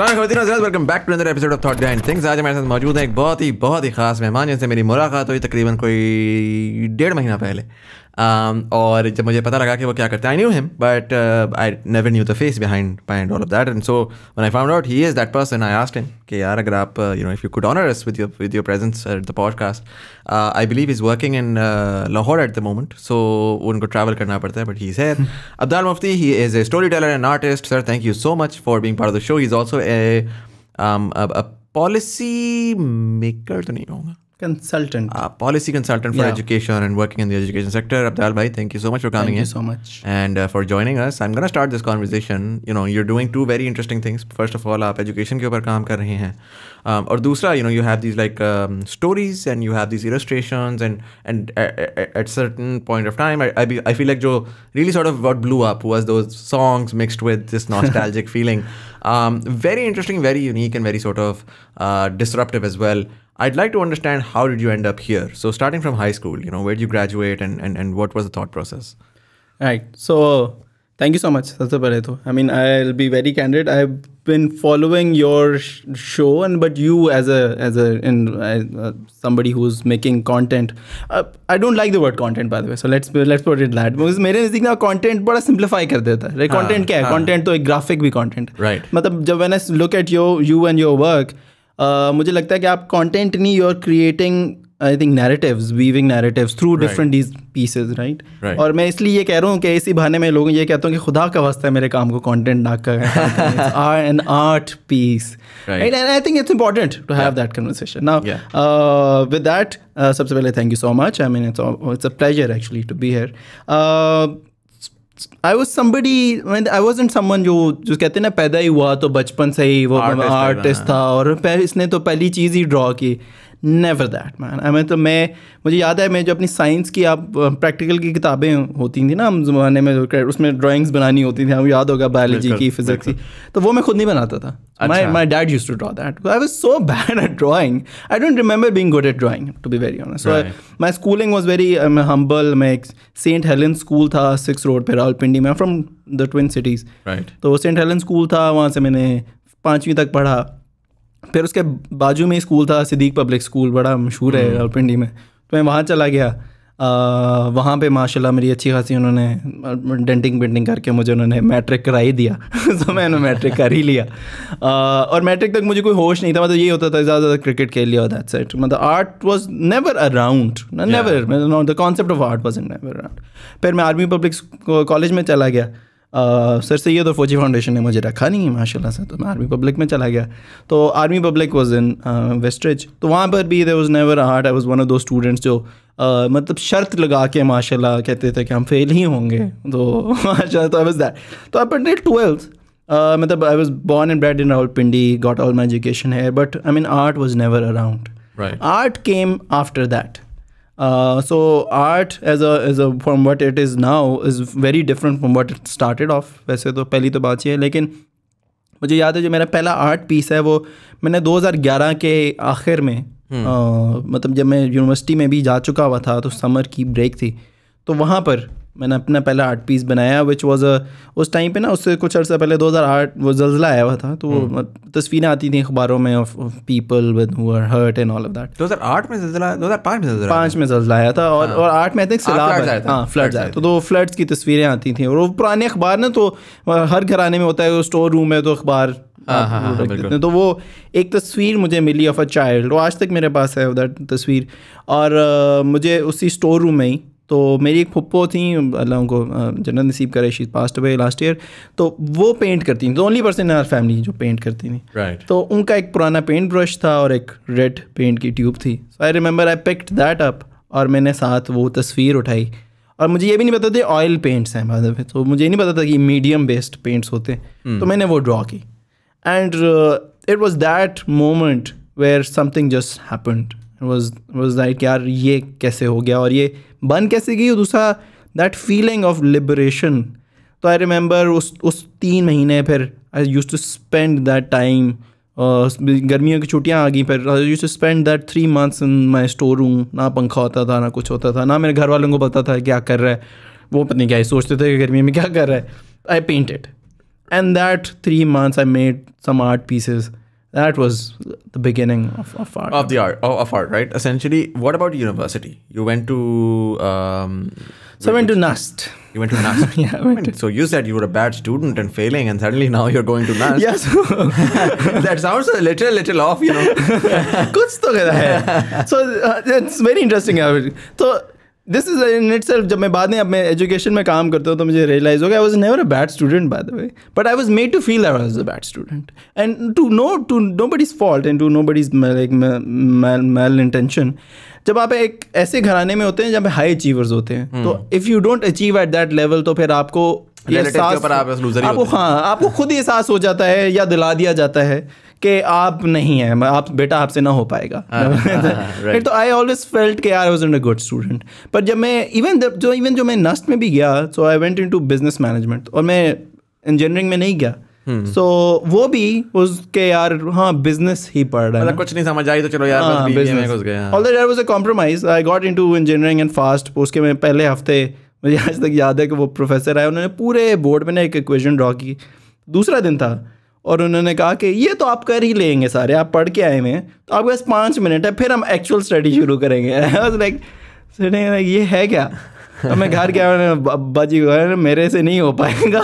Welcome back to episode of thought things आज साथ मौजूद है एक बहुत ही बहुत ही खास मेहमान जिनसे मेरी मुलाकात हुई तकरीबन कोई डेढ़ महीना पहले। Um, और जब मुझे पता लगा कि वो क्या करते हैं I knew him but I never knew the face behind behind all of that and so when I found out he is that person I asked him कि यार अगर आप you know if you could honour us with your with your presence at the podcast I believe is working in Lahore at the moment so उनको travel करना पड़ता है but he is here Abdal Mufti he is a story teller and artist sir thank you so much for being part of the show he is also a policy maker तो नहीं कहूँगा। Consultant uh, policy consultant for Yeah. education and working in the education sector. Abdal bhai, thank you so much for coming thank in. you so much and uh, for joining us. I'm going to start this conversation. You know, you're doing two very interesting things. First of all, आप education के ऊपर काम कर रहे हैं um, और दूसरा, you know, you have these like um, stories and you have these illustrations and and at, at certain point of time, I, I, be, I feel like जो really sort of what blew up was those songs mixed with this nostalgic feeling. Um, very interesting, very unique, and very sort of uh, disruptive as well. I'd like to understand how did you end up here? So starting from high school, you know, where did you graduate and, and, and what was the thought process? Right. So thank you so much, I mean, I'll be very candid. I've been following your sh- show and but you as a as a in uh, somebody who's making content uh, I don't like the word content by the way so let's let's put it that because मेरे नज़दीक ना content बड़ा simplify कर देता है right हाँ, content क्या है हाँ. content तो एक graphic भी content है Right. मतलब जब when I look at your you and your work uh, मुझे लगता है कि आप content नहीं you're creating I think narrative weaving narrative through different these pieces right और मैं इसलिए ये कह रहा हूँ कि इसी बहाने में लोग ये कहता हूँ कि खुदा का वस्ता है मेरे काम को कॉन्टेंट ना कर। Art piece and I think it's important to have that conversation now with that सबसे पहले thank you so much I mean it's a pleasure actually to be here I was somebody मैं I was इन समन जो जो कहते हैं ना पैदा ही हुआ तो बचपन से ही वो आर्टिस्ट था और इसने तो पहली चीज़ ही ड्रॉ की। Never that man I mean तो मैं मुझे याद है मैं जो अपनी साइंस की आप प्रैक्टिकल की किताबें होती थी ना हम ज़माने में उसमें ड्राइंग्स बनानी होती थी हमें याद होगा बायोलॉजी की फिजिक्स की। तो वो मैं खुद नहीं बनाता था। My. My dad use to draw that I was so bad at drawing I don't remember being good at drawing to be very honest so my schooling was very humble मैं एक सेंट हेलन स्कूल था six road पे रावलपिंडी में from the twin cities. तो Saint Helen school था वहाँ से मैंने पाँचवीं तक पढ़ा। फिर उसके बाजू में स्कूल था सिद्दीक पब्लिक स्कूल बड़ा मशहूर है रावलपिंडी में। तो मैं वहाँ चला गया। आ, वहाँ पे माशाल्लाह मेरी अच्छी खासी उन्होंने डेंटिंग पेंटिंग करके मुझे उन्होंने मैट्रिक करा ही दिया। तो मैंने मैट्रिक कर ही लिया। आ, और मैट्रिक तक मुझे कोई होश नहीं था मतलब ये होता था ज़्यादा ज़्यादा क्रिकेट खेल लिया दैट सेट मतलब art was never around never the concept of art was never around फिर मैं आर्मी पब्लिक कॉलेज में चला गया। सर सैयद और फौजी फाउंडेशन ने मुझे रखा नहीं माशाल्लाह से तो मैं आर्मी पब्लिक में चला गया। तो army public was in Westridge तो वहाँ पर भी there was never heart I was one of दो स्टूडेंट्स जो uh, मतलब शर्त लगा के माशाल्लाह कहते थे कि हम फेल ही होंगे। तो माशाल्लाह तो आई वाज दैट तो आई पढ़ ट्वेल्थ मतलब I was born and bred in Rawalpindi got all my education है but I mean art was never around art came after after that uh, so art as a as a from what it is now is very different from what it started off. वैसे तो पहली तो बात ये है लेकिन मुझे याद है जो मेरा पहला आर्ट पीस है वो मैंने 2011 के आखिर में आ, मतलब जब मैं यूनिवर्सिटी में भी जा चुका हुआ था तो समर की ब्रेक थी तो वहाँ पर मैंने अपना पहला आर्ट पीस बनाया विच वाज उस टाइम पे ना उससे कुछ अर्सा पहले 2008 वो जल्जला आया हुआ था तो वो तस्वीरें आती थी अखबारों में of people with who hurt and all of that 2008 में जल्जला 2005 में जल्जला पाँच में जल्जला आया था और और आठ में आई थिंक हाँ, सैलाब आया। आया हाँ फ्लड्स आए। तो दो फ्लड्स की तस्वीरें आती थी और वो पुराने अखबार ना तो हर घराने में होता है स्टोर रूम है तो अखबार हाँ, हाँ, हाँ, हैं। तो वो एक तस्वीर मुझे मिली ऑफ़ अ चाइल्ड वो आज तक मेरे पास है दैट तस्वीर। और मुझे उसी स्टोर रूम में ही तो मेरी एक फुप्पो थी अल्लाह उनको जन्नत नसीब करे she passed away last year तो वो पेंट करती थी only person in our family जो पेंट करती थी Right. तो उनका एक पुराना पेंट ब्रश था और एक रेड पेंट की ट्यूब थी। So I remember I picked that up और मैंने साथ वो तस्वीर उठाई। और मुझे ये भी नहीं पता था ऑयल पेंट्स हैं बाद में तो मुझे नहीं पता था कि मीडियम बेस्ड पेंट्स होते हैं। तो मैंने वो ड्रॉ की। And it was that moment where something just happened was was like यार ये कैसे हो गया? और ये बन कैसे गई और दूसरा दैट फीलिंग ऑफ़ लिबरेशन तो आई रिमेंबर उस उस तीन महीने फिर I use to spend that time गर्मियों की छुट्टियाँ आ गई फिर I use to spend that three months in my store room ना पंखा होता था, ना कुछ होता था, ना मेरे घर वालों को पता था क्या कर रहा है। वो पता नहीं क्या सोचते थे कि गर्मी में क्या कर रहा है। I painted and that three months I made some art pieces. that was the beginning of, of art. Of the art of art right? Essentially what about university? You went to um, so i went to nast. You went to nast? Yeah I went to... so you said you were a bad student and failing and suddenly now you're going to nast. Yes that sounds a little little off you know. To so uh, it's very interesting so this is in itself जब मैं बाद में अब मैं education में काम करता हूँ तो मुझे रियलाइज़ हो गया I was never a bad student by the way but I was made to feel I was a bad student and to know to know but is fault and to know but is like mal intention जब आप एक ऐसे घराने में होते हैं जब high achievers होते हैं तो if you don't achieve at that level तो फिर आपको आपको हाँ आपको खुद ही एहसास हो जाता है या दिला दिया जाता है। कि आप नहीं हैं आप बेटा आपसे ना हो पाएगा right. फिर तो आई ऑलवेज फेल्ट के I was a good student पर जब मैं इवन जो इवन जो मैं नस्ट में भी गया so I went into business management और मैं इंजीनियरिंग में नहीं गया सो वो भी उसके यार हाँ बिज़नेस ही पढ़ रहा है मतलब कुछ नहीं समझ आई तो चलो यार हाँ, हाँ। Although there was a compromise, I got into engineering and fast. उसके मैं पहले हफ़्ते मुझे आज तक याद है कि वो प्रोफेसर आए उन्होंने पूरे बोर्ड में ना एक इक्वेशन ड्रॉ की दूसरा दिन था और उन्होंने कहा कि ये तो आप कर ही लेंगे सारे आप पढ़ के आए हुए हैं। तो आपके पास पाँच मिनट है फिर हम एक्चुअल स्टडी शुरू करेंगे। लाइक ये है क्या? तो मैं घर गया मैंने ब- अब्बा को मेरे से नहीं हो पाएगा।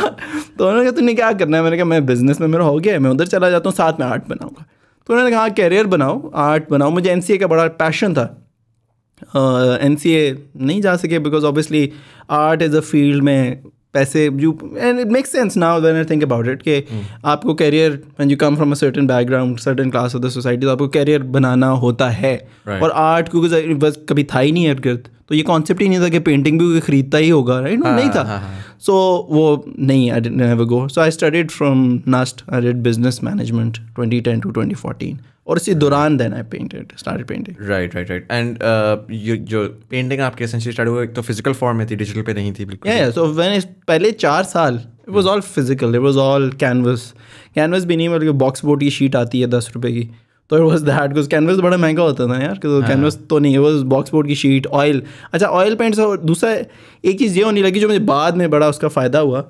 तो उन्होंने कहा तूने क्या करना है? मैंने कहा मैं बिज़नेस में मेरा हो गया है, मैं उधर चला जाता हूँ साथ में आर्ट बनाऊँगा। तो उन्होंने कहा कैरियर बनाओ आर्ट बनाओ। मुझे एनसीए का बड़ा पैशन था। एन uh, नहीं जा सके because obviously art is a field में पैसे you and it make sense now when I think about it कि आपको career when you come from a certain background certain class of the society तो आपको career बनाना होता है। Right. और आर्ट क्योंकि बस कभी था ही नहीं इर्द तो ये कॉन्सेप्ट ही नहीं था कि पेंटिंग भी कोई खरीदता ही होगा राइट नहीं था। सो वो नहीं I never go so I studied from NUST I did business management 2010 to 2014 और इसी दौरान then I painted started painting right right right and जो पेंटिंग आपके एसेंशियली स्टार्ट हुआ एक तो फ़िज़िकल फॉर्म में थी डिजिटल पे नहीं थी बिल्कुल. So when पहले चार साल it was all physical it was all canvas canvas भी नहीं मतलब बॉक्स बोर्ड की शीट आती है दस रुपये की। तो it was that because canvas बड़ा महँगा होता था यार तो कैनवस तो नहीं was बॉक्स बोर्ड की शीट ऑयल अच्छा ऑयल पेंट्स और दूसरा एक चीज़ ये होने लगी जो मुझे बाद में बड़ा उसका फ़ायदा हुआ।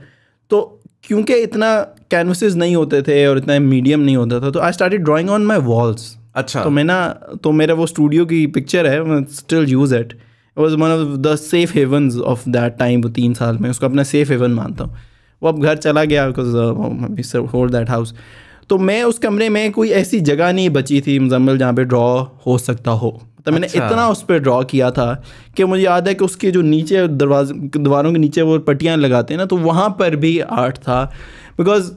तो क्योंकि इतना कैनवसेस नहीं होते थे और इतना मीडियम नहीं होता था तो I started drawing on my walls अच्छा। तो मैं ना तो मेरा वो स्टूडियो की पिक्चर है still use it was one of the safe havens of that time वो तीन साल में उसको अपना सेफ़ हेवन मानता हूँ। वो अब घर चला गया बिकॉज़ होल्ड दैट हाउस तो मैं उस कमरे में कोई ऐसी जगह नहीं बची थी मुजम्मल जहाँ पे ड्रॉ हो सकता हो। तो मैंने अच्छा। इतना उस पर ड्रॉ किया था कि मुझे याद है कि उसके जो नीचे दरवाजे दीवारों के नीचे वो पट्टियाँ लगाते हैं ना तो वहाँ पर भी आर्ट था। Because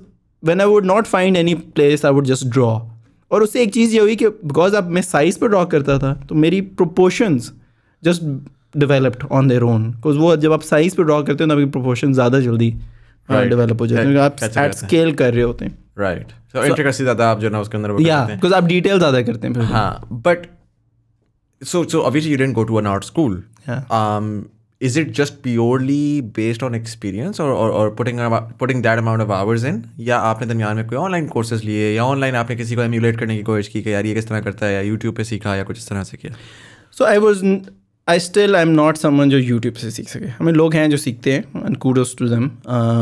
when I would not find any place I would just draw और उससे एक चीज़ ये हुई कि बिकॉज़ अब मैं साइज़ पर ड्रॉ करता था तो मेरी proportions just developed on their own because वो जब आप साइज़ पर ड्रॉ करते हो तो आपकी प्रोपोर्शन ज़्यादा जल्दी. डेवलप हो जाते हैं। आप एट स्केल कर रहे होते हैं। राइट सो इंट्रिकेसी ज़्यादा आप जो ना उसके अंदर या बिकॉज़ आप डिटेल ज़्यादा करते हैं। फिर हाँ but so so obviously you didn't go to an art school. Yeah. um is it just purely based on experience or or, or putting putting that amount of hours in? या आपने दरमियान में कोई ऑनलाइन कोर्सेज लिए या online आपने किसी को एम्यूलेट करने की कोशिश की कि यार ये किस तरह करता है या यूट्यूब पे सीखा या कुछ इस तरह से किया? So I was I still I am not someone जो यूट्यूब से सीख सके। हमें लोग हैं जो सीखते हैं एंड टू देम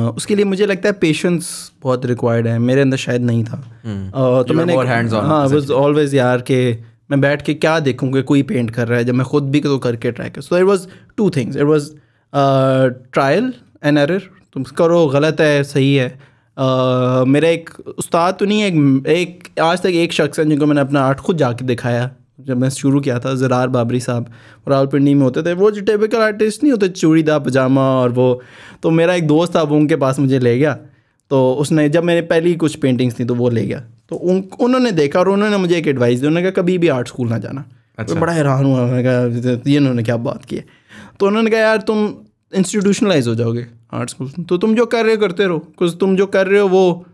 उसके लिए मुझे लगता है पेशेंस बहुत रिक्वायर्ड है। मेरे अंदर शायद नहीं था। Uh, तो मैंने हाँ वॉज़ ऑलवेज यार के मैं बैठ के क्या देखूँ कि कोई पेंट कर रहा है जब मैं खुद भी तो करके ट्राई कर so it was two things it was trial and error तुम करो गलत है सही है। Uh, मेरा एक उस्ताद तो नहीं है एक, एक आज तक एक शख्स है जिनको मैंने अपना आर्ट खुद जाके दिखाया। जब मैं शुरू किया था ज़रार बाबरी साहब रावलपिंडी में होते थे। वो जो टिपिकल आर्टिस्ट नहीं होते चूड़ीदार पजामा और वो तो मेरा एक दोस्त था वो उनके पास मुझे ले गया। तो उसने जब मैंने पहली कुछ पेंटिंग्स थी तो वो ले गया। तो उन उन्होंने देखा और उन्होंने मुझे एक एडवाइस दी उन्होंने कहा कभी भी आर्ट स्कूल ना जाना. अच्छा। मैं बड़ा हैरान हुआ मैंने कहा ये इन्होंने क्या बात की है? तो उन्होंने कहा यार तुम इंस्टीट्यूशनलाइज हो जाओगे आर्ट स्कूल तो तुम जो कर रहे हो करते रहो। कुछ तुम जो कर रहे हो वो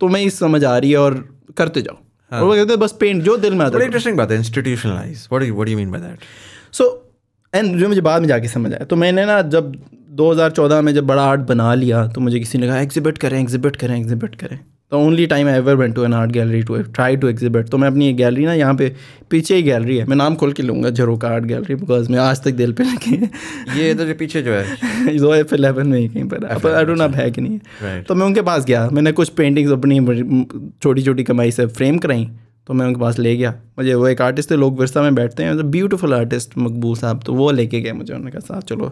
तुम्हें ही समझ आ रही है और करते जाओ। हाँ। और वो कहते बस पेंट जो दिल में आता है इंटरेस्टिंग बात है institutionalise what do you mean by that so and जो मुझे बाद में जाके समझ आया तो मैंने ना जब 2014 में जब बड़ा आर्ट बना लिया तो मुझे किसी ने कहा एग्जिबिट करें एग्जिबिट करें एग्जिबिट करें। The only time I ever went to an art gallery to try to exhibit तो मैं अपनी एक गैलरी ना यहाँ पे पीछे ही गैलरी है। मैं नाम खोल के लूँगा झरोका आर्ट गैलरी बिकॉज़ मैं आज तक दिल पे लगे ये इधर जो पीछे जो है। जो एफ़ इलेवन में ही कहीं पर आई डोंट अब है कि नहीं है। तो मैं उनके पास गया। मैंने कुछ पेंटिंग्स अपनी छोटी छोटी कमाई से फ्रेम कराई। तो मैं उनके पास ले गया। मुझे वो एक आर्टिस्ट थे लोग विरसा में बैठते हैं। ब्यूटीफुल आर्टिस्ट मकबूल साहब। तो वो लेके गए मुझे। उन्होंने कहा साथ चलो।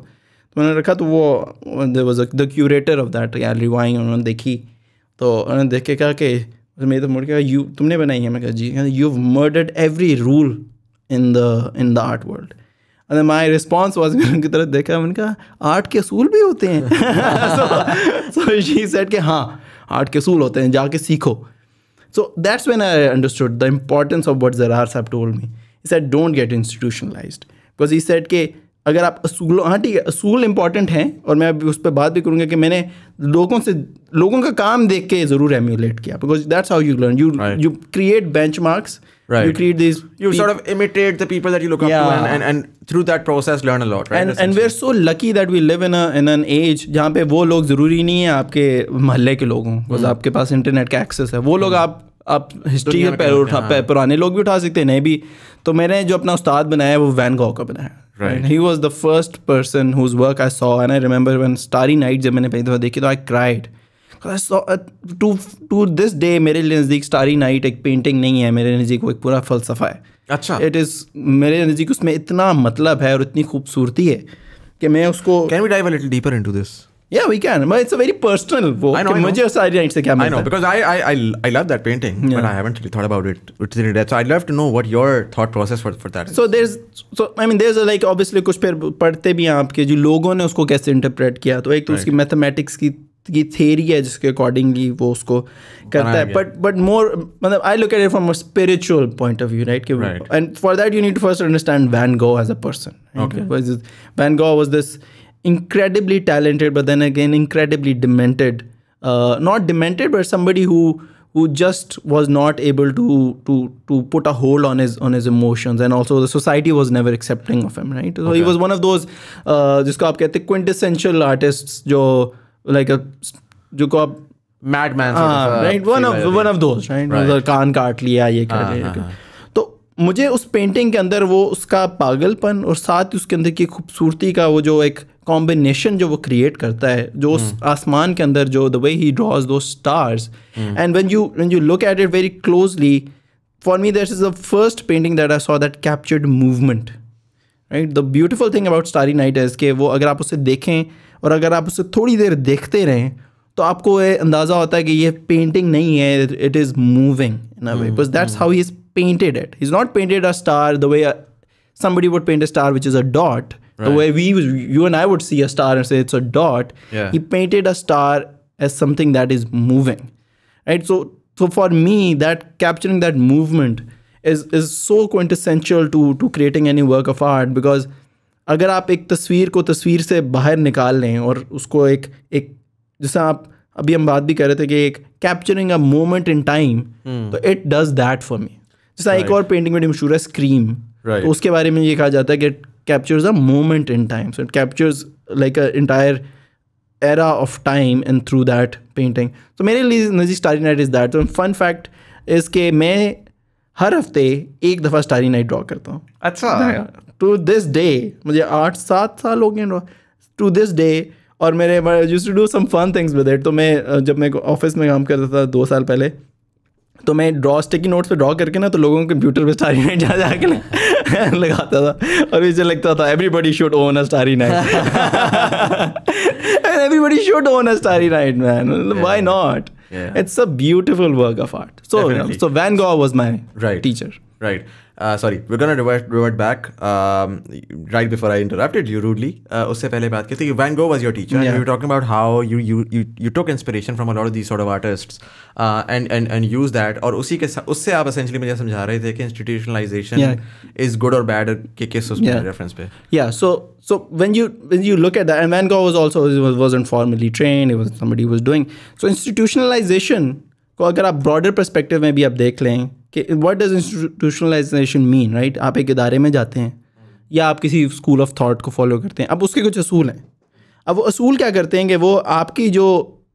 तो मैंने रखा तो वो was the curator of that gallery why उन्होंने देखी। तो उन्होंने देख के कहा कि मैं तो मुड़ के यू तुमने बनाई है? मैं कहा, जी। You murdered every rule in the in the art world अरे माई रिस्पॉन्स वॉज़ मैंने उनकी तरफ़ देखा, मैंने कहा आर्ट के असूल भी होते हैं? सो शी सेड कि हाँ आर्ट के असूल होते हैं, जाके सीखो। So that's when I understood the importance of what Zarar sahab told me said don't get institutionalized because he said कि अगर आप असूलों हाँ ठीक है असूल इंपॉर्टेंट हैं और मैं अभी उस पर बात भी करूँगा कि मैंने लोगों से लोगों का काम देख के ज़रूर एम्यूलेट किया because that's how you learn you you create benchmarks Right. Create this You sort of imitate the people that you look up to and, and, and through that process learn a lot, right? And and we are so lucky that we live in in an age जहाँ पे वो लोग ज़रूरी नहीं है आपके मोहल्ले के लोगों बिकॉज़ आपके पास इंटरनेट का एक्सेस है। वो लोग आप आप हिस्ट्री दुनिया के पैर उठा। पुराने लोग भी उठा सकते हैं नए भी। तो मैंने जो अपना उस्ताद बनाया है वो वैन गॉ का बनाया Right. He was the first person whose work I saw and I remember one starry night जब मैंने पहली दफ़ा देखी तो I cried to to this day मेरे लिए नज़दीक स्टारी नाइट एक पेंटिंग नहीं है मेरे नज़दीक वो एक पूरा फ़लसफ़ा है अच्छा इट इज़ मेरे नज़दीक उसमें इतना मतलब है और इतनी खूबसूरती है कि मैं उसको Can we dive a little deeper into this? या we can but it's a very personal वो I know, I know. I know because I I I, I love that painting, yeah. but I haven't really thought about it till depth. So I'd love to know what your thought process for for that is. So there so I mean there like obviously कुछ फिर पढ़ते भी हैं आपके जो लोगों ने उसको कैसे इंटरप्रेट किया तो एक तो उसकी मैथमेटिक्स की की थेरी है जिसके अकॉर्डिंगली वो उसको करता है. बट बट मोर मतलब I look at it from a spiritual point of view right and for that you need to first understand Van Gogh as a person Van Gogh was this incredibly talented but then again incredibly demented uh, not demented but somebody who who just was not able to to to put a hold on his on his emotions and also the society was never accepting of him right so okay. he was one of those uh, जिसको आप कहते quintessential artists जो like a जो को आप हाँ uh, right one of one. Of those right Right. मतलब कान काट लिया ये कर हाँ, लिया हाँ, हाँ। तो मुझे उस पेंटिंग के अंदर वो उसका पागलपन और साथ ही उसके अंदर की खूबसूरती का वो जो एक कॉम्बिनेशन जो वो क्रिएट करता है जो उस हम्म। आसमान के अंदर जो the way he draws those stars and when you when you look at it very closely for me that is the first painting that I saw that captured movement right the beautiful thing about starry night है कि वो अगर आप उसे देखें और अगर आप उसे थोड़ी देर देखते रहें तो आपको ये अंदाज़ा होता है कि ये पेंटिंग नहीं है it is moving in a way because that's how he is painted it is not painted a star the way somebody would paint a star which is a dot. The way we you and i would see a star and say it's a dot Yeah. he painted a star as something that is moving right so so for me that capturing that movement is is so quintessential to to creating any work of art because अगर आप एक तस्वीर को तस्वीर से बाहर निकाल लें और उसको एक एक जैसे आप अभी हम बात भी कर रहे थे कि एक capturing a moment in time तो it does that for me जैसा एक और पेंटिंग बड़ी मशहूर है स्क्रीम Right. तो उसके बारे में ये कहा जाता है कि captures a moment in time so it captures like a entire era of time and through that painting. So मेरे लिए नजी स्टारी नाइट इज़ दैट तो फन फैक्ट इज़ के मैं हर हफ़्ते एक दफ़ा स्टारी नाइट ड्रॉ करता हूँ अच्छा टू दिस डे मुझे आठ सात साल हो गए टू दिस डे और मेरे use to do some fun things with it तो मैं जब मैं ऑफ़िस में काम करता था दो साल पहले तो मैं ड्रॉ स्टिकी नोट्स पे ड्रॉ करके ना तो लोगों के कंप्यूटर पे स्टारी नाइट जा जाके ना लगाता था। और मुझे लगता था everybody should own a starry night everybody should own a starry night man why not it's a beautiful work of art so so Van Gogh was my. Teacher Right. Uh, sorry, we're gonna revert, revert back. Um, right before I interrupted you rudely. Uh, उससे पहले बात की थी कि Van Gogh was your teacher. And Yeah. we were talking about how you you you you took inspiration from a lot of these sort of artists, uh, and and and use that. और उसी के सा- उससे आप essentially मुझे समझा रहे थे कि institutionalization Yeah. is good or bad के किस उसमें Yeah. reference पे. Yeah, so so when you when you look at that, and Van Gogh was also was, wasn't formally trained. It was somebody who was doing so institutionalization. को अगर आप broader perspective में भी आप देख लें कि what does institutionalization mean right आप एक इदारे में जाते हैं या आप किसी स्कूल ऑफ़ थाट को फॉलो करते हैं अब उसके कुछ असूल हैं अब वो असूल क्या करते हैं कि वो आपकी जो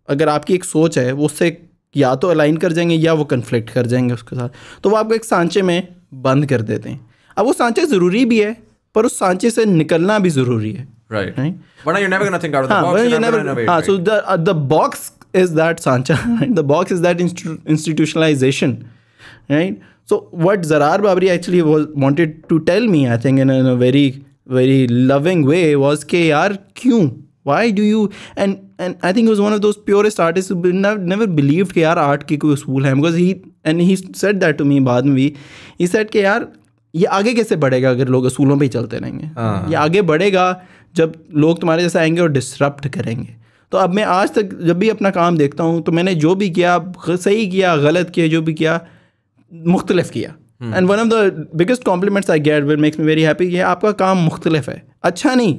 अगर आपकी एक सोच है वो उससे या तो अलाइन कर जाएँगे या वो कन्फ्लिक्ट कर जाएँगे उसके साथ तो वो आपको एक सांचे में बंद कर देते हैं अब वो सांचे ज़रूरी भी है पर उस सांचे से निकलना भी ज़रूरी है Right. Right. But you're never gonna think out of the box. well, you're never never, innovate. right? so the uh, the box is that sancha right? the box is that institutionalization right so what zarar babri actually was wanted to tell me i think in a, in a very very loving way was ke yaar kyun why do you and and i think he was one of those purest artists who never, never believed कि यार art की कोई उसूल है because he and he said that to me बाद में भी he said कि यार ये आगे कैसे बढ़ेगा अगर लोग असूलों पे ही चलते रहेंगे ये आगे बढ़ेगा जब लोग तुम्हारे जैसे आएँगे और डिसरप्ट करेंगे तो अब मैं आज तक जब भी अपना काम देखता हूँ तो मैंने जो भी किया सही किया गलत किया जो भी किया मुख्तलिफ़ किया। And one of the biggest compliments I get will makes me very happy ये आपका काम मुख्तलिफ़ है। अच्छा नहीं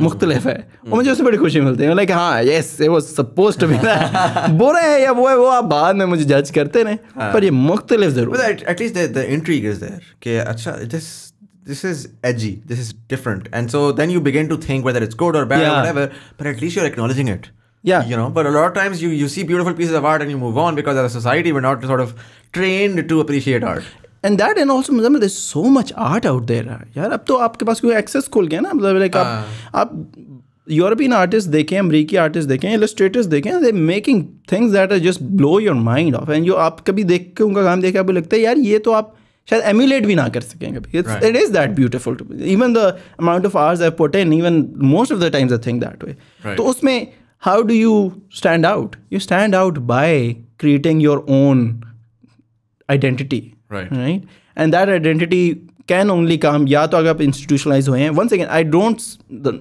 मुख्तलिफ़ है। और मुझे उससे बड़ी खुशी मिलती है। लाइक हाँ यस ये वो सपोज़ टू बी बोरे हैं या वो है वो आप बाद में मुझे जज करते रहे। पर ये मुख्तलिफ़ ज़रूर। At least the intrigue is there कि अच्छा this this is edgy this is different and so then you begin to think whether it's good or bad or whatever Yeah. You know. But a lot of times you you see beautiful pieces of art and you move on because as a society we're not sort of trained to appreciate art. And that and also मतलब there's so much art out there यार अब तो आपके पास कोई access खुल गया ना मतलब लाइक आप आप यूरोपियन आर्टिस्ट देखें अमरीकी आर्टिस्ट देखें इलस्ट्रेटर्स देखें they making things that are just blow your mind off and जो आप कभी देख के उनका काम देखे आपको लगता है यार ये तो आप शायद एम्यूलेट भी ना कर सकें कभी it's it is that beautiful to even the amount of hours I put in even most of the times I think that way Right. तो उसमें how do you stand out you stand out by creating your own identity Right. right and that identity can only come या तो अगर आप institutionalise हुए हैं one second I don't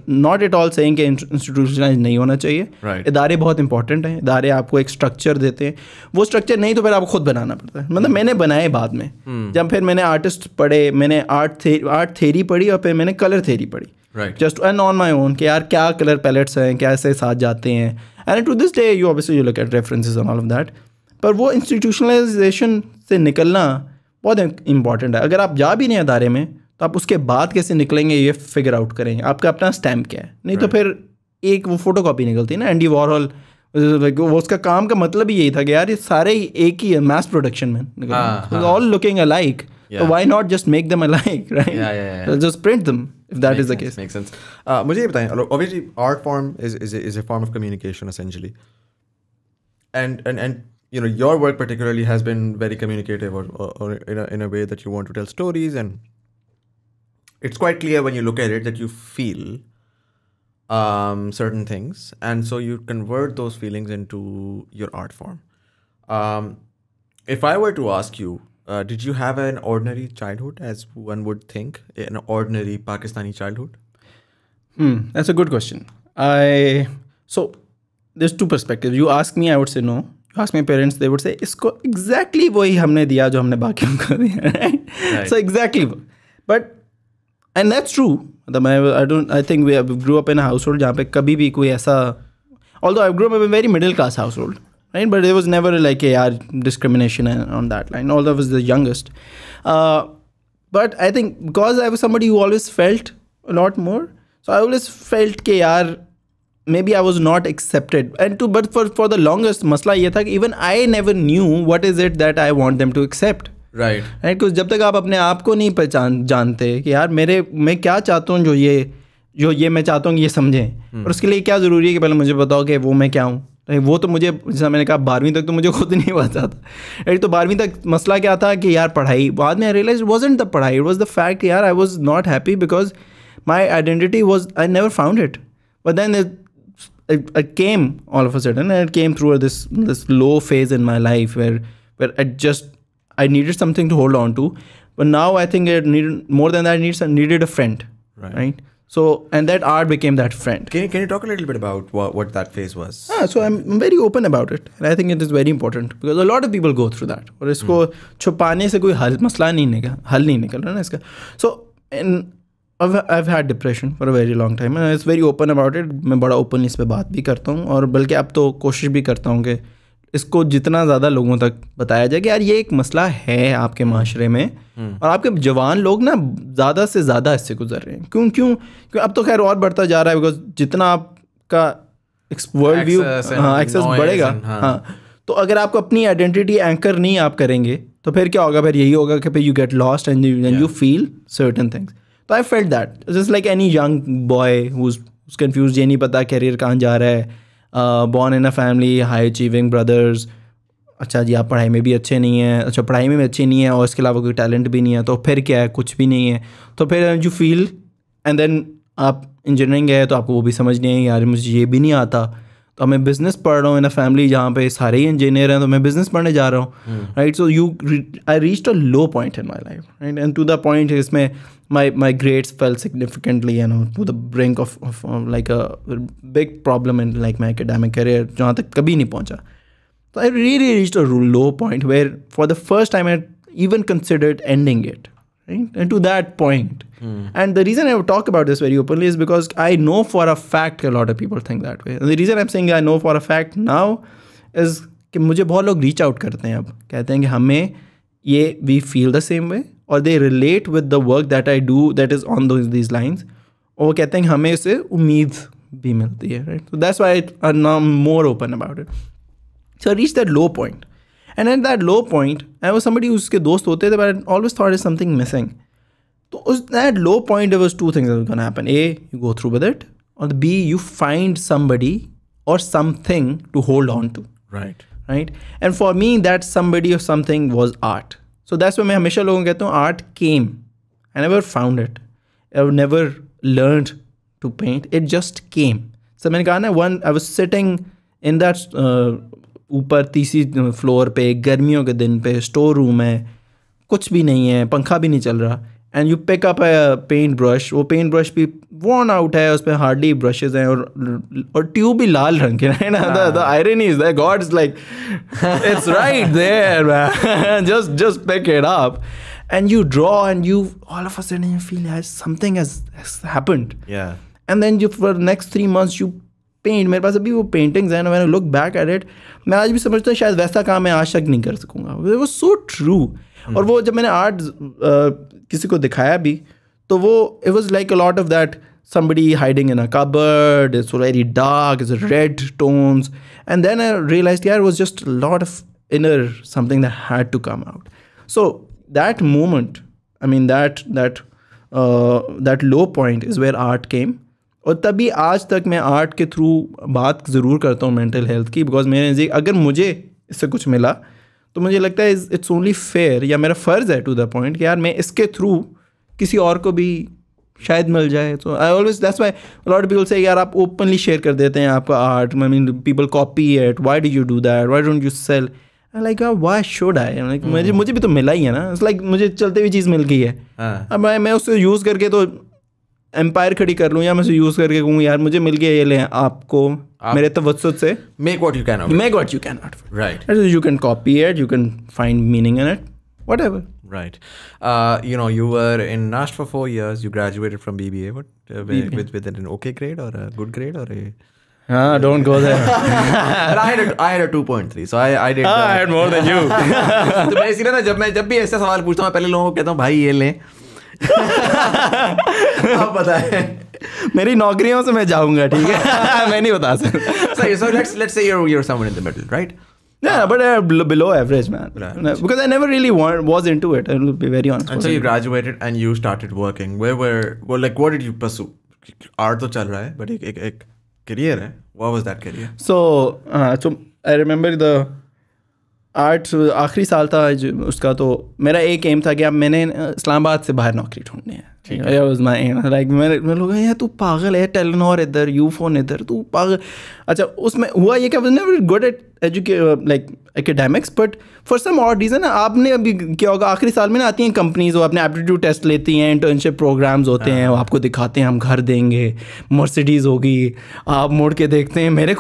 not at all saying कि institutionalize नहीं होना चाहिए Right. इदारे बहुत इंपॉर्टेंट हैं इदारे आपको एक स्ट्रक्चर देते हैं वो स्ट्रक्चर नहीं तो फिर आपको खुद बनाना पड़ता है मतलब मैंने बनाए बाद में hmm. जब फिर मैंने आर्टिस्ट पढ़े मैंने आर्ट थे आर्ट थेरी पढ़ी और फिर मैंने कलर थेरी पढ़ी. Just and on my own कि यार क्या कलर पैलेट्स हैं कैसे साथ जाते हैं। And to this day you obviously you look at references on all of that पर वो इंस्टीट्यूशनलाइजेशन से निकलना बहुत इंपॉर्टेंट है। अगर आप जा भी नहीं अदारे में तो आप उसके बाद कैसे निकलेंगे ये फिगर आउट करेंगे। आपका अपना स्टैम्प क्या है? नहीं right. तो फिर एक वो फ़ोटो कॉपी निकलती है ना एंडी वॉरहॉल वो उसका काम का मतलब ही यही था कि यार ये सारे एक ही है मैस प्रोडक्शन में all looking अलाइक तो Yeah. Why not just make them alike Yeah, yeah, yeah. Right just print them if that is the Makes case sense, Makes sense. Uh, मुझे ये बताएं obviously art form is is a, is a form of communication essentially. And and and you know your work particularly has been very communicative or, or, or in a in a way that you want to tell stories and it's quite clear when you look at it that you feel um, certain things and so you convert those feelings into your art form. Um, if I were to ask you, uh, did you have an ordinary childhood, as one would think, an ordinary Pakistani childhood? Hmm, that's a good question. I so there's two perspectives. You ask me, I would say no. You ask my parents, they would say इसको exactly वही हमने दिया जो हमने बाकियों को दिया right? Right. So exactly, but and that's true. मतलब मैं I don't I think we have, grew up in a household जहाँ पे कभी भी कोई ऐसा although I grew up in a very middle class household right but there was never like a यार discrimination on that line although I was the youngest uh, but I think because I was somebody who always felt a lot more so I always felt कि यार maybe I was not accepted and to but for for the longest मसला ये था कि even I never knew what is it that I want them to accept Right. Right कुछ जब तक आप अपने आप को नहीं पहचान जानते कि यार मेरे मैं क्या चाहता हूँ जो ये जो ये मैं चाहता हूँ ये समझें और उसके लिए क्या ज़रूरी है कि पहले मुझे बताओ कि वो मैं क्या हूँ नहीं वो तो मुझे जैसा मैंने कहा बारहवीं तक तो मुझे खुद नहीं पता था। एक तो बारहवीं तक मसला क्या था कि यार पढ़ाई बाद में आई रियलाइज़ वॉज़ द पढ़ाई इट वॉज़ द फैक्ट यार I was not happy because my identity was I never found it but then came all of a sudden and came through this this low phase in my life where where at just I needed something to hold on to but now I think more than I need needed a friend right so and that art became that friend Can you, can you talk a little bit about what, what that phase was? Ah, so I'm I'm very open about it and I think it is very important because a lot of people go through that और इसको छुपाने से कोई हल मसला नहीं निकल हल नहीं निकल रहा ना इसका so in I've, I've had depression for a very long time and it's very open about it मैं बड़ा openly इस पे बात भी करता हूँ और बल्कि अब तो कोशिश भी करता हूँ कि इसको जितना ज़्यादा लोगों तक बताया जाए कि यार ये एक मसला है आपके माशरे में। और आपके जवान लोग ना ज़्यादा से ज़्यादा इससे गुजर रहे हैं। क्यों क्यों? क्यों? अब तो खैर और बढ़ता जा रहा है बिकॉज़ जितना आपका वर्ल्ड व्यू हाँ एक्सेस बढ़ेगा। and- हाँ। हाँ। तो अगर आपको अपनी आइडेंटिटी एंकर नहीं आप करेंगे तो फिर क्या होगा? फिर यही होगा कि भाई you get lost and you feel certain things तो I felt that just like any young boy who's confused ये नहीं पता करियर कहाँ जा रहा है। Born in a family high achieving brothers अच्छा जी आप पढ़ाई में भी अच्छे नहीं हैं। अच्छा पढ़ाई में भी अच्छे नहीं है और इसके अलावा कोई टैलेंट भी नहीं है तो फिर क्या है? कुछ भी नहीं है। तो फिर यू फील एंड देन आप इंजीनियरिंग है तो आपको वो भी समझ नहीं है यार मुझे ये भी नहीं आता। तो मैं बिज़नेस पढ़ रहा हूँ इन अ फैमिली जहाँ पे सारे ही इंजीनियर हैं तो मैं बिज़नेस पढ़ने जा रहा हूँ। Right so you I reach a low point in my life right and to the point इसमें My my grades fell significantly you know to the brink of like a big problem in like my academic career जहाँ तक कभी नहीं पहुँचा So I really reached a low point where, for the first time, I even considered ending it. Right? And to that point. Mm. And the reason I talk about this very openly is because I know for a fact a lot of people think that way. And the reason I'm saying I know for a fact now is कि मुझे बहुत लोग reach out करते हैं अब कहते हैं कि हमें ये we feel the same way और they relate with the work that I do that is on दो दीज लाइन्स और वो कहते हैं कि हमें इससे उम्मीद भी मिलती है राइट तो that's why I now more open about it So I reached that low point. And at that low point, I was somebody उसके दोस्त होते थे but I always thought there's something missing. So at that low point, there was two things that was going to happen. A, you go through with it. Or B, you find somebody or something to hold on to. Right. Right. And for me, that so that's way मैं हमेशा लोगों को कहता हूँ art came I never found it I never learn to paint it just came sir मैंने कहा ना one I was sitting in that ऊपर तीसरी uh, फ्लोर पे, गर्मियों के दिन पे स्टोर रूम है, कुछ भी नहीं है, पंखा भी नहीं चल रहा। And you pick up paint brush वो पेंट ब्रश भी वॉन आउट है उस पर हार्डली ब्रशेज हैं और और ट्यूब भी लाल रंग के है ना? The irony is that God is like it's right there just just pick it up and you draw and you all of a sudden you feel as something has, has happened. Yeah. And then you for the next three months you paint मेरे पास अभी वो paintings हैं मैंने look back at it मैं आज भी समझता हूँ शायद वैसा काम मैं आज तक नहीं कर सकूँगा। वो सो ट्रू और वो जब मैंने आर्ट किसी को दिखाया भी तो वो it was like a lot of that somebody hiding in a cupboard it's very dark it's red tones and then i realized yeah it was just a lot of inner something that had to come out so that moment i mean that that uh, that low point is where art came और तभी आज तक मैं art के through बात ज़रूर करता हूँ मेंटल हेल्थ की बिकॉज़ मेरे नज़दीक अगर मुझे इससे कुछ मिला तो मुझे लगता है इट्स ओनली फेयर या मेरा फ़र्ज़ है टू द पॉइंट कि यार मैं इसके थ्रू किसी और को भी शायद मिल जाए. तो I always that's why lot people से यार आप ओपनली शेयर कर देते हैं आपका art I mean people copy at why do you do that why don't you sell like why should I like मुझे मुझे भी तो मिला ही है ना. इट्स लाइक मुझे चलते हुई चीज़ मिल गई है। हाँ। अब मैं मैं उससे यूज़ करके तो एम्पायर खड़ी कर लूँ या मैं उसे यूज़ करके कहूँ यार मुझे मिल गया ये ले आपको आप, मेरे तवसत से make what you can make what you can right you can copy it you can find meaning in it whatever Right. Uh, you know, you were in NAST for four years. You graduated from BBA. What uh, with, with with an okay grade or a good grade or a Ah, don't go there. but I had a, I had a 2.3, so I I did. Ah, I had more than you. तो मैं इसीलिए ना जब मैं जब भी ऐसा सवाल पूछता हूँ मैं पहले लोगों को कहता हूँ भाई ये लें आप बताएँ मेरी नौकरियों से मैं जाऊँगा ठीक है मैं नहीं बता सकता so, so let's let's say you're you're someone in the middle right Yeah, but uh, below average, man. Right. Because I never really want, was into it. I'll be very honest. And so you graduated and you started working. Where were, well, like, what did you pursue? Art तो चल रहा है, but एक एक एक career है. What was that career? So, uh, so I remember the art आखिरी साल था उसका तो मेरा एक एम था कि अब मैंने इस्लामाबाद से बाहर नौकरी ढूंढनी है। लाइक मैंने मैं लोग यार तू पागल है टेलीनॉर इधर यू फ़ोन इधर तू पागल. अच्छा उसमें हुआ ये क्या never good at एजुके like academics but for some और रीज़न आपने अभी क्या होगा आखिरी साल में ना आती हैं कंपनीज़ वो अपने एप्टीट्यूड टेस्ट लेती हैं इंटर्नशिप प्रोग्राम्स होते हैं वो हाँ। आपको दिखाते हैं हम घर देंगे मर्सिडीज़ होगी आप मोड़ के देखते हैं मेरे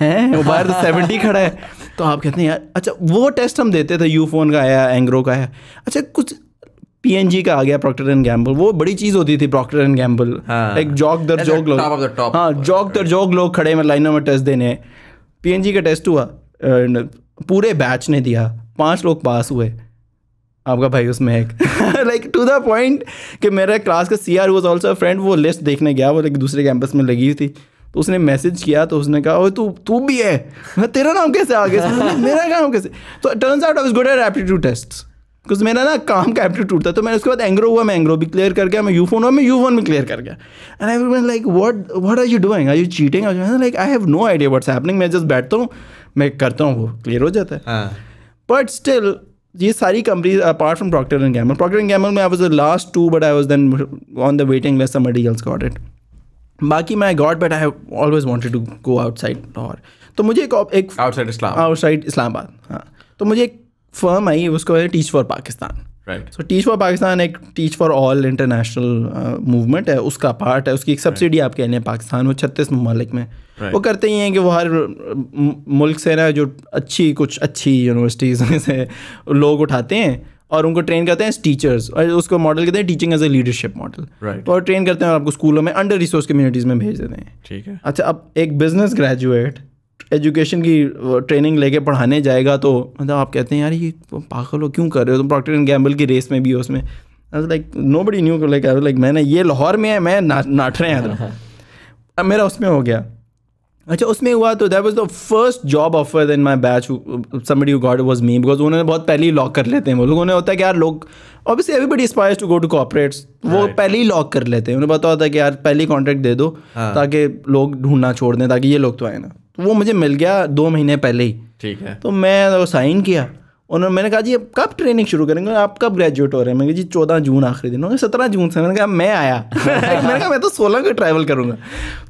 हैं वो बाहर तो सेवेंटी खड़ा है। तो आप कहते हैं यार अच्छा वो टेस्ट हम देते थे यू फ़ोन का आया एंग्रो का आया अच्छा कुछ पीएनजी का आ गया प्रॉक्टर एंड गैम्बल वो बड़ी चीज़ होती थी प्रॉक्टर एंड गैम्बल एक जॉक दर जॉक लोग। हाँ जॉक दर जॉक लोग खड़े में लाइनों में टेस्ट देने। पीएनजी का टेस्ट हुआ पूरे बैच ने दिया। पाँच लोग पास हुए। आपका भाई उसमें एक। लाइक टू द पॉइंट कि मेरा क्लास का C R was also friend वो लिस्ट देखने गया वो लाइक दूसरे कैंपस में लगी हुई थी। तो उसने मैसेज किया तो उसने कहा ओ तू तू भी है? मैं तेरा नाम कैसे आ गया? मेरा नाम कैसे? तो turns out I was good at aptitude tests because मेरा ना काम का एप्टीट्यूड था तो मैंने उसके बाद एंग्रो हुआ मैं एंग्रो भी क्लियर कर गया मैं यू फ़ोन हुआ मैं यू फ़ोन भी क्लियर कर गया। And I won like what what are you doing are you cheating like I have no idea what's happening मैं जस्ट बैठता हूँ मैं करता हूँ वो क्लियर हो जाता है. हाँ। बट स्टिल ये सारी companies apart from Procter and Gamble Procter and Gamble में I was the last two but I was then on the waiting list somebody else got it बाकी मैं got but I have always wanted to go outside Lahore तो मुझे एक एक outside Islam outside Islamabad हाँ। तो मुझे एक फर्म आई उसको है Teach For Pakistan right so Teach For Pakistan एक Teach For All international movement है उसका पार्ट है उसकी एक सब्सिडी right. आप कह लें पाकिस्तान वो छत्तीस ममालिक में. Right. वो करते ही हैं कि वो हर मुल्क से ना जो अच्छी कुछ अच्छी यूनिवर्सिटीज़ में से लोग उठाते हैं और उनको ट्रेन करते हैं टीचर्स और उसको मॉडल कहते हैं teaching as a leadership model. तो और ट्रेन करते हैं और आपको स्कूलों में अंडर रिसोर्स कम्युनिटीज़ में भेज देते हैं. ठीक है. अच्छा अब एक बिज़नेस ग्रेजुएट एजुकेशन की ट्रेनिंग लेके पढ़ाने जाएगा तो मतलब आप कहते हैं यार ये पागल हो क्यों कर रहे हो तुम प्रॉक्टर एंड गैम्बल की रेस में भी हो उसमें like nobody knew like like मैंने ये लाहौर में है मैं ना, नाट रहे हैं। अब मेरा उसमें हो गया अच्छा उसमें हुआ तो that was the first job offer in my batch somebody who got was me because उन्होंने बहुत पहले ही लॉक कर लेते हैं वो लोग उन्हें होता है कि यार लोग obviously everybody aspires to go to corporates वो. पहले ही लॉक कर लेते हैं उन्हें पता होता है कि यार पहले ही कॉन्ट्रैक्ट दे दो हाँ। ताकि लोग ढूंढना छोड़ दें ताकि ये लोग तो आए ना वो मुझे मिल गया दो महीने पहले ही। ठीक है। तो मैं वो साइन किया उन्होंने मैंने कहा जी अब कब ट्रेनिंग शुरू करेंगे? आप कब ग्रेजुएट हो रहे हैं? मैंने कहा जी चौदह जून आखिरी दिन उन्होंने सत्रह जून से। मैंने कहा मैं आया। मैंने कहा मैं तो सोलह को ट्रैवल करूँगा।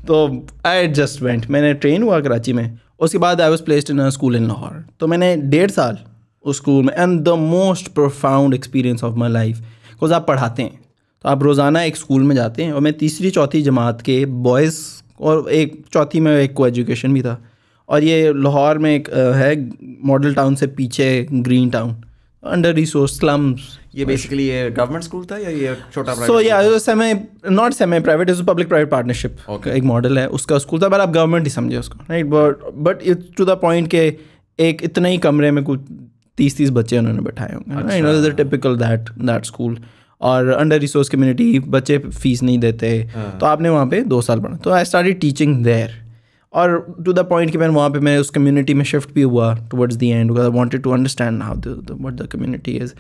तो आई एडजस्टमेंट मैंने ट्रेन हुआ कराची में। उसके बाद I was placed in school in Lahore तो मैंने डेढ़ साल उस स्कूल में and the most profound experience of my life because आप पढ़ाते हैं। तो आप रोज़ाना एक स्कूल में जाते हैं और मैं तीसरी चौथी जमात के बॉयज़ और एक चौथी में एक को एजुकेशन भी था। और ये लाहौर में एक है मॉडल टाउन से पीछे Green Town under resource slums ये बेसिकली ये गवर्नमेंट स्कूल था या ये छोटा सो या semi not semi private is public private partnership एक मॉडल है उसका स्कूल था पर आप गवर्नमेंट ही समझे उसको right but but it's to the point के एक इतने ही कमरे में कुछ तीस तीस बच्चे उन्होंने बैठाए होंगे टिपिकल दैट दैट स्कूल और अंडर रिसोर्स कम्युनिटी बच्चे फ़ीस नहीं देते। तो आपने वहाँ पे दो साल पढ़ा। तो आई स्टार्टेड टीचिंग देयर और टू द पॉइंट कि मैं वहाँ पे मैं उस कम्युनिटी में शिफ्ट भी हुआ towards the end I wanted to understand how the what the community is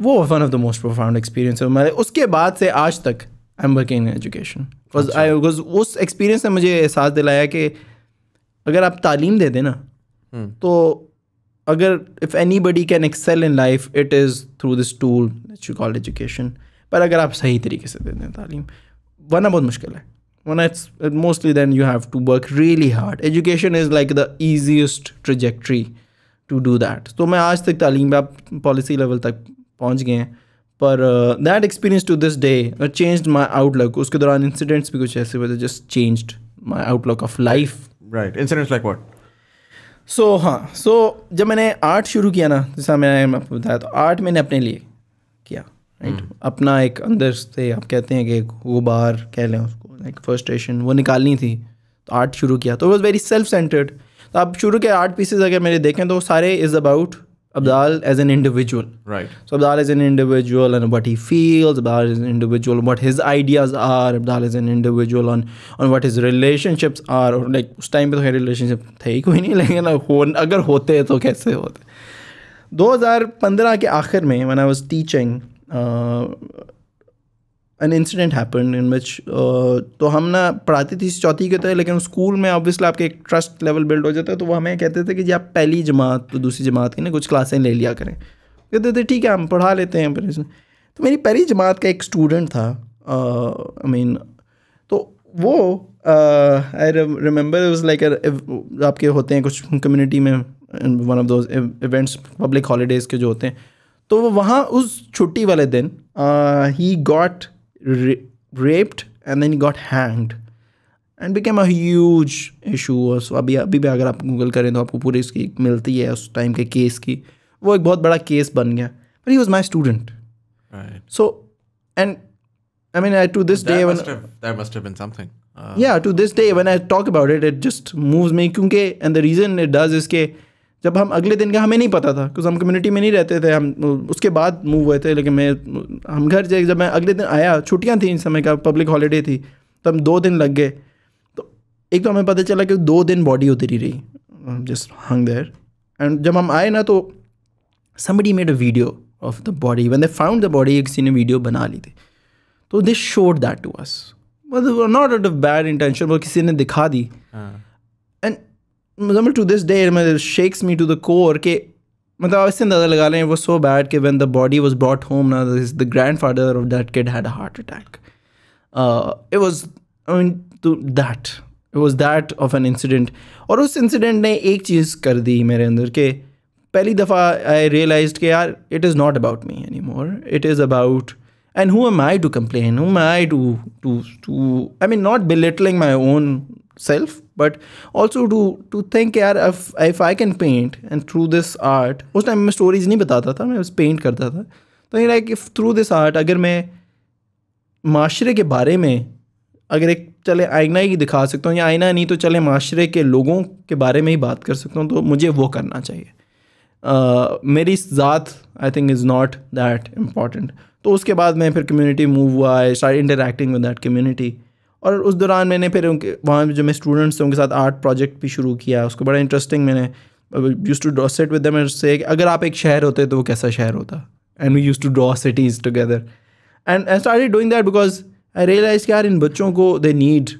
वो one of the most profound experience है हमारे उसके बाद से आज तक I am working in education because I because उस एक्सपीरियंस ने मुझे एहसास दिलाया कि अगर आप तालीम दे देना हम्म। तो अगर if anybody can excel in life it is through this tool call education पर अगर आप सही तरीके से दे दें तालीम, वरना बहुत मुश्किल है। वरना it's mostly then you have to work really hard education is like the easiest trajectory to do that तो मैं आज तक तालीम आप पॉलिसी लेवल तक पहुँच गए हैं। पर that experience to this day change my outlook उसके दौरान इंसिडेंट्स भी कुछ ऐसे हुए थे just changed my outlook of life right incidents like what so so, हाँ सो so, जब मैंने आर्ट शुरू किया ना जैसा मैंने आपको बताया तो आर्ट मैंने अपने लिए किया राइट right? अपना एक अंदर से आप कहते हैं कि वो बाहर कह लें उसको लाइक फ्रस्ट्रेशन वो निकालनी थी तो आर्ट शुरू किया तो वॉज़ वेरी सेल्फ सेंटर्ड तो आप शुरू के आर्ट पीसेज अगर मेरे देखें तो सारे is about Abdal as an individual. Right. So Abdal is an individual and what he feels. Abdal is an individual what his ideas are. Abdal is an individual on on what his relationships are. और like उस time पे तो खैर relationship थे ही कोई नहीं लेकिन हो अगर होते तो कैसे होते 2015 के आखिर में when I was teaching uh, an incident happen in uh, तो हम ना पढ़ाती थी चौथी के थे लेकिन स्कूल में ऑब्वियसली आपके एक ट्रस्ट लेवल बिल्ड हो जाता है तो वो हमें कहते थे कि जी आप पहली जमात तो दूसरी जमात की ना कुछ क्लासें ले लिया करें। कहते थे ठीक है हम पढ़ा लेते हैं फिर इसमें। तो मेरी पहली जमात का एक स्टूडेंट था आई मीन तो वो आई रिमेंबर वाज लाइक आपके होते हैं कुछ कम्युनिटी में one of those events public holidays के जो होते हैं। तो वो वहाँ उस छुट्टी वाले दिन ही got raped and then he got hanged and became a huge issue सो अभी अभी भी अगर आप गूगल करें तो आपको पूरी इसकी मिलती है उस टाइम के केस की वो एक बहुत बड़ा केस बन गया but he was my student right so and I mean to this day that one must have that must have been something uh, yeah to this day when i talk about it it just moves me क्योंकि and the reason it does is कि जब हम अगले दिन का हमें नहीं पता था क्योंकि हम कम्युनिटी में नहीं रहते थे, हम, उसके बाद मूव हुए थे, लेकिन मैं, हम घर जाए, जब मैं अगले दिन आया, छुट्टियाँ थी इस समय का पब्लिक हॉलीडे थी तो हम दो दिन लग गए। तो एक तो हमें पता चला कि दो दिन बॉडी उतरी रही जस्ट हंग देयर एंड जब हम आए ना तो somebody made a video of the body when they found the body, एक किसी ने वीडियो बना ली थी। तो they showed that to us not out of bad intention वो किसी ने दिखा दी। एंड मतलब to this day shakes me to the core के मतलब आप इससे अंदाज़ा लगा लें वो सो बैड कि when the body was brought home ना this the grandfather of that kid had a heart attack it was I mean to that it was that of an incident और उस इंसिडेंट ने एक चीज़ कर दी मेरे अंदर के पहली दफ़ा आई रियलाइज़ कि यार it is not about me any more it is about and who am i to complain? Who am i to to to, i mean, not belittling my own self but also to to think यार, if I can paint and through this art, उस time मैं stories नहीं बताता था, मैं बस paint करता था। तो like if through this art अगर मैं माशरे के बारे में, अगर एक, चले आईना ही दिखा सकता हूँ या आईना नहीं तो चले माशरे के लोगों के बारे में ही बात कर सकता हूँ तो मुझे वो करना चाहिए। मेरी ज़ात I think is not that important तो उसके बाद मैं फिर कम्युनिटी मूव हुआ I start interacting with that community और उस दौरान मैंने फिर उनके, वहाँ जो मैं स्टूडेंट्स थे, उनके साथ आर्ट प्रोजेक्ट भी शुरू किया। उसको बड़ा इंटरेस्टिंग मैंने use to draw set with से अगर आप एक शहर होते तो वो कैसा शहर होता? And we use to draw cities together and I start doing that because I realize यार इन बच्चों को they need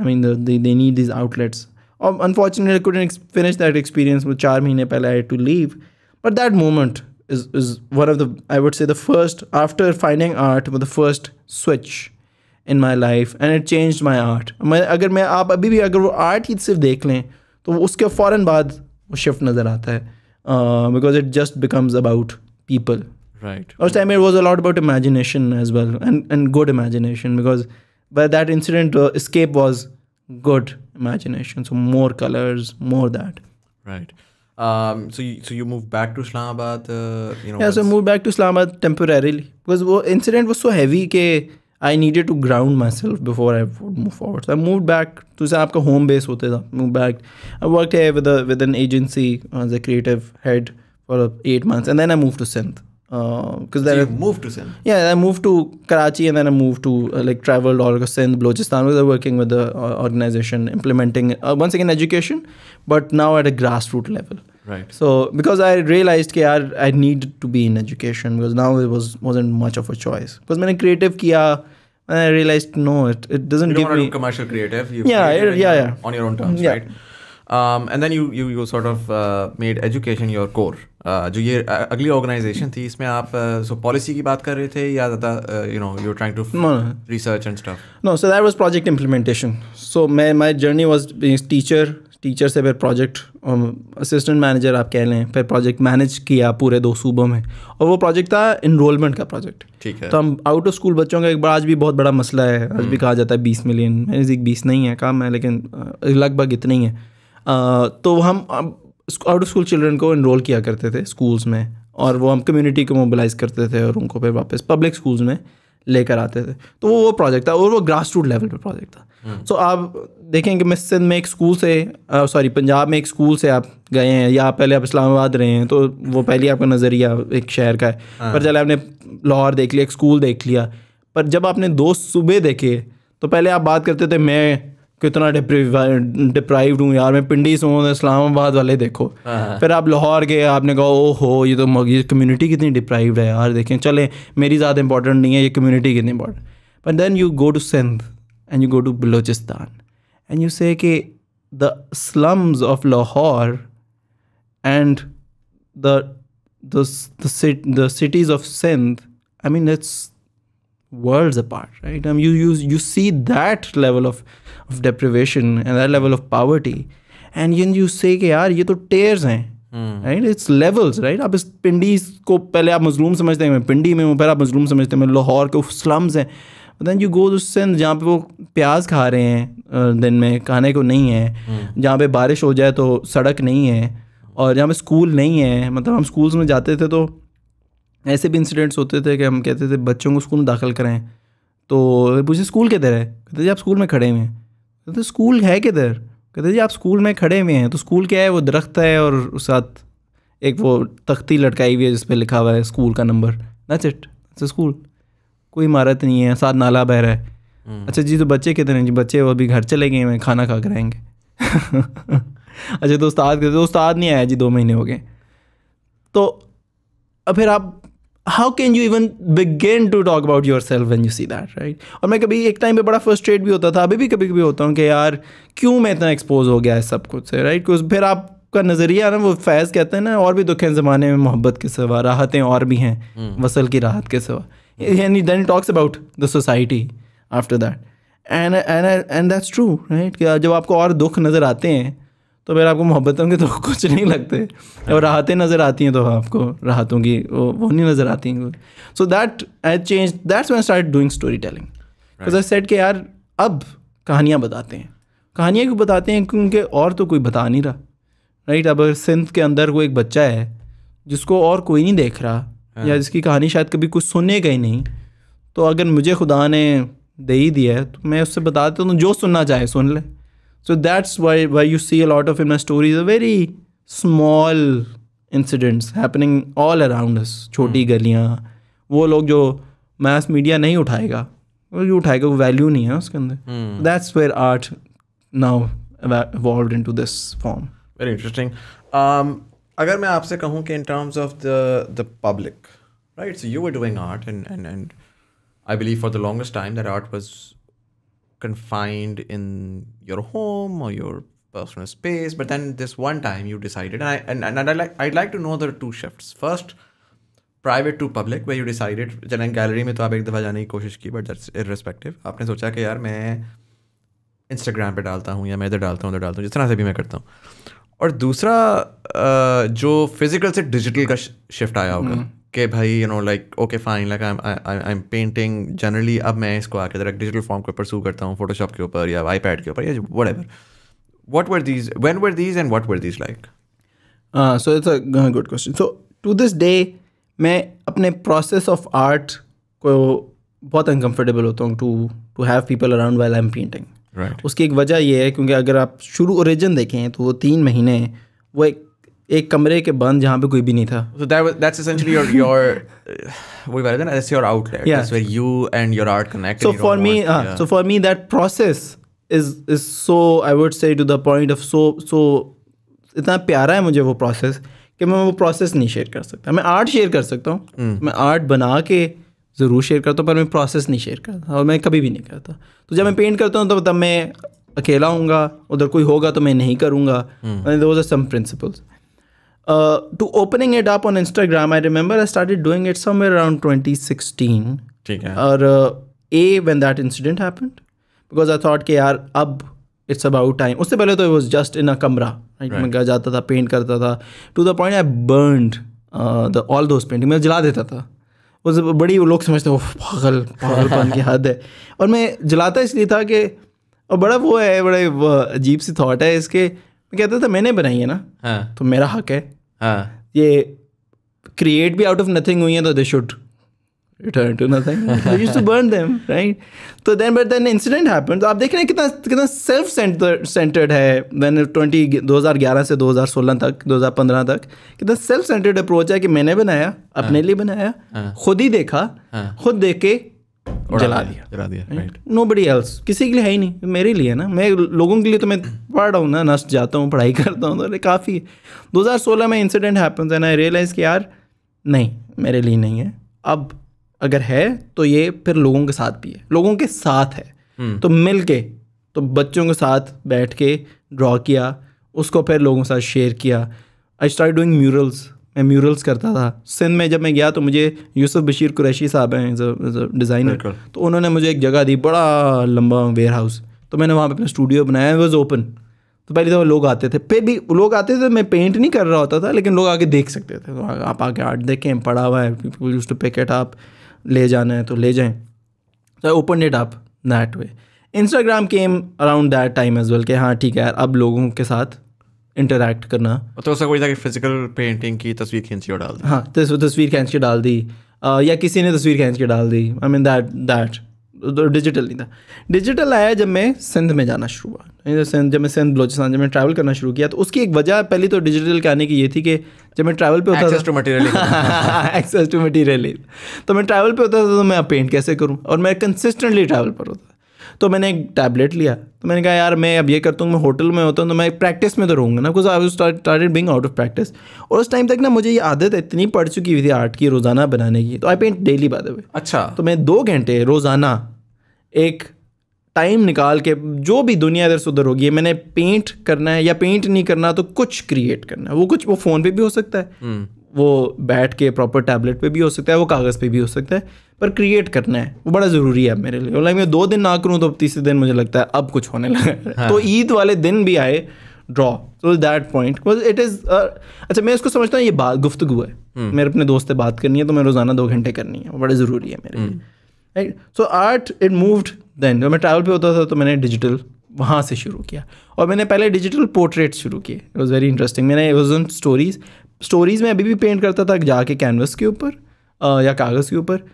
I mean they need these outlets और unfortunately couldn't finish that experience वो चार महीने पहले I to leave but that moment is is one of the, I would say the first, after finding art was first first in my life and it change my art मैं अगर मैं आप अभी भी अगर वो आर्ट ही सिर्फ़ देख लें तो उसके फ़ौर बाद वो शिफ्ट नज़र आता है। Because it just becomes about people right उस time it was a lot about imagination as well and good imagination because that incident scape was good imagination so more colours more that right Um, so, you, so you moved back to Islamabad, uh, you know. Yeah, so I moved back to Islamabad temporarily because the incident was so heavy that I needed to ground myself before I would move forward so I moved back to जैसे आपका home base होते था moved back I worked here with a with an agency as a creative head for uh, eight months and then I to because So then you moved to Sindh. Yeah, I moved to Karachi and then I moved to uh, like traveled all across Sindh, Balochistan. We were working with the uh, organization implementing uh, once again education, but now at a grassroots level. Right. So because I realized that I, I needed to be in education because now it was wasn't much of a choice. Because when I creative kiya, and I realized no, it, it doesn't You don't give want to me do commercial creative. You Yeah, it yeah, yeah. On your own terms, Yeah. right? Um, and then you you you sort of uh, made education your core. Uh, जो ये uh, अगली organisation थी इसमें आप सो policy की बात कर रहे थे या ज़्यादा you know you trying to. Research and stuff No, so that was project implementation. So my my journey was being teacher, teacher से फिर प्रोजेक्ट असिस्टेंट मैनेजर आप कह लें फिर प्रोजेक्ट मैनेज किया पूरे दो सूबों में। और वो प्रोजेक्ट था इनरोलमेंट का प्रोजेक्ट ठीक है। तो हम आउट ऑफ़ स्कूल बच्चों का एक बड़ा आज भी बहुत बड़ा मसला है। आज भी कहा जाता है बीस मिलियन मेरे नज़दीक बीस नहीं है काम है लेकिन लगभग इतना ही है। तो हम आउट ऑफ़ स्कूल चिल्ड्रन को इनरोल किया करते थे स्कूल्स में और वो हम कम्युनिटी को मोबिलाइज करते थे और उनको फिर वापस पब्लिक स्कूल्स में लेकर आते थे। तो वो वो प्रोजेक्ट था और वो ग्रास रूट लेवल पे प्रोजेक्ट था। सो so, आप देखें कि मैं सिंध में एक स्कूल से सॉरी पंजाब में एक स्कूल से आप गए हैं या आप पहले आप इस्लामाबाद रहे हैं तो वो पहले आपका नज़रिया एक शहर का है। पर चले आपने लाहौर देख लिया एक स्कूल देख लिया पर जब आपने दो सूबे देखे तो पहले आप बात करते थे मैं कितना डिप्राइव्ड हूँ यार मैं पिंडी से हूँ इस्लामाबाद वाले देखो। फिर आप लाहौर गए आपने कहा ओ हो ये तो ये कम्युनिटी कितनी डिप्राइव्ड है यार देखें चले मेरी ज़्यादा इंपॉर्टेंट नहीं है ये कम्युनिटी कितनी important but then you go to Sindh and you go to Balochistan and you say कि the slums of Lahore and the the the, cit- the cities of Sindh, I mean, it's worlds apart, right? I mean, you you you see that level of of deprivation and that level of poverty, and then you say कि यार ये तो tears हैं right it's levels right आप इस पिंडी को पहले आप मजलूम समझते हैं मैं पिंडी में हूँ फिर आप मजलूम समझते हैं मैं लाहौर के स्लम्स हैं। Then you go to Sindh जहाँ पे वो प्याज खा रहे हैं दिन में खाने को नहीं है। जहाँ पे बारिश हो जाए तो सड़क नहीं है और जहाँ पे स्कूल नहीं है मतलब हम स्कूल्स में जाते थे तो ऐसे भी इंसिडेंट्स होते थे कि हम कहते थे बच्चों को स्कूल में दाखिल करें तो पूछे स्कूल किधर है? कहते जी आप स्कूल में खड़े हुए हैं। कहते स्कूल है किधर? कहते जी आप स्कूल में खड़े हुए हैं। तो स्कूल क्या है? वो दरख्त है और उस साथ एक वो तख्ती लटकाई हुई है जिस पर लिखा हुआ है स्कूल का number. That's it it's school कोई इमारत नहीं है साथ नाला बह रहा है। अच्छा जी तो बच्चे कितने हैं? जी बच्चे वो अभी घर चले गए हैं खाना खा कर आएँगे। अच्छा तो उस्ताद के तो उस्ताद नहीं आया जी दो महीने हो गए। तो अब फिर आप how can you even begin to talk about yourself when you see that right और मैं कभी एक टाइम पे बड़ा फ्रस्ट्रेट भी होता था अभी भी कभी कभी होता हूँ कि यार क्यों मैं इतना एक्सपोज हो गया है सब कुछ से राइट right? फिर आपका नज़रिया ना वो फैज़ कहते हैं ना और भी दुख हैं ज़माने में मोहब्बत के सिवा राहतें और भी हैं हम्म। वसल की राहत के सिवा यानी then talks about the society after that and and and that's true right जब आपको और दुख नज़र आते हैं तो फिर आपको मोहब्बतों के तो कुछ नहीं लगते। और राहतें नज़र आती हैं तो आपको राहतों की वो, वो नहीं नज़र आती हैं। So that I change that's one start doing story telling because I said कि यार अब कहानियाँ बताते हैं। कहानियाँ क्यों बताते हैं? क्योंकि और तो कोई बता नहीं रहा। राइट अब सिंध के अंदर कोई एक बच्चा है जिसको और कोई नहीं देख रहा या जिसकी कहानी शायद कभी कुछ सुनेगा ही नहीं तो अगर मुझे खुदा ने दे ही दिया है तो मैं उससे बता देता हूँ जो सुनना चाहे सुन ले। So that's why why you see a lot of in my stories are very small incidents happening all around us. छोटी गलियाँ वो लोग जो mass media नहीं उठाएगा वो जो उठाएगा वो वैल्यू नहीं है उसके अंदर that's where art now evolved into this form. Very interesting. Um, अगर मैं आपसे कहूँ कि in terms of the the public, right? So you were doing art, and and and I believe for the longest time that art was confined in your home or your personal space but then this one time you decided and i and, and I'd like i'd like to know the two shifts first private to public where you decided चलें gallery में तो आप एक दफ़ा जाने की कोशिश की बट दैट्स इररिस्पेक्टिव आपने सोचा कि यार मैं इंस्टाग्राम पे डालता हूँ या मैं इधर डालता हूँ उधर डालता हूँ जिस तरह से भी मैं करता हूँ और दूसरा जो फ़िज़िकल से डिजिटल का शिफ्ट आया होगा कि भाई you know like okay fine like I I am painting generally अब मैं इसको आके जरा डिजिटल फॉर्म के ऊपर परसू करता हूँ फोटोशॉप के ऊपर या आई पैड के ऊपर या whatever what were these when were these and what were these like so it's a good question so to this day मैं अपने प्रोसेस ऑफ़ आर्ट को बहुत अनकम्फर्टेबल होता हूँ to to have people around well I am painting right उसकी एक वजह ये है क्योंकि अगर आप शुरू ओरिजिन देखें तो वो तीन महीने वो एक एक कमरे के बंद जहाँ पे कोई भी नहीं था So that was that's essentially your your uh, we were then that's your outlet. Yeah. That's where you and your art connect. so for me want- uh, yeah. so for me that process is is so i would say to the point of so so इतना प्यारा है मुझे वो process कि मैं वो process नहीं share कर सकता मैं आर्ट शेयर कर सकता हूँ mm. मैं आर्ट बना के ज़रूर शेयर करता हूँ पर मैं प्रोसेस नहीं शेयर करता और मैं कभी भी नहीं करता तो जब मैं पेंट करता हूँ तो तब मैं अकेला हूँगा उधर कोई होगा तो मैं नहीं करूँगा those are some principles to opening it up on Instagram, I remember I started doing it somewhere around 2016. ठीक है uh, A, when that incident happened, because I thought कि यार अब it's about time. उससे पहले तो it was just in a कमरा, right? मैं घर जाता था, पेंट करता था. To the point I burned uh, the all those painting. मैं जला देता था. वो सब बड़ी लोग समझते ओह पागल पागलपन की हद है और मैं जलाता इसलिए था कि और बड़ा वो है बड़े वो अजीब सी थॉट है इसके कहता था मैंने बनाई है ना। हाँ। तो मेरा हक है। हाँ। ये क्रिएट भी आउट ऑफ़ नथिंग हुई है तो they should return to nothing used to burn them right तो then but then incident happen तो आप देख रहे हैं कितना कितना सेल्फ सेंटर्ड है। देन ट्वेंटी दो हज़ार ग्यारह से दो हज़ार सोलह तक दो हज़ार पंद्रह तक कितना सेल्फ सेंटर्ड अप्रोच है कि मैंने बनाया अपने लिए बनाया खुद ही देखा खुद देख के जला दिया। जला दिया राइट नो बडी एल्स किसी के लिए है ही नहीं मेरे लिए है ना। मैं लोगों के लिए तो मैं पढ़ रहा हूँ ना नष्ट जाता हूँ पढ़ाई करता हूँ तो काफ़ी दो हज़ार सोलह में incident happens and I realize कि यार नहीं मेरे लिए नहीं है। अब अगर है तो ये फिर लोगों के साथ भी है। लोगों के साथ है। तो मिल के तो बच्चों के साथ बैठ के ड्रॉ किया उसको फिर लोगों के साथ शेयर किया। आई स्टार्ट डूइंग म्यूरल्स मैं म्यूरल्स करता था। सिंध में जब मैं गया तो मुझे यूसुफ बशीर कुरैशी साहब हैं डिज़ाइनर तो उन्होंने मुझे एक जगह दी बड़ा लंबा वेयर हाउस तो मैंने वहाँ पर अपना स्टूडियो बनाया वॉज़ ओपन तो पहले तो लोग आते थे। फिर भी लोग आते थे मैं पेंट नहीं कर रहा होता था लेकिन लोग आके देख सकते थे। तो आप आके आर्ट देखें पड़ा हुआ है people use to pick it आप ले जाना है तो ले जाएँ। तो ओपन डेट आप that way Instagram came around that time as well कि हाँ ठीक है यार अब लोगों के साथ इंटरेक्ट करना। तो उसका कोई था कि फ़िज़िकल पेंटिंग की तस्वीर खींची और डाल दी। हाँ तस, तस्वीर खींच के डाल दी। या किसी ने तस्वीर खींच के डाल दी। I mean that that digital नहीं था। डिजिटल आया जब मैं सिंध में जाना शुरू हुआ। नहीं, सिंध जब मैं सिंध बलोचिस्तान जब मैं ट्रैवल करना शुरू किया तो उसकी एक वजह पहली तो डिजिटल के आने की ये थी कि जब मैं ट्रैवल पे होता था एक्सेस टू मटीरियल तो मैं ट्रैवल पे होता था तो मैं पेंट कैसे करूँ? और मैं कंसिस्टेंटली ट्रैवल पर होता तो मैंने एक टैबलेट लिया। तो मैंने कहा यार मैं अब ये करता हूँ मैं होटल में होता हूँ तो मैं प्रैक्टिस में तो रहूँगा ना। Because I started being out of practice और उस टाइम तक ना मुझे ये आदत इतनी पड़ चुकी हुई थी आर्ट की रोज़ाना बनाने की। तो I paint daily by the way अच्छा। तो मैं दो घंटे रोज़ाना एक टाइम निकाल के जो भी दुनिया इधर से उधर होगी मैंने पेंट करना है या पेंट नहीं करना तो कुछ क्रिएट करना है। वो कुछ वो फ़ोन पे भी हो सकता है। वो बैठ के प्रॉपर टैबलेट पे भी हो सकता है वो कागज़ पे भी हो सकता है पर क्रिएट करना है वो बड़ा ज़रूरी है मेरे लिए। लाइक मैं दो दिन ना करूँ तो तीसरे दिन मुझे लगता है अब कुछ होने लगा है। तो ईद वाले दिन भी आए ड्रॉ तो दैट पॉइंट इट इज़ अच्छा मैं इसको समझता हूँ ये बात गुफ्तगु है। मेरे अपने दोस्त से बात करनी है तो मैं रोज़ाना दो घंटे करनी है वो बड़ा ज़रूरी है मेरे लिए। Right so art it moved then जब मैं ट्रैवल पे होता था तो मैंने डिजिटल वहाँ से शुरू किया। और मैंने पहले डिजिटल पोर्ट्रेट शुरू किए इट वॉज़ वेरी इंटरेस्टिंग मैंने वॉज़ ऑन स्टोरीज स्टोरीज में अभी भी पेंट करता था जाके कैनवस के ऊपर या कागज़ के ऊपर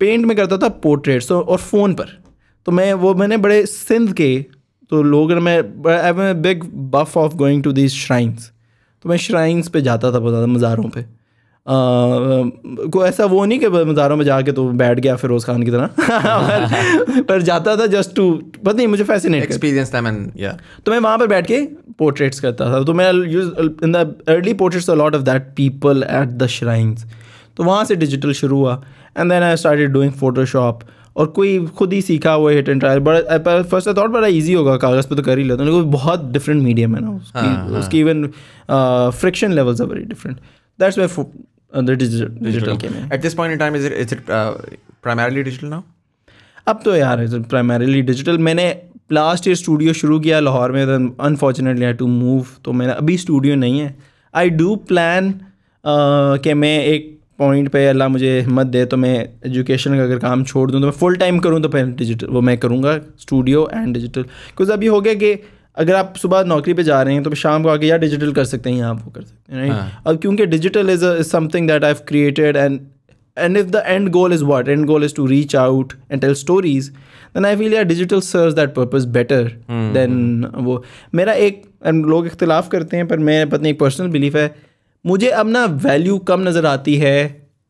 पेंट में करता था पोर्ट्रेट्स और फ़ोन पर। तो मैं, वो मैंने बड़े सिंध के तो लोग मैं I am big buff of going to these shrines तो मैं श्राइन्स पे जाता था, बहुत ज़्यादा मज़ारों पे। कोई ऐसा वो नहीं कि मज़ारों में जाके तो बैठ गया फिरोज़ खान की तरह। पर, पर जाता था जस्ट टू पता नहीं मुझे फैसिनेट एक्सपीरियंस and yeah. तो मैं वहाँ पर बैठ के पोर्ट्रेट्स करता था। तो मैं use in the early portraits a lot of that people at the shrines तो वहाँ से डिजिटल शुरू हुआ। And then I started doing Photoshop और कोई खुद ही सीखा वो हिट एंड ट्रायल बड़ा फ़र्स्ट आई थॉट बड़ा इजी होगा कागज़ पे तो कर ही लेता हूँ। बहुत डिफरेंट मीडियम है ना उसकी। उसकी even friction levels are very different that's why the digital के में at this point in time is it is it uh, primarily digital now? अब तो यार प्राइमरीली डिजिटल मैंने लास्ट ईयर स्टूडियो शुरू किया लाहौर में अनफॉर्चुनेटली आई टू मूव तो मेरा अभी स्टूडियो नहीं है। आई डू प्लान कि मैं एक पॉइंट पे अल्लाह मुझे हिम्मत दे तो मैं एजुकेशन का अगर काम छोड़ दूँ तो मैं फुल टाइम करूँ तो फिर डिजिटल वो मैं करूँगा स्टूडियो एंड डिजिटल बिकॉज़ अभी हो गया कि अगर आप सुबह नौकरी पे जा रहे हैं तो शाम को आके यार डिजिटल कर सकते हैं यहाँ आप वो कर सकते हैं राइट अब क्योंकि digital is something that I have created and and if the end goal is what? End goal is to reach out and tell stories then i feel yeah digital serves that purpose better than वो। मेरा एक लोग इख्तलाफ करते हैं पर मैं पता एक पर्सनल बिलीफ है। मुझे अब ना वैल्यू कम नज़र आती है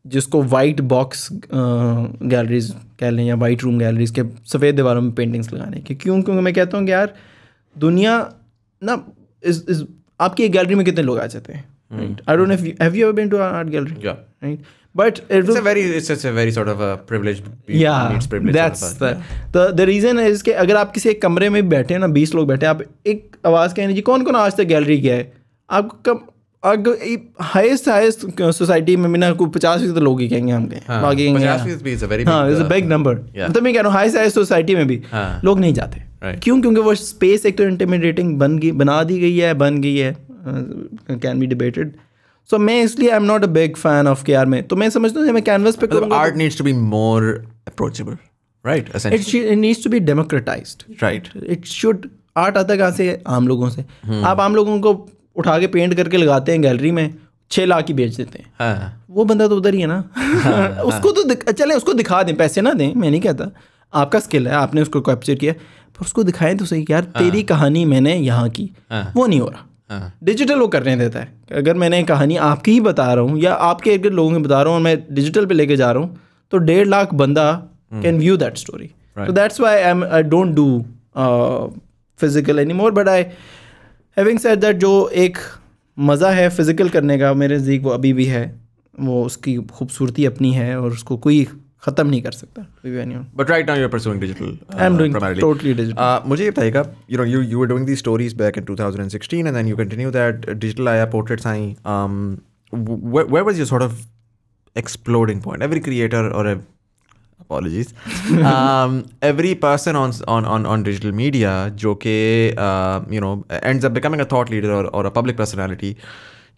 जिसको वाइट बॉक्स गैलरीज कह लें या वाइट रूम गैलरीज के सफ़ेद दीवारों में पेंटिंग्स लगाने की। क्यों? क्योंकि मैं कहता हूँ कि यार दुनिया ना इस इस आपकी एक गैलरी में कितने लोग आ जाते हैं? Right I don't know have you ever been to art gallery right but it it's a very it's just a very sort of a privileged people yeah needs privilege that's sort of the a- the the reason is कि अगर आप किसी एक कमरे में बैठे हैं ना बीस लोग बैठे हैं आप एक आवाज़ कहने जी कौन कौन आज तक गैलरी गया है? आपको कम हाईएस्ट हाईएस्ट सोसाइटी में बिना कोई पचास फ़ीसद लोग ही कहेंगे हम हाँ, बाकी हाँ। हाँ अ uh, बिग नंबर. मतलब मैं कह रहा हूँ हाईएस्ट हाईएस्ट सोसाइटी में भी हाँ। लोग नहीं जाते। Right. क्यों? क्योंकि वो स्पेस एक तो इंटिमिडेटिंग बन गई बना दी गई है बन गई है कैन बी डिबेटेड सो मैं इसलिए I am not a big fan of के यार में। तो मैं समझता हूँ मैं कैनवस पे करूँगा art needs to be more approachable right it needs to be democratised right. It should art आता कहाँ से? आम लोगों से। Hmm. आप आम लोगों को उठा के पेंट करके लगाते हैं गैलरी में छः लाख ही बेच देते हैं। हाँ। वो बंदा तो उधर ही है ना। हाँ, उसको तो चले उसको दिखा दें पैसे ना दें मैं नहीं कहता। आपका स्किल है आपने उसको कैप्चर किया पर उसको दिखाएँ तो सही यार तेरी कहानी मैंने यहाँ की हाँ। वो नहीं हो रहा। हाँ। डिजिटल वो करने देता है। अगर मैंने कहानी आपकी ही बता रहा हूँ या आपके इर्द लोगों की बता रहा हूँ और मैं डिजिटल पे लेके जा रहा हूँ तो डेढ़ लाख बंदा कैन व्यू दैट स्टोरी तो that's why I I don't do physical any more but I having said that जो एक मज़ा है फ़िज़िकल करने का मेरे नज़दीक वो अभी भी है। वो उसकी खूबसूरती अपनी है और उसको कोई ख़त्म नहीं कर सकता कोई भी anyone. but right now you're pursuing digital uh, I'm doing primarily totally digital. uh, मुझे ये बताइएगा you know you you were doing these stories back in 2016 and then you continue that uh, digital आया portraits I um where, where was your sort of exploding point every creator or a apologies um, every person on on on, on digital media जो कि uh, you know ends up becoming a thought leader or, or a public personality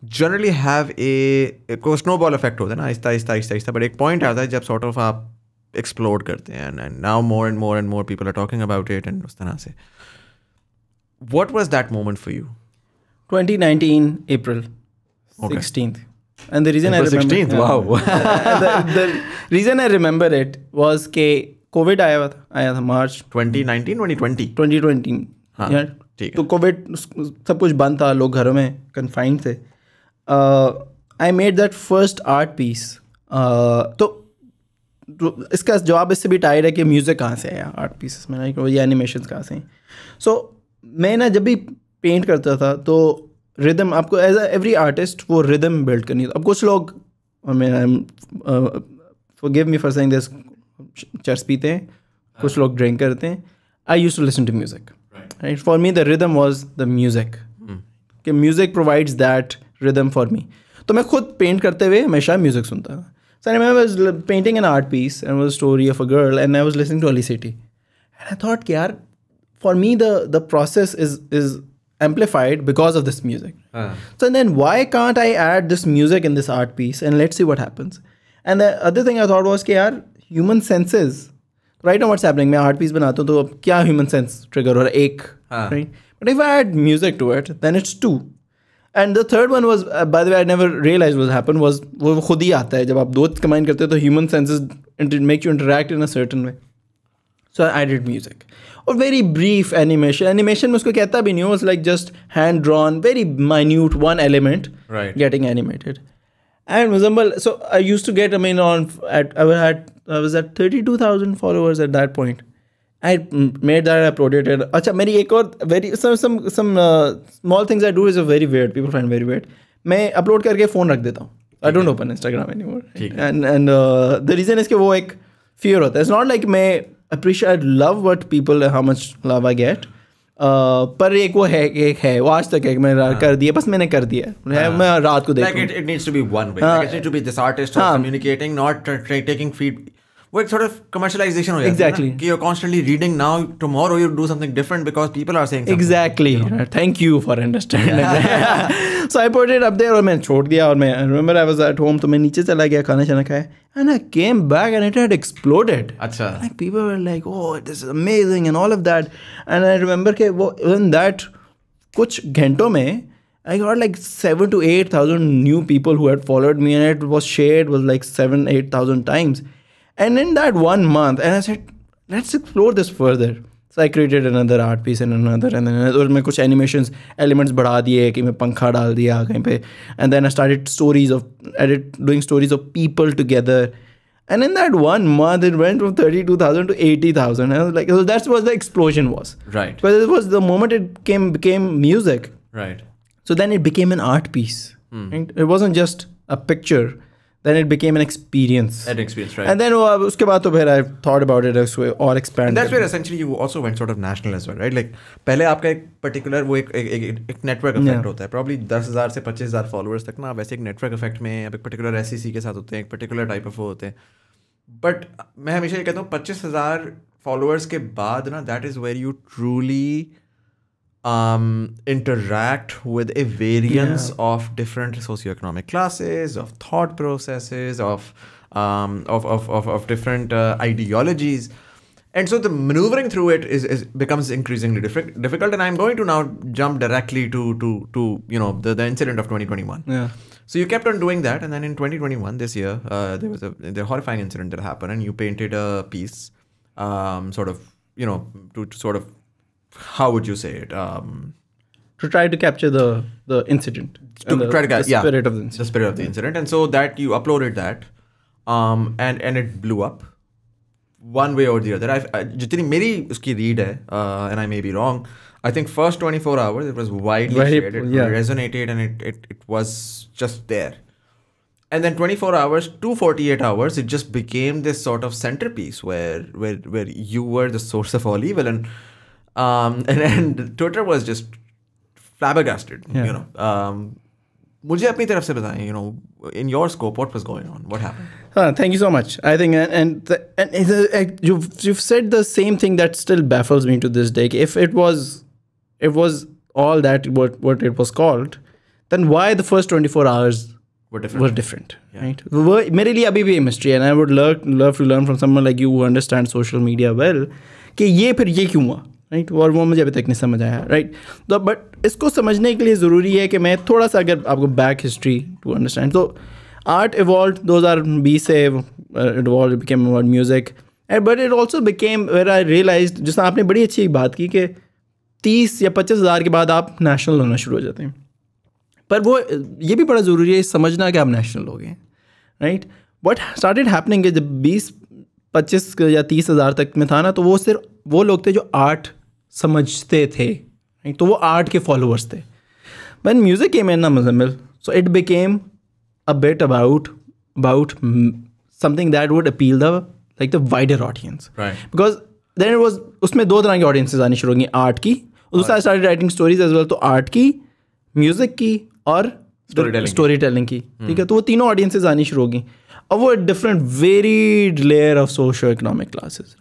generally have a को snowball effect होता है ना आहिस्ता आहिस्ता आहिस्ता आहिस्ता। बट एक पॉइंट आता है जब sort of आप एक्सप्लोर करते हैं and and now more and more and more people are talking about it and उस तरह से। What was that moment for you? 2019 April 16th. And the reason I April remember 16th, wow. the, the reason I remember it was कि Covid आया हुआ था आया था मार्च। 2019 2020 2020 हाँ, ठीक है। तो कोविड सब कुछ बंद था लोग घरों में कन्फाइंड थे। I made that first art piece. तो तो इसका जवाब इससे भी टाइड है कि म्यूज़िक कहाँ से आया आर्ट पीसेस में लाइक ये एनिमेशन कहाँ से हैं। सो मैं ना जब भी पेंट करता था तो रिदम आपको एज एवरी आर्टिस्ट वो रिदम बिल्ड करनी अब कुछ लोग forgive me for saying this church पीते हैं कुछ लोग ड्रिंक करते हैं। I use to listen to music right for me the rhythm was the music कि music provides that rhythm for me तो मैं खुद पेंट करते हुए हमेशा म्यूज़िक सुनता हूँ सर ah. मैं was painting an art piece and was story of a girl and I was listening to Ali Sethi and I thought कि यार for me the the process is is amplified because of this music so then why can't I add this music in this art piece and let see what happens and other thing I thought was कि यार human senses right no what's happening मैं art piece बनाता हूँ तो अब क्या human sense trigger हो रहा है? एक right but if I add music to it then it's two and the third one was uh, by the way i never realized what happened was वो खुद ही आता है जब आप दो कमाइन करते हो तो human senses inter- make you interact in a certain way so I did music. Or very brief animation. Animation में उसको कहता भी नहीं हूँ. It was like just hand drawn, very minute one element Right. getting animated. And Muzammal, so I used to get, I mean, on at I was at I was at thirty I made that I product अच्छा मेरी एक और very small things I do is a very weird people find very weird मैं upload करके phone रख देता हूँ। I don't open Instagram any more and and the reason इसके वो एक फियर होता है। Is not like may appreciate love what people how much love I get पर एक वो है एक है वो आज तक है मैंने कर दिया बस मैंने कर दिया। हाँ. मैं रात को देख। It needs to be one it needs to be this artist communicating not taking feed communicating not tra- tra- taking feed वो एक sort of commercialization हो जाती है Exactly. ना कि you're constantly reading now tomorrow you do something different because people are saying something Exactly. Thank you for understanding. so I put it up there और मैं छोड़ दिया और मैं I remember I was at home तो मैं नीचे चला गया खाना शाना खाया and I came back and it had exploded. अच्छा Like people were like, oh, this is amazing and all of that. And I remember कि वो even that कुछ घंटों में I got like seven to eight thousand new people who had followed me, and it was shared was like seven, eight thousand times. And in that one month, and I said, let's explore this further. So I created another art piece and another, and then another. और मैं कुछ animations elements बढ़ा दिए कि मैं पंखा डाल दिया कहीं पे, and then I started stories of edit doing stories of people together. And in that one month, it went from 32,000 to 80,000. I was like, so that's what the explosion was. right But it was the moment it came became music. right So then it became an art piece. Right? It wasn't just a picture. Then it became an experience. an experience right And then अब उसके बाद तो फिर I thought about it this way or expand. And that's where essentially you also went sort of national as well, right? Like पहले आपका एक particular वो एक एक एक, एक network effect Yeah. होता है probably दस हज़ार से पच्चीस हज़ार followers तक ना वैसे एक network effect में अब एक particular SEC के साथ होते हैं एक particular type of वो होते हैं but मैं हमेशा ये कहता हूँ पच्चीस हज़ार followers के बाद ना that is where you truly um, interact with a variance of different socioeconomic classes, of thought processes, of um, of, of, of, of different uh, ideologies. And so the maneuvering through it is, is becomes increasingly diffi- difficult. And I'm going to now jump directly to to to you know the, the incident of 2021. Yeah. So you kept on doing that, and then in 2021, this year, uh, there was a the horrifying incident that happened, and you painted a piece, um, sort of, you know, to, to sort of, how would you say it? Um, To try to capture the the incident. to and the, try to get the yeah, spirit of the incident. the spirit of the incident, and so that you uploaded that, um, and and it blew up, one way or the other. I've, I, जितनी मेरी उसकी read है, uh, and I may be wrong. I think first 24 hours it was widely Very- shared, it yeah. resonated, and it, it it was just there. And then 24 hours to 48 hours, it just became this sort of centerpiece where where where you were the source of all evil, and um and, and Twitter was just flabbergasted. Yeah. You know, um, मुझे अपनी तरफ से बताएं you know in your scope what was going on what happened Huh, thank you so much. I think, and and, the, and it's a- uh, you've you've said the same thing that still baffles me to this day. If it was, it was all that what what it was called, then why the first twenty four hours were different were different, right? वो मेरे लिए अभी भी mystery and I would love love to learn from someone like you who understands social media well कि ये फिर ये क्यों हुआ राइट और वो मुझे अभी तक नहीं समझ आया राइट तो बट इसको समझने के लिए ज़रूरी है कि मैं थोड़ा सा अगर आपको बैक हिस्ट्री टू अंडरस्टैंड तो आर्ट इवॉल्व दो हज़ार बीस से evolve became music but it also became where I realize जिसमें आपने बड़ी अच्छी एक बात की कि तीस या पच्चीस हज़ार के बाद आप नेशनल होना शुरू हो जाते हैं। पर वो, ये भी बड़ा ज़रूरी है समझना कि आप नेशनल हो गए राइट वट स्टार्टेड हैपनिंग जब बीस, पच्चीस या तीस हज़ार तक में था ना तो वो सिर्फ़, वो लोग थे जो आर्ट समझते थे तो वो आर्ट के फॉलोअर्स थे। बन music came an मजमिल so it became a bet about about something that would appeal the like the wider audience because then it was उसमें दो तरह की ऑडियंसेज आनी शुरू होंगी आर्ट की दूसरा start writing stories as well तो आर्ट की म्यूज़िक की और स्टोरी तो टेलिंग की ठीक है? Hmm। तो वो तीनों ऑडियंसेज आनी शुरू होगी अब वो different varied layer of socio economic classes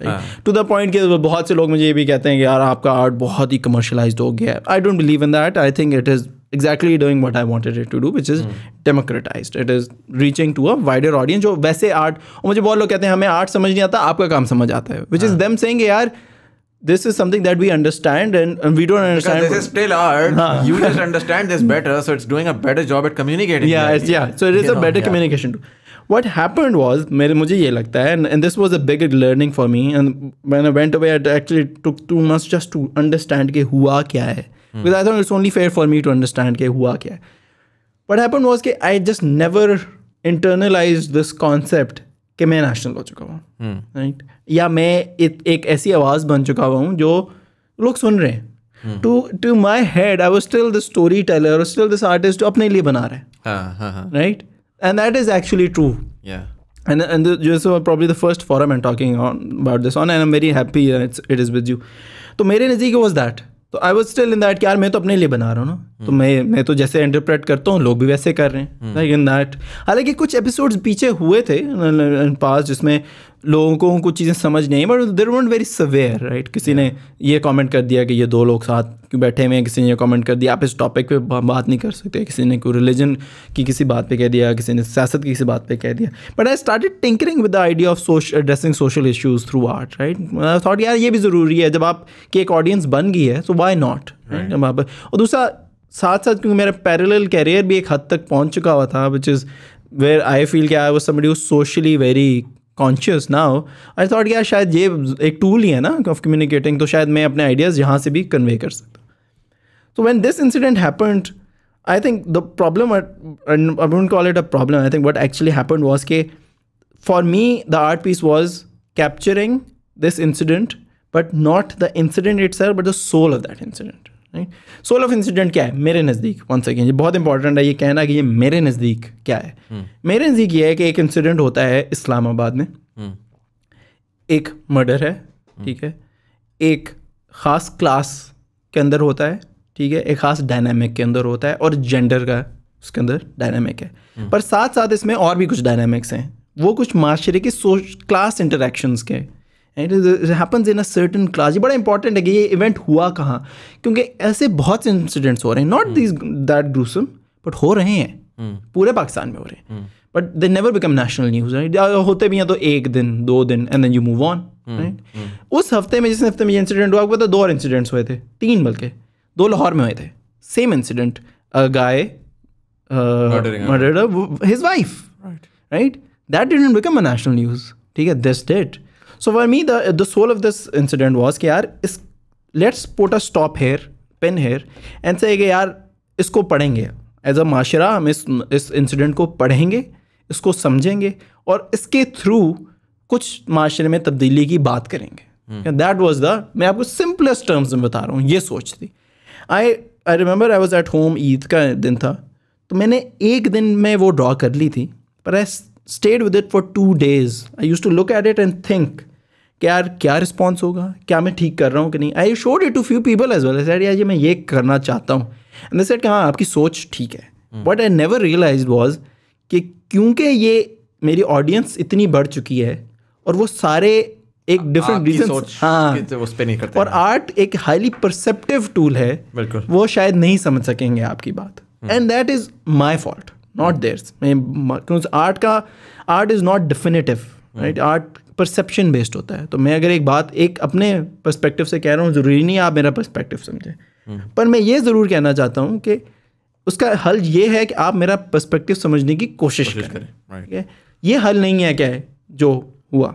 to the point कि बहुत से लोग मुझे ये भी कहते हैं कि यार आपका आर्ट बहुत ही कमर्शलाइज हो गया है I don't believe in that I think it is exactly doing what I wanted it to do, which is mm. democratized. It is reaching to a wider audience. जो वैसे आर्ट और मुझे बहुत लोग कहते हैं हमें आर्ट समझ नहीं आता आपका काम समझ आता है विच इज़ देम सेइंग यार this is something that we understand and, and we don't understand because this is still art huh. you just understand this better so it's doing a better job at communicating yeah yeah so it is you a know, better yeah. communication too what happened was मेरे मुझे ये लगता है and, and this was a big learning for me and when I went away I actually took two months just to understand कि हुआ क्या है। Because I thought it's only fair for me to understand के हुआ क्या है। But happen was के I just never internalize this concept कि मैं नेशनल हो चुका हूँ। Right hmm. या मैं एक, एक ऐसी आवाज़ बन चुका हुआ हूँ जो लोग सुन रहे हैं। To to my head I was still the story teller still this artist जो अपने लिए बना रहे हैं। Right and that is actually true and and this is probably the first forum I'm talking on about this on, and I'm very happy it's, it is with you. तो मेरे नज़दीक was that. तो I was still in that यार मैं तो अपने लिए बना रहा हूँ ना। तो मैं मैं तो जैसे इंटरप्रेट करता हूँ लोग भी वैसे कर रहे हैं। लाइक इन दैट हालाँकि कुछ एपिसोड्स पीछे हुए थे पास जिसमें लोगों को कुछ चीज़ें समझ नहीं but there won't very aware right किसी yeah. ने ये कमेंट कर दिया कि ये दो लोग साथ क्यों बैठे हुए हैं किसी ने ये कमेंट कर दिया आप इस टॉपिक पे बात नहीं कर सकते। किसी ने कोई रिलीजन की किसी बात पे कह दिया किसी ने सियासत की किसी बात पे कह दिया। But I started tinkering with the idea of सोश addressing social issues through art right thought यार ये भी ज़रूरी है जब आप की एक ऑडियंस बन गई है तो वाई नॉट जब आप और दूसरा साथ साथ क्योंकि मेरा पैरेलल कैरियर भी एक हद तक पहुँच चुका हुआ था which is where I feel क्या I was somebody socially very conscious ना हो आई थॉट यार शायद ये एक टूल ही है ना ऑफ़ कम्युनिकेटिंग तो शायद मैं अपने आइडियाज़ यहाँ से भी कन्वे कर सकता तो when this incident happened I think the problem I call it a problem I think what actually happened was के for me the art piece was capturing this incident but not the incident it's but the soul of that incident right soul of incident क्या है? मेरे नज़दीक one second ये बहुत important है ये कहना कि ये मेरे नज़दीक क्या है? hmm. मेरे नज़दीक ये है कि एक इंसिडेंट होता है इस्लामाबाद में। hmm. एक मर्डर है hmm. ठीक है? एक ख़ास क्लास के अंदर होता है ठीक है? एक ख़ास डायनामिक के अंदर होता है और जेंडर का उसके अंदर डायनामिक है। पर साथ साथ इसमें और भी कुछ डायनामिक्स हैं। वो कुछ माशरे के सोच क्लास इंटरेक्शंस के it happens in a certain class ये बड़ा इंपॉर्टेंट है कि ये इवेंट हुआ कहाँ? क्योंकि ऐसे बहुत से इंसिडेंट्स हो रहे हैं। Not this that gruesome but हो रहे हैं। Hmm. पूरे पाकिस्तान में हो रहे हैं। But they never become national news right होते भी हैं तो एक दिन दो दिन and then you move on right उस हफ़्ते में जिस हफ़्ते में ये इंसिडेंट हुआ पता दो और इंसिडेंट्स हुए थे। तीन बल्कि। दो लाहौर में हुए थे। Same incident guy murder his wife right that didn't become a national news ठीक है this date So for me, the the soul of this incident was कि यार इस let's put a stop here, pen here, and say कि यार इसको पढ़ेंगे। As a माशरा हम इस इस इंसिडेंट को पढ़ेंगे इसको समझेंगे और इसके थ्रू कुछ माशरे में तब्दीली की बात करेंगे। दैट वॉज़ द मैं आपको सिंपलेस्ट टर्म्स में बता रहा हूँ ये सोच थी। I I remember I was at home Eid का दिन था तो मैंने एक दिन में वो ड्रॉ कर ली थी पर I stayed with it for two days I use to look at it and think कि यार क्या रिस्पॉन्स होगा? क्या मैं ठीक कर रहा हूँ कि नहीं? I showed it to few people as well sir यार ये मैं ये करना चाहता हूँ. एंड सेट कि हाँ आपकी सोच ठीक है. But I never realize was कि क्योंकि ये मेरी ऑडियंस इतनी बढ़ चुकी है और वो सारे एक डिफरेंट रीजन हाँ। उस पर नहीं करते और आर्ट एक हाईली परसेप्टिव टूल है। बिल्कुल। वो शायद नहीं समझ सकेंगे आपकी बात। And that is my fault not theirs क्योंकि आर्ट का art is not definitive right art perception based होता है। तो मैं अगर एक बात एक अपने परस्पेक्टिव से कह रहा हूँ ज़रूरी नहीं आप मेरा परस्पेक्टिव समझें। हम्म। पर मैं ये ज़रूर कहना चाहता हूँ कि उसका हल ये है कि आप मेरा पर्सपेक्टिव समझने की कोशिश करें ठीक है? ये हल नहीं है क्या है जो हुआ।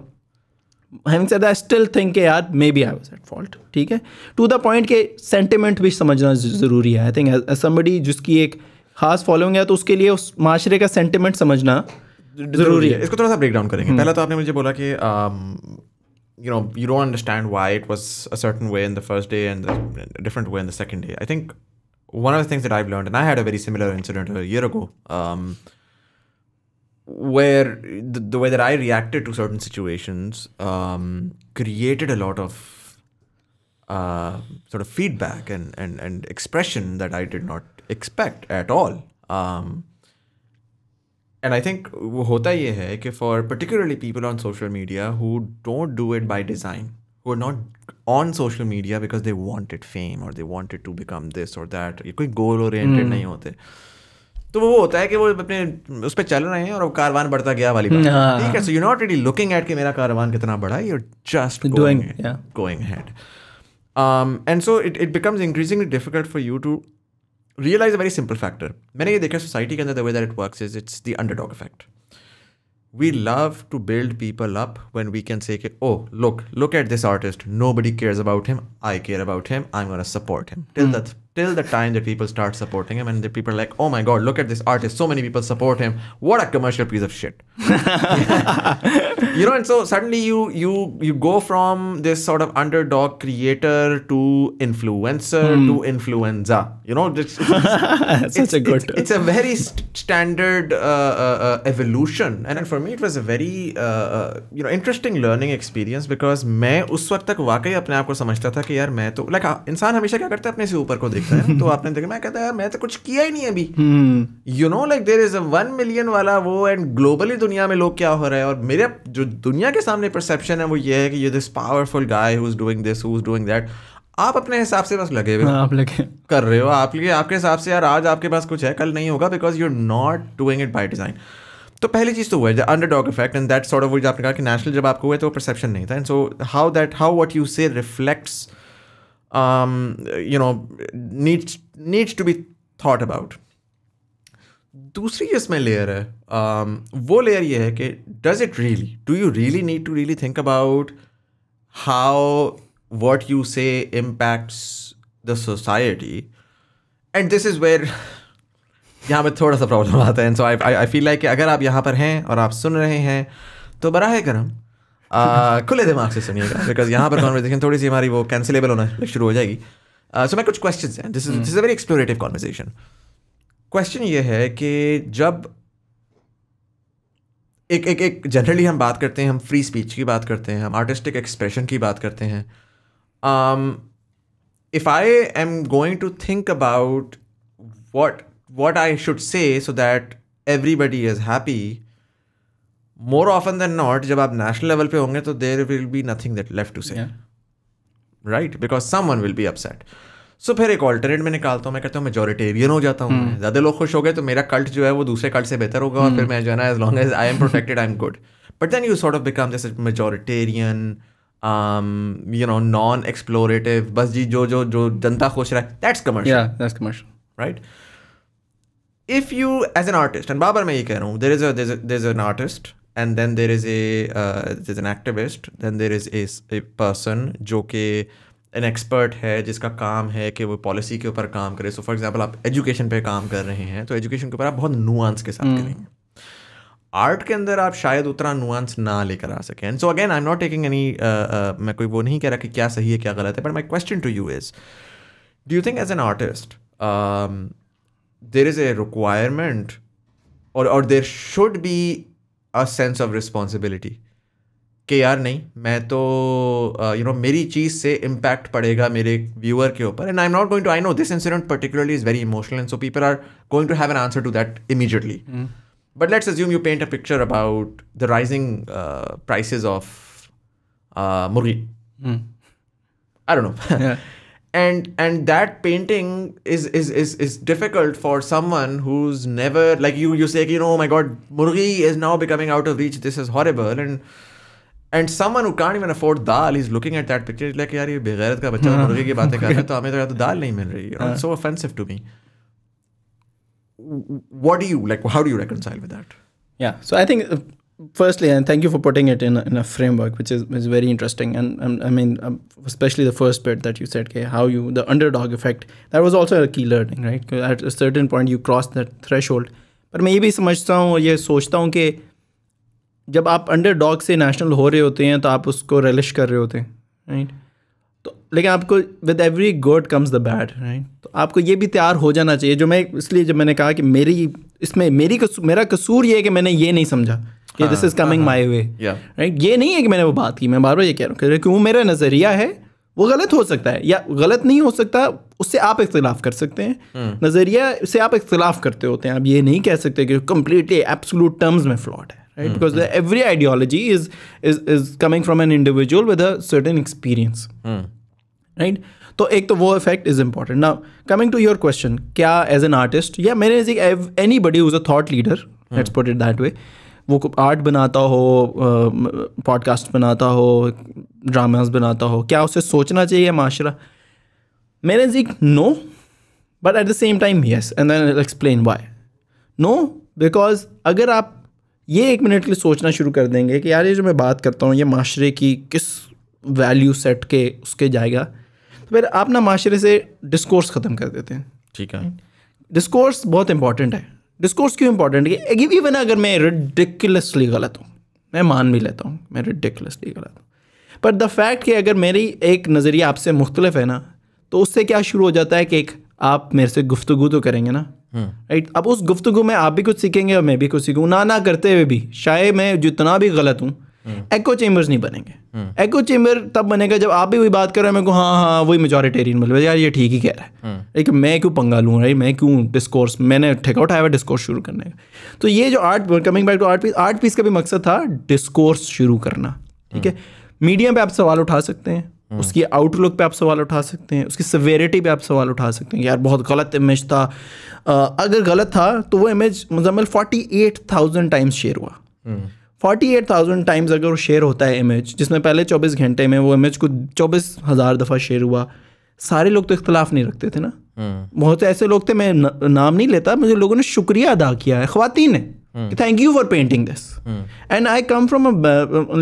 Having said I still think के यार may be I was at fault ठीक है? टू द पॉइंट के सेंटिमेंट भी समझना ज़रूरी है। आई थिंक समबडी जिसकी एक खास फॉलोइंग है तो उसके लिए उस माशरे का सेंटिमेंट समझना जरूरी है इसको थोड़ा सा ब्रेक डाउन करेंगे पहला तो आपने मुझे बोला कि you know you don't understand why it was a certain way in the first day and a different way in the second day i think one of the things that i've learned and i had a very similar incident a year ago um, where the, the way that i reacted to certain situations um, created a lot of uh, sort of feedback and, and, and expression that i did not expect at all um, and I think वो होता ये है कि for particularly people on social media who don't do it by design, who are not on social media because they wanted fame or they wanted to become this or that, ये कोई goal oriented नहीं होते तो वो होता है कि वो अपने उस पर चल रहे हैं और कारवान बढ़ता गया वाली बात ठीक है so you not really looking at कि मेरा कारवान कितना बड़ा है your just Doing, yeah. going ahead um, and so it, it becomes increasingly difficult for you to realize a very simple factor मैंने ये देखा सोसाइटी के अंदर the way that it works is it's the underdog effect we love to build people up when we can say कि, oh look look at this artist nobody cares about him I care about him I'm gonna support him till that till the time that people start supporting him and the people are like oh my god look at this artist so many people support him what a commercial piece of shit you know and so suddenly you you you go from this sort of underdog creator to influencer to influenza you know it's, it's, Such a good it's, it's a very st- standard uh, uh, uh, evolution and then for me it was a very uh, uh, you know interesting learning experience because मैं उस वक्त तक वाकई अपने आप को समझता था कि यार मैं तो लाइक इंसान हमेशा क्या करता है अपने से ऊपर को देखता है तो आपने देखा मैं कहता है मैं तो कुछ किया ही नहीं अभी. You know like there is a one million वाला वो एंड ग्लोबली दुनिया में लोग क्या हो रहा है और मेरे जो दुनिया के सामने परसेप्शन है वो ये है कि ये this powerful guy who is doing this who is doing that आप अपने हिसाब से बस लगे हुए हो। आप लगे। कर रहे हो आप लिए आपके हिसाब से यार आज आपके पास कुछ है कल नहीं होगा because you are not doing it by design तो पहली चीज़ तो हुआ है underdog effect and that sort of वो आपने कहा कि नेशनल जब आपको हुआ तो परसेप्शन नहीं था and so how that how what you say reflects you know needs needs to be thought about दूसरी जो इसमें लेयर है um, वो लेयर ये है कि does it really do you really need to really think about how what you say impacts the society and this is where यहाँ पर थोड़ा सा प्रॉब्लम आता है and so I I feel like कि अगर आप यहाँ पर हैं और आप सुन रहे हैं तो बराह करम खुले दिमाग से सुनिएगा बिकॉज़ यहाँ पर कॉन्वर्जेशन थोड़ी सी हमारी वो कैंसिलेबल होना शुरू हो जाएगी। सो मैं कुछ क्वेश्चन हैं। This is this is a very explorative conversation question ये है कि जब एक एक एक जनरली हम बात करते हैं, हम फ्री स्पीच की बात करते हैं, हम आर्टिस्टिक एक्सप्रेशन की बात करते हैं if I am going to think about what what I should say so that everybody is happy more often then not जब आप नेशनल लेवल पे होंगे तो there will be nothing that left to say right because someone will be upset so फिर एक alternate में निकालता हूँ मैं कहता हूँ मेजोरिटेरियन हो जाता हूँ मैं. ज़्यादा लोग खुश हो गए तो मेरा कल्ट जो है वो दूसरे कल्ट से बेहतर होगा और फिर मैं जो है ना as long as I am protected I am good but then you sort of become जैसे majoritarian you know non explorative बस जी जो जो जो जनता खुश रहा है that's commercial commercial. right? If you, as an artist, and मैं ये कह रहा हूँ, a there's a there's an artist, and then there is a uh, there's an activist, then there is a, a person जो कि an expert है जिसका काम है कि वो पॉलिसी के ऊपर काम करे. सो फॉर एग्जांपल आप एजुकेशन पे काम कर रहे हैं तो एजुकेशन के ऊपर आप बहुत नुआंस के साथ करेंगे. आर्ट के अंदर आप शायद उतना नुआंस ना लेकर आ सकें. So again I am not taking any मैं कोई वो नहीं कह रहा कि क्या सही है क्या गलत है but my question to you is do you think as an artist um, there is a requirement or or there should be a sense of responsibility कि यार नहीं मैं तो यू नो मेरी चीज़ से इम्पैक्ट पड़ेगा मेरे व्यूअर के ऊपर. And I am not going to I know this incident particularly is very emotional and so people are going to have an answer to that immediately but let's assume you paint a picture about the rising prices of मुर्गी I don't know. Yeah. and and that painting is is is is difficult for someone who's never like you you say you know oh my god murgi is now becoming out of reach this is horrible and and someone who can't even afford dal he's looking at that picture he's like यार ये बेगैरत का बच्चा मुर्गी की बातें कर रहा है तो हमें तो यार तो दाल नहीं मिल रही you know, it's so offensive to me what do you like how do you reconcile with that Yeah. So I think, uh, firstly, and thank you for putting it in a, in a framework, which is, is very interesting. And um, I mean, um, especially the first bit that you said, okay, how you, the underdog effect, that was also a key learning, right? at a certain point, you cross that threshold. पर मैं ये भी समझता हूँ और ये सोचता हूँ कि जब आप अंडर डॉग से नेशनल हो रहे होते हैं तो आप उसको रेलिश कर रहे होते हैं राइट तो लेकिन आपको with every good comes the bad right तो आपको ये भी तैयार हो जाना चाहिए जो मैं इसलिए जब मैंने कहा कि मेरी इसमें मेरी कसूर, मेरा कसूर ये है कि मैंने ये नहीं समझा कि this is coming my way right ये नहीं है कि मैंने वो बात की मैं बार बार ये कह रहा हूँ कि वो मेरा नज़रिया है वो गलत हो सकता है या गलत नहीं हो सकता उससे आप इख्तलाफ कर सकते हैं। नज़रिया से आप इख्तलाफ करते होते हैं। आप ये नहीं कह सकते कि कम्प्लीटली एब्सोलूट टर्म्स में फ्लॉट है right because every ideology is is is coming from an individual with a certain experience right तो एक तो वो effect is important now coming to your question क्या एज एन आर्टिस्ट या मेरे anybody who's a thought leader let's put it that way वो art बनाता हो पॉडकास्ट बनाता हो ड्रामास बनाता हो क्या उसे सोचना चाहिए माशरा? मेरे जी no but at the same time yes and then explain why no because अगर आप ये एक मिनट के लिए सोचना शुरू कर देंगे कि यार ये जो मैं बात करता हूँ ये माशरे की किस वैल्यू सेट के उसके जाएगा तो फिर आप ना माशरे से डिस्कोर्स ख़त्म कर देते हैं। ठीक है। डिस्कोर्स बहुत इंपॉर्टेंट है। डिस्कोर्स क्यों इंपॉर्टेंट है इवन अगर मैं रिडिकुलसली गलत हूँ मैं मान भी लेता हूँ मैं रिडिकुलसली गलत हूँ। पर द फैक्ट कि अगर मेरी एक नज़रिया आपसे मुख्तलिफ़ है ना तो उससे क्या शुरू हो जाता है कि एक आप मेरे से गुफ्तगु तो करेंगे ना? राइट अब उस गुफ्तगु में आप भी कुछ सीखेंगे और मैं भी कुछ सीखूँ। ना ना करते हुए भी शायद मैं जितना भी गलत हूँ एको चेम्बर्स नहीं बनेंगे। एको चेम्बर तब बनेगा जब आप भी वही बात कर रहे हैं मेरे को हाँ हाँ वही मेजोरिटेरियन मतलब यार ये ठीक ही कह रहा है। लेकिन मैं क्यों पंगा लूँ राइट मैं क्यों डिस्कोर्स मैंने ठेका उठाया हुआ डिस्कोर्स शुरू करने का। तो ये जो art coming back to art piece art piece का भी मकसद था डिस्कोर्स शुरू करना ठीक है? मीडिया पे आप सवाल उठा सकते हैं उसकी आउटलुक पे आप सवाल उठा सकते हैं उसकी सवेरिटी पे आप सवाल उठा सकते हैं यार बहुत गलत इमेज था। अगर गलत था तो वो image Muzammil forty eight thousand times share हुआ फोर्टी एट थाउज़ेंड टाइम्स अगर वो शेयर होता है इमेज जिसमें पहले चौबीस घंटे में वो इमेज को चौबीस हज़ार दफ़ा शेयर हुआ सारे लोग तो इख्तलाफ नहीं रखते थे ना। बहुत ऐसे लोग थे मैं न, नाम नहीं लेता मुझे लोगों ने शुक्रिया अदा किया है खातन ने thank you for painting this and I come from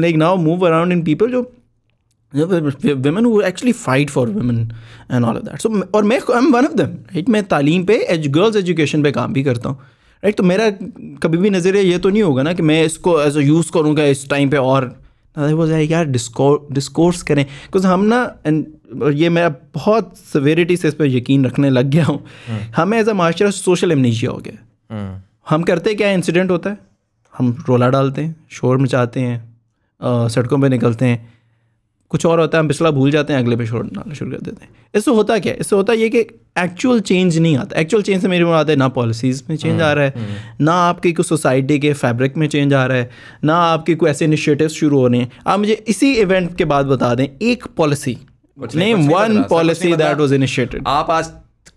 like now move around in people जो who actually fight for women and all of that. So और मैं I am one of them right मैं तालीम पे as girls education पे काम भी करता हूँ। राइट तो मेरा कभी भी नज़रिया ये तो नहीं होगा ना कि मैं इसको एज अ यूज़ करूँगा इस टाइम पे और वो यार डिस्कोर्स करें। बिकॉज़ हम ना ये मेरा बहुत सवेरिटी से इस पर यकीन रखने लग गया हूँ। हमें as a master social amnesia हो गया। हम करते क्या इंसिडेंट होता है? हम रोला डालते हैं शोर मचाते हैं सड़कों पे निकलते हैं। कुछ और होता है हम पिछला भूल जाते हैं अगले पे छोड़ डालना शुरू कर देते हैं। इससे होता क्या है? इससे होता ये कि एक्चुअल चेंज नहीं आता। एक्चुअल चेंज से मेरी मुराद है ना पॉलिसीज़ में चेंज आ रहा है ना आपकी कोई सोसाइटी के फैब्रिक में चेंज आ रहा है ना आपके कोई ऐसे इनिशिएटिव शुरू हो रहे हैं। आप मुझे इसी इवेंट के बाद बता दें एक policy name one policy that was initiated आप आज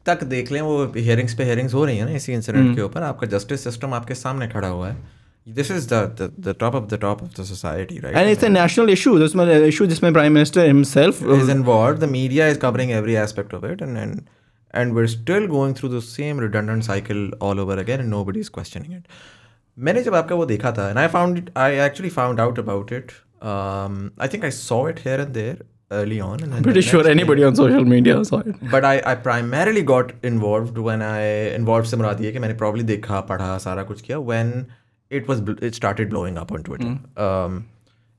तक देख लें वो हियरिंग्स पे हियरिंग्स हो रही है ना इसी इंसिडेंट के ऊपर। आपका जस्टिस सिस्टम आपके सामने खड़ा हुआ है। this is the, the the top of the top of the society right and it's a national issue this is an issue जिसमें prime minister himself is involved the media is covering every aspect of it and and and we're still going through the same redundant cycle all over again and nobody's questioning it मैंने जब आपका वो देखा था and I found it I actually found out about it um, I think I saw it here and there early on and I'm pretty sure anybody on social media saw it but I I primarily got involved when I involved से मुराद ये कि मैंने probably देखा पढ़ा सारा कुछ किया when it was it started blowing up on Twitter. Mm. Um,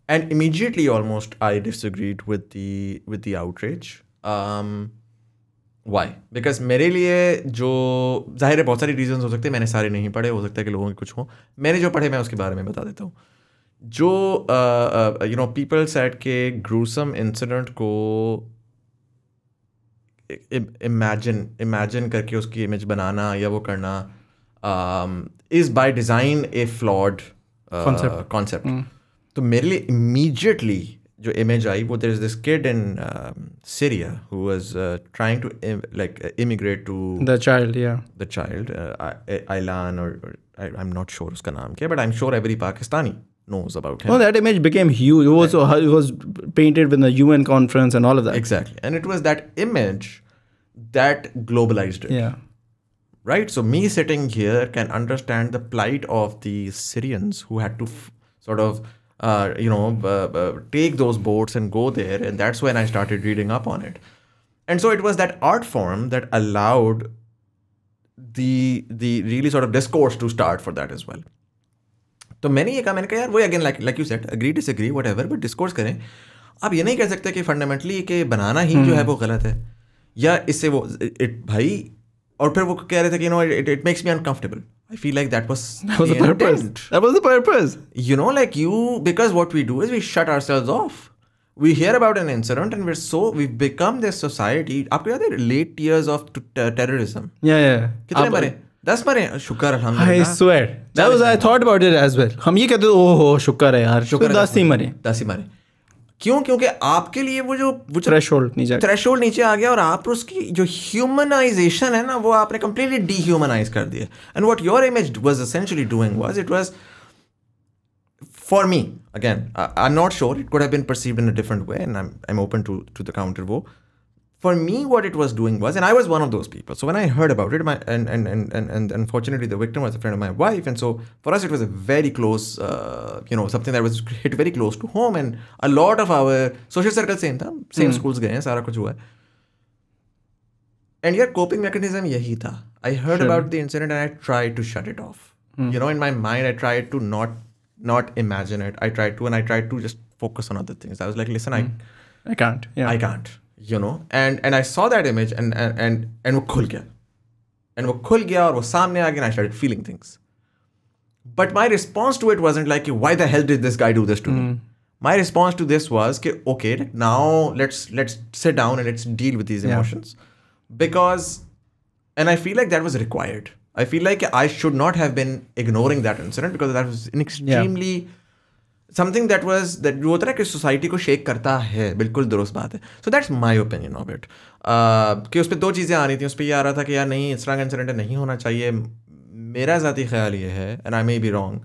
and immediately, almost, I disagreed with the with the outrage. Um, why? Because मेरे लिए जो ज़ाहिर है बहुत सारी रीजंस हो सकते हैं मैंने सारे नहीं पढ़े हो सकता है कि लोगों के कुछ हों मैंने जो पढ़े मैं उसके बारे में बता देता हूँ जो यू नो पीपल सेट के ग्रूसम इंसिडेंट को इमेजिन इमेजिन करके उसकी इमेज बनाना या वो करना Is by design a flawed concept तो मेरे लिए इमीजिएटली जो इमेज आई वो there is this kid in Syria who was trying to like immigrate to the child या द चाइल्ड आइलान और आई एम नॉट श्योर उसका नाम क्या but I am sure every Pakistani knows about him. Oh, that image became huge. It was, it was painted with the UN conference and all of that. Exactly. And it was that image that globalized it. Yeah. right? So me sitting here can understand the plight of the Syrians who had to f- sort of, uh, you know, uh, uh, take those boats and go there, and that's when I started reading up on it. And so it was that art form that allowed the the really sort of discourse to start for that as well. तो मैंने ये कहा मैंने कहा यार वो again like like you set agree disagree whatever but discourse करें आप ये नहीं कह सकते कि फंडामेंटली कि बनाना ही जो है वो गलत है या इससे वो इट भाई और फिर वो कह रहे थे कि no it it makes me uncomfortable I feel like that was the purpose that was the purpose you know like you because what we do is we shut ourselves off we hear about an incident and we are so we become this society आपको याद है late tears of terrorism या या कितने मरे? दस मरे? शुक्र अल्हम्दुलिल्लाह I swear that was I thought about it as well हम ये कहते ओहो शुक्र है यार. शुक्र दस ही मरे। दस ही मरे। क्यों? क्योंकि आपके लिए वो जो थ्रेश होल्ड नीचे थ्रेश नीचे आ गया और आप उसकी जो ह्यूमनाइजेशन है ना वो आपने कंप्लीटली डीह्यूमनाइज कर दिया। And what your image was essentially doing was it was for me. Again I, am not sure. It could have been perceived in a different way and i'm, I'm open to to the counter. wo for me what it was doing was and i was one of those people so when i heard about it my and and and, and, and unfortunately the victim was a friend of my wife and so for us it was a very close uh, you know something that was hit very close to home and a lot of our social circle same था same schools गए हैं सारा कुछ हुआ है and your coping mechanism yahi tha i heard about the incident and i tried to shut it off you know in my mind i tried to not not imagine it i tried to and i tried to just focus on other things i was like listen i I can't. Yeah. I can't, you know. And and I saw that image and and and and वो खुल गया. And वो खुल गया और वो सामने आ गया and I started feeling things. But my response to it wasn't like, why the hell did this guy do this to me? My response to this was, कि, okay, now let's let's sit down and let's deal with these Yeah. emotions. Because, and I feel like that was required. I feel like I should not have been ignoring that incident because that was an extremely Something that was that जो होता है कि society को shake करता है। बिल्कुल दुरुस्त बात है। So that's my opinion of it कि उस पर दो चीज़ें आ रही थी। उस पर ये आ रहा था कि यार नहीं इस तरह का इंसिडेंट नहीं होना चाहिए। मेरा ज़ाती ख्याल ये है and I may be wrong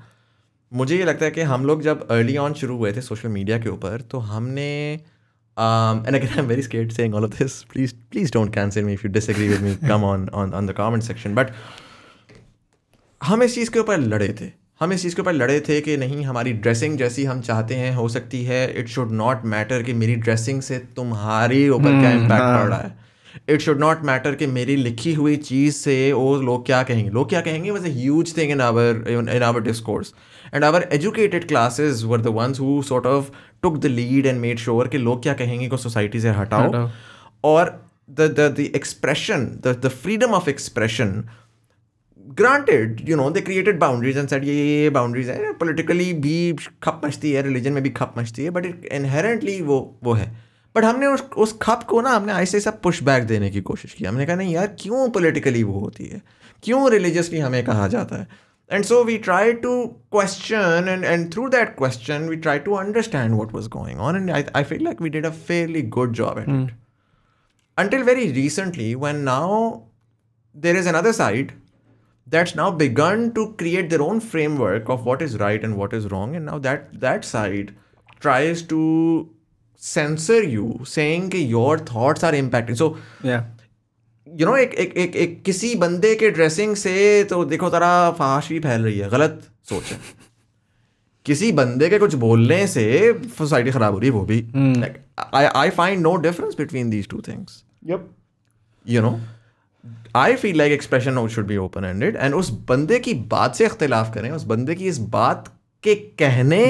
मुझे ये लगता है कि हम लोग जब अर्ली ऑन शुरू हुए थे सोशल मीडिया के ऊपर तो हमने and again I am very scared saying all of this please please don't cancel me if you disagree with me come on on on the comment section but हम इस चीज़ के ऊपर लड़े थे। हम इस चीज़ के ऊपर लड़े थे कि नहीं हमारी ड्रेसिंग जैसी हम चाहते हैं हो सकती है इट शुड नॉट मैटर कि मेरी ड्रेसिंग से तुम्हारी ऊपर क्या इम्पैक्ट पड़ रहा है। इट शुड नॉट मैटर कि मेरी लिखी हुई चीज़ से वो लोग क्या कहेंगे। लोग क्या कहेंगे? Was a huge thing in our in our discourse and our educated classes were the ones who sort of took the lead and made sure कि लोग क्या कहेंगे को सोसाइटी से हटाओ। और the the the expression the freedom of expression granted you know they created boundaries and set ये ये बाउंड्रीज है. पोलिटिकली भी खप मचती है रिलीजन में भी खप मचती है बट इट इनहेरेंटली वो वो है। बट हमने उस उस खप को ना हमने ऐसे ऐसा पुश बैक देने की कोशिश की। हमने कहा नहीं यार क्यों पोलिटिकली वो होती है? क्यों रिलीजियसली हमें कहा जाता है? And so we try to question and and through that question we try to understand what was going on and I feel like we did a fairly good job at it until very recently when now there is another side that's now begun to create their own framework of what is right and what is wrong and now that that side tries to censor you saying कि your thoughts are impacting so Yeah. you know एक एक एक, एक किसी बंदे के dressing से तो देखो तारा फहाशी फैल रही है गलत सोच है किसी बंदे के कुछ बोलने से सोसाइटी खराब हो रही है वो भी I I find no difference between these two things Yep. You know I feel like expression should be open ended and उस बंदे की बात से इख्तिलाफ करें उस बंदे की इस बात के कहने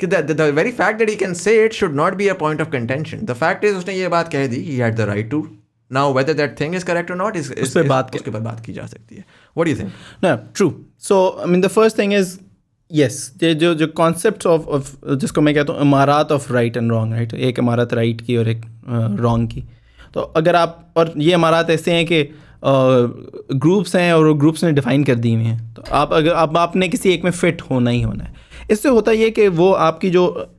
कि the very fact that he can say it should not be a point of contention the fact is उसने ये बात कह दी he had the right to now whether that thing is correct और नॉट इज़ उस पे बात उसके ऊपर बात की जा सकती है. What do you think No, true. So, I mean, the first thing is, yes, ये जो जो कॉन्सेप्ट ऑफ़ ऑफ़ जिसको मैं कहता हूँ इमारत of right and wrong right एक इमारत राइट की और एक रॉन्ग की. तो अगर आप और ये इमारत ऐसे हैं कि ग्रुप्स हैं और ग्रुप्स ने डिफाइन कर दी हुई हैं तो आप अगर आप आपने किसी एक में फिट होना ही होना है। इससे होता यह कि वो आपकी जो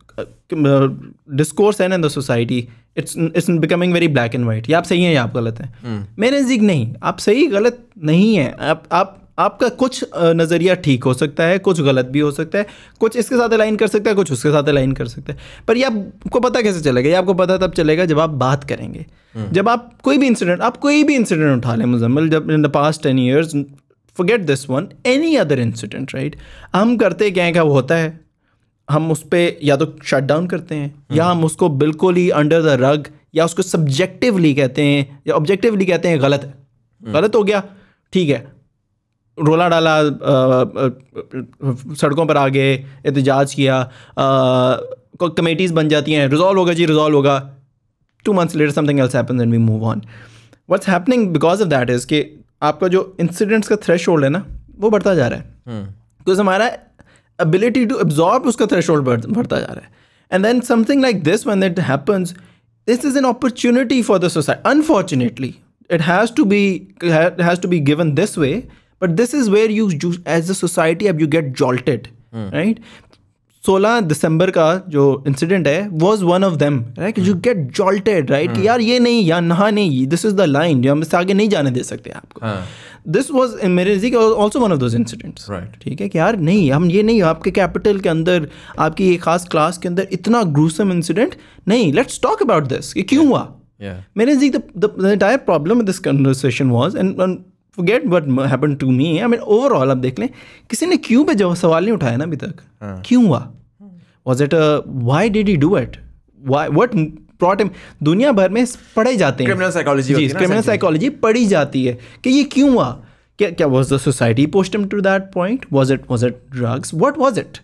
डिस्कोर्स है ना in the society it's it's becoming very black and white या आप सही हैं या आप गलत हैं? मेरे नज़दीक नहीं आप सही गलत नहीं हैं आप आप आपका कुछ नज़रिया ठीक हो सकता है कुछ गलत भी हो सकता है कुछ इसके साथ अलाइन कर सकता है कुछ उसके साथ अलाइन कर सकता है। पर ये आपको पता कैसे चलेगा? ये आपको पता तब चलेगा जब आप बात करेंगे। जब आप कोई भी इंसिडेंट आप कोई भी इंसिडेंट उठा लें मुजम्मल जब in the past ten years forget this one any other incident right हम करते क्या है क्या होता है। हम उस पर या तो शट डाउन करते हैं या हम उसको बिल्कुल ही अंडर द रग या उसको सब्जेक्टिवली कहते हैं या ऑब्जेक्टिवली कहते हैं गलत। है गलत हो गया ठीक है। रोला डाला सड़कों पर आ गए एहतजाज किया। कमेटीज़ बन जाती हैं। रिजॉल्व होगा जी रिजॉल्व होगा। Two months later something else happen and we move on what's happening because of that is कि आपका जो इंसिडेंट्स का थ्रेश होल्ड है ना वो बढ़ता जा रहा है। हम्म। बिकॉज़ हमारा एबिलिटी टू एब्जॉर्ब उसका थ्रेश होल्ड बढ़ता जा रहा है। And then something like this one it happens this is an opportunity for the society unfortunately it has to be has to be given this way but this is where you, you as a society अब you get jolted right? 16 दिसंबर का जो incident है was one of them right you get jolted right कि यार ये नहीं यार नहा नहीं दिस इज़ द लाइन हम इससे आगे नहीं जाने दे सकते आपको। हाँ। दिस वॉज़ मेरे नज़दीक also one of those incidents Right. ठीक है कि यार नहीं हम ये नहीं आपके कैपिटल के अंदर आपकी एक खास क्लास के अंदर इतना ग्रूसम इंसिडेंट नहीं लेट्स टॉक अबाउट दिस कि क्यों हुआ? मेरे नज़दीक the entire problem this conversation was and get but happen to me I mean overall आप देख लें किसी ने क्यों पे जवाब सवाल नहीं उठाया ना अभी तक? क्यों हुआ? Was it why did you do it why what प्रॉटम दुनिया भर में पढ़े जाते हैं। क्रिमिनल साइकोलॉजी पढ़ी जाती है कि ये क्यों हुआ? क्या क्या was the society pushed them to that point was it was it drugs what was it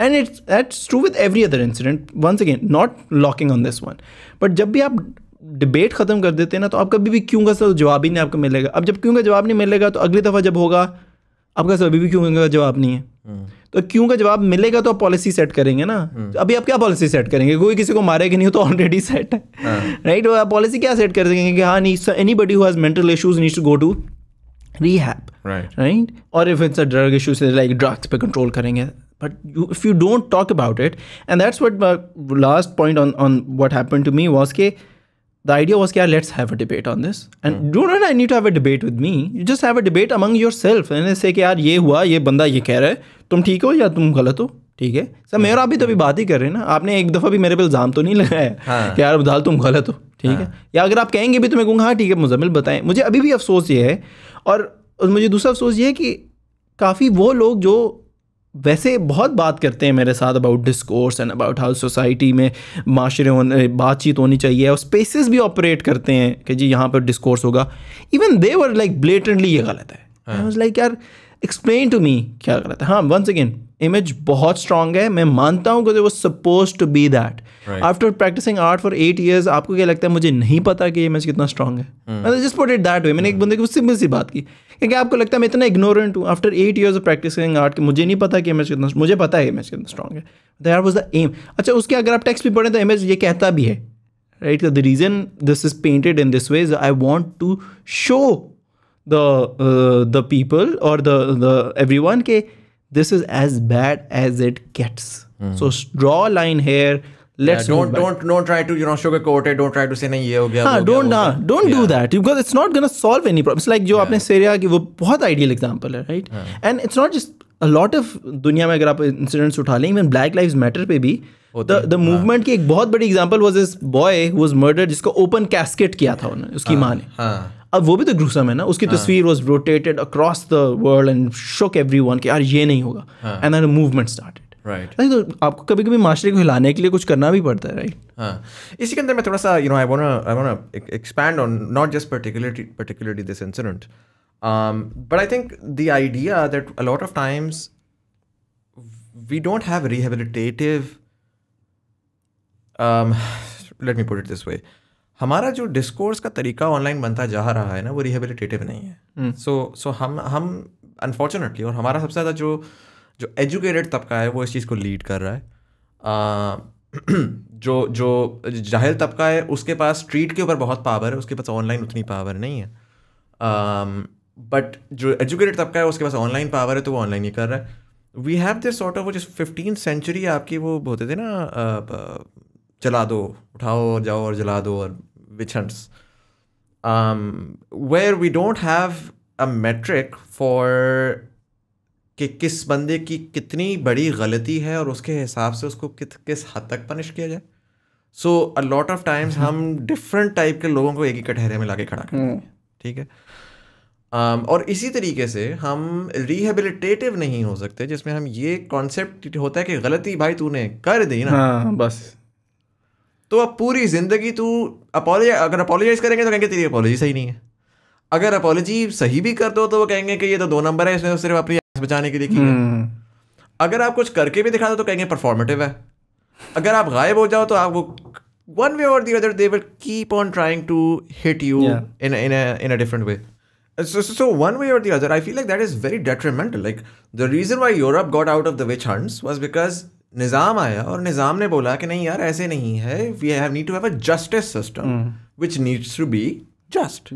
and it's it's true with every other incident once again not looking on this one but जब भी आप debate ख़त्म कर देते हैं ना तो आप कभी भी क्यों का सर जवाब ही नहीं आपको मिलेगा। अब जब क्यों का जवाब नहीं मिलेगा तो अगली दफ़ा जब होगा आपका सर अभी भी क्यों का जवाब नहीं है। तो क्यों का जवाब मिलेगा तो आप पॉलिसी सेट करेंगे ना। तो अभी आप क्या पॉलिसी सेट करेंगे? कोई किसी को मारेगा नहीं हो तो ऑलरेडी सेट है। राइट आप पॉलिसी क्या सेट कर सकेंगे कि हाँ नहीं anybody who has mental issues needs to go to rehab Right. right? Or if it's a drug issue say like drugs पे control करेंगे। But you, if you don't talk about it and that's what my last point on on what happened to me was कि the idea was कि let's have a debate on this. And do not I need to have a debate with me? You just have a debate among yourself and say कि यार ये हुआ ये बंदा ये कह रहा है। तुम ठीक हो या तुम गलत हो? ठीक है? सर मेरा अभी तो अभी बात ही कर रहे हैं ना। आपने एक दफ़ा भी मेरे पे इल्ज़ाम तो नहीं लगाया हाँ। कि यार बदाल तुम गलत हो। ठीक है। या अगर आप कहेंगे भी तो मैं कहूँगा हाँ ठीक है मुजम्मिल बताएँ। मुझे अभी भी अफसोस ये है और मुझे दूसरा अफसोस ये है कि काफ़ी वो लोग जो वैसे बहुत बात करते हैं मेरे साथ about discourse and about how society में माशरे होने बातचीत होनी चाहिए और स्पेसेस भी ऑपरेट करते हैं कि जी यहाँ पर डिस्कोर्स होगा। Even they were like blatantly ये गलत है। लाइक यार एक्सप्लेन टू मी क्या गलत है? हाँ वंस अगेन इमेज बहुत स्ट्रांग है। मैं मानता हूँ कि वो suppose to be that after practicing art for eight years आपको क्या लगता है? मुझे नहीं पता कि इमेज कितना स्ट्रांग है। Just put it that way मैंने एक बंदे को सिंपल सी बात की। क्योंकि आपको लगता है मैं इतना इग्नोरेंट हूँ। After eight years of practicing art कि मुझे नहीं पता कि इमेज कितना मुझे पता है इमेज कितना स्ट्रांग है। दैट वॉज़ द एम अच्छा उसके अगर आप टेक्स्ट भी पढ़ें तो इमेज ये कहता भी है। Right the reason this is painted in this way I want to show the people or the the everyone ke this is as bad as it gets. So s- draw a line here let's yeah, don't don't don't try to you know sugarcoat it. Don't try to say नहीं ये हो गया हाँ हो don't वो nah, गया." don't do that because it's not gonna solve any problems like जो आपने सीरिया की वो बहुत आइडियल एग्जांपल है right and it's not just a lot of दुनिया में अगर आप इंसिडेंट्स उठा लें इवन ब्लैक लाइव्स मैटर पे भी द मूवमेंट की एक बहुत बड़ी example was this boy who was murdered जिसको ओपन कैस्केट किया था उन्होंने उसकी माँ ने। हाँ। अब वो भी तो ग्रूसम है ना उसकी तस्वीर was rotated across the world and shook everyone कि यार ये नहीं होगा। एंड मूवमेंट स्टार्टेड राइट नहीं तो आपको कभी कभी माशरे को हिलाने के लिए कुछ करना भी पड़ता है राइट हाँ। इसी के अंदर मैं थोड़ा सा you know I want I want expand on not just particularly particularly this incident but I think the idea that a lot of times don't have rehabilitative um, let me put it this way. हमारा जो discourse का तरीका online बनता जा रहा है ना वो रिहेबिलिटेटिव नहीं है। सो सो so, so हम हम अनफॉर्चुनेटली और हमारा सबसे ज़्यादा जो जो एजुकेटेड तबका है वो इस चीज़ को लीड कर रहा है। uh, जो जो जाहिल तबका है उसके पास स्ट्रीट के ऊपर बहुत पावर है उसके पास ऑनलाइन उतनी पावर नहीं है। बट जो एजुकेटेड तबका है उसके पास ऑनलाइन पावर है तो वो ऑनलाइन ही कर रहा है। We have this sort of वो जिस फिफ्टीन सेंचुरी आपकी वो होते थे ना जला दो उठाओ और जाओ और जला दो और witch hunts we don't have a metric for कि किस बंदे की कितनी बड़ी गलती है और उसके हिसाब से उसको कित किस हद तक पनिश किया जाए? So a lot of times हम डिफरेंट टाइप के लोगों को एक ही कटहरे में लाके खड़ा करते हैं ठीक है? Um, और इसी तरीके से हम रिहेबिलिटेटिव नहीं हो सकते जिसमें हम ये कॉन्सेप्ट होता है कि गलती भाई तूने कर दी ना। हाँ बस। तो अब पूरी ज़िंदगी तू अपोलोजाइज अगर अपोलोजाइज करेंगे तो कहेंगे तेरी अपोलॉजी सही नहीं है। अगर अपॉलजी सही भी कर दो तो वो कहेंगे कि ये तो दो नंबर है इसने तो सिर्फ़ अपनी बचाने के लिए की है हम्म। अगर आप कुछ करके भी दिखा दो तो कहेंगे परफॉर्मेटिव है। अगर आप गायब हो जाओ तो आप वो वन वे और the other they will keep on trying to hit you in in in a different way so one way और the other I feel like that is very detrimental like the reason why Europe got out of the witch hunts was because निज़ाम आया और निज़ाम ने बोला कि नहीं यार ऐसे नहीं है। We have need to have a justice system which needs to be just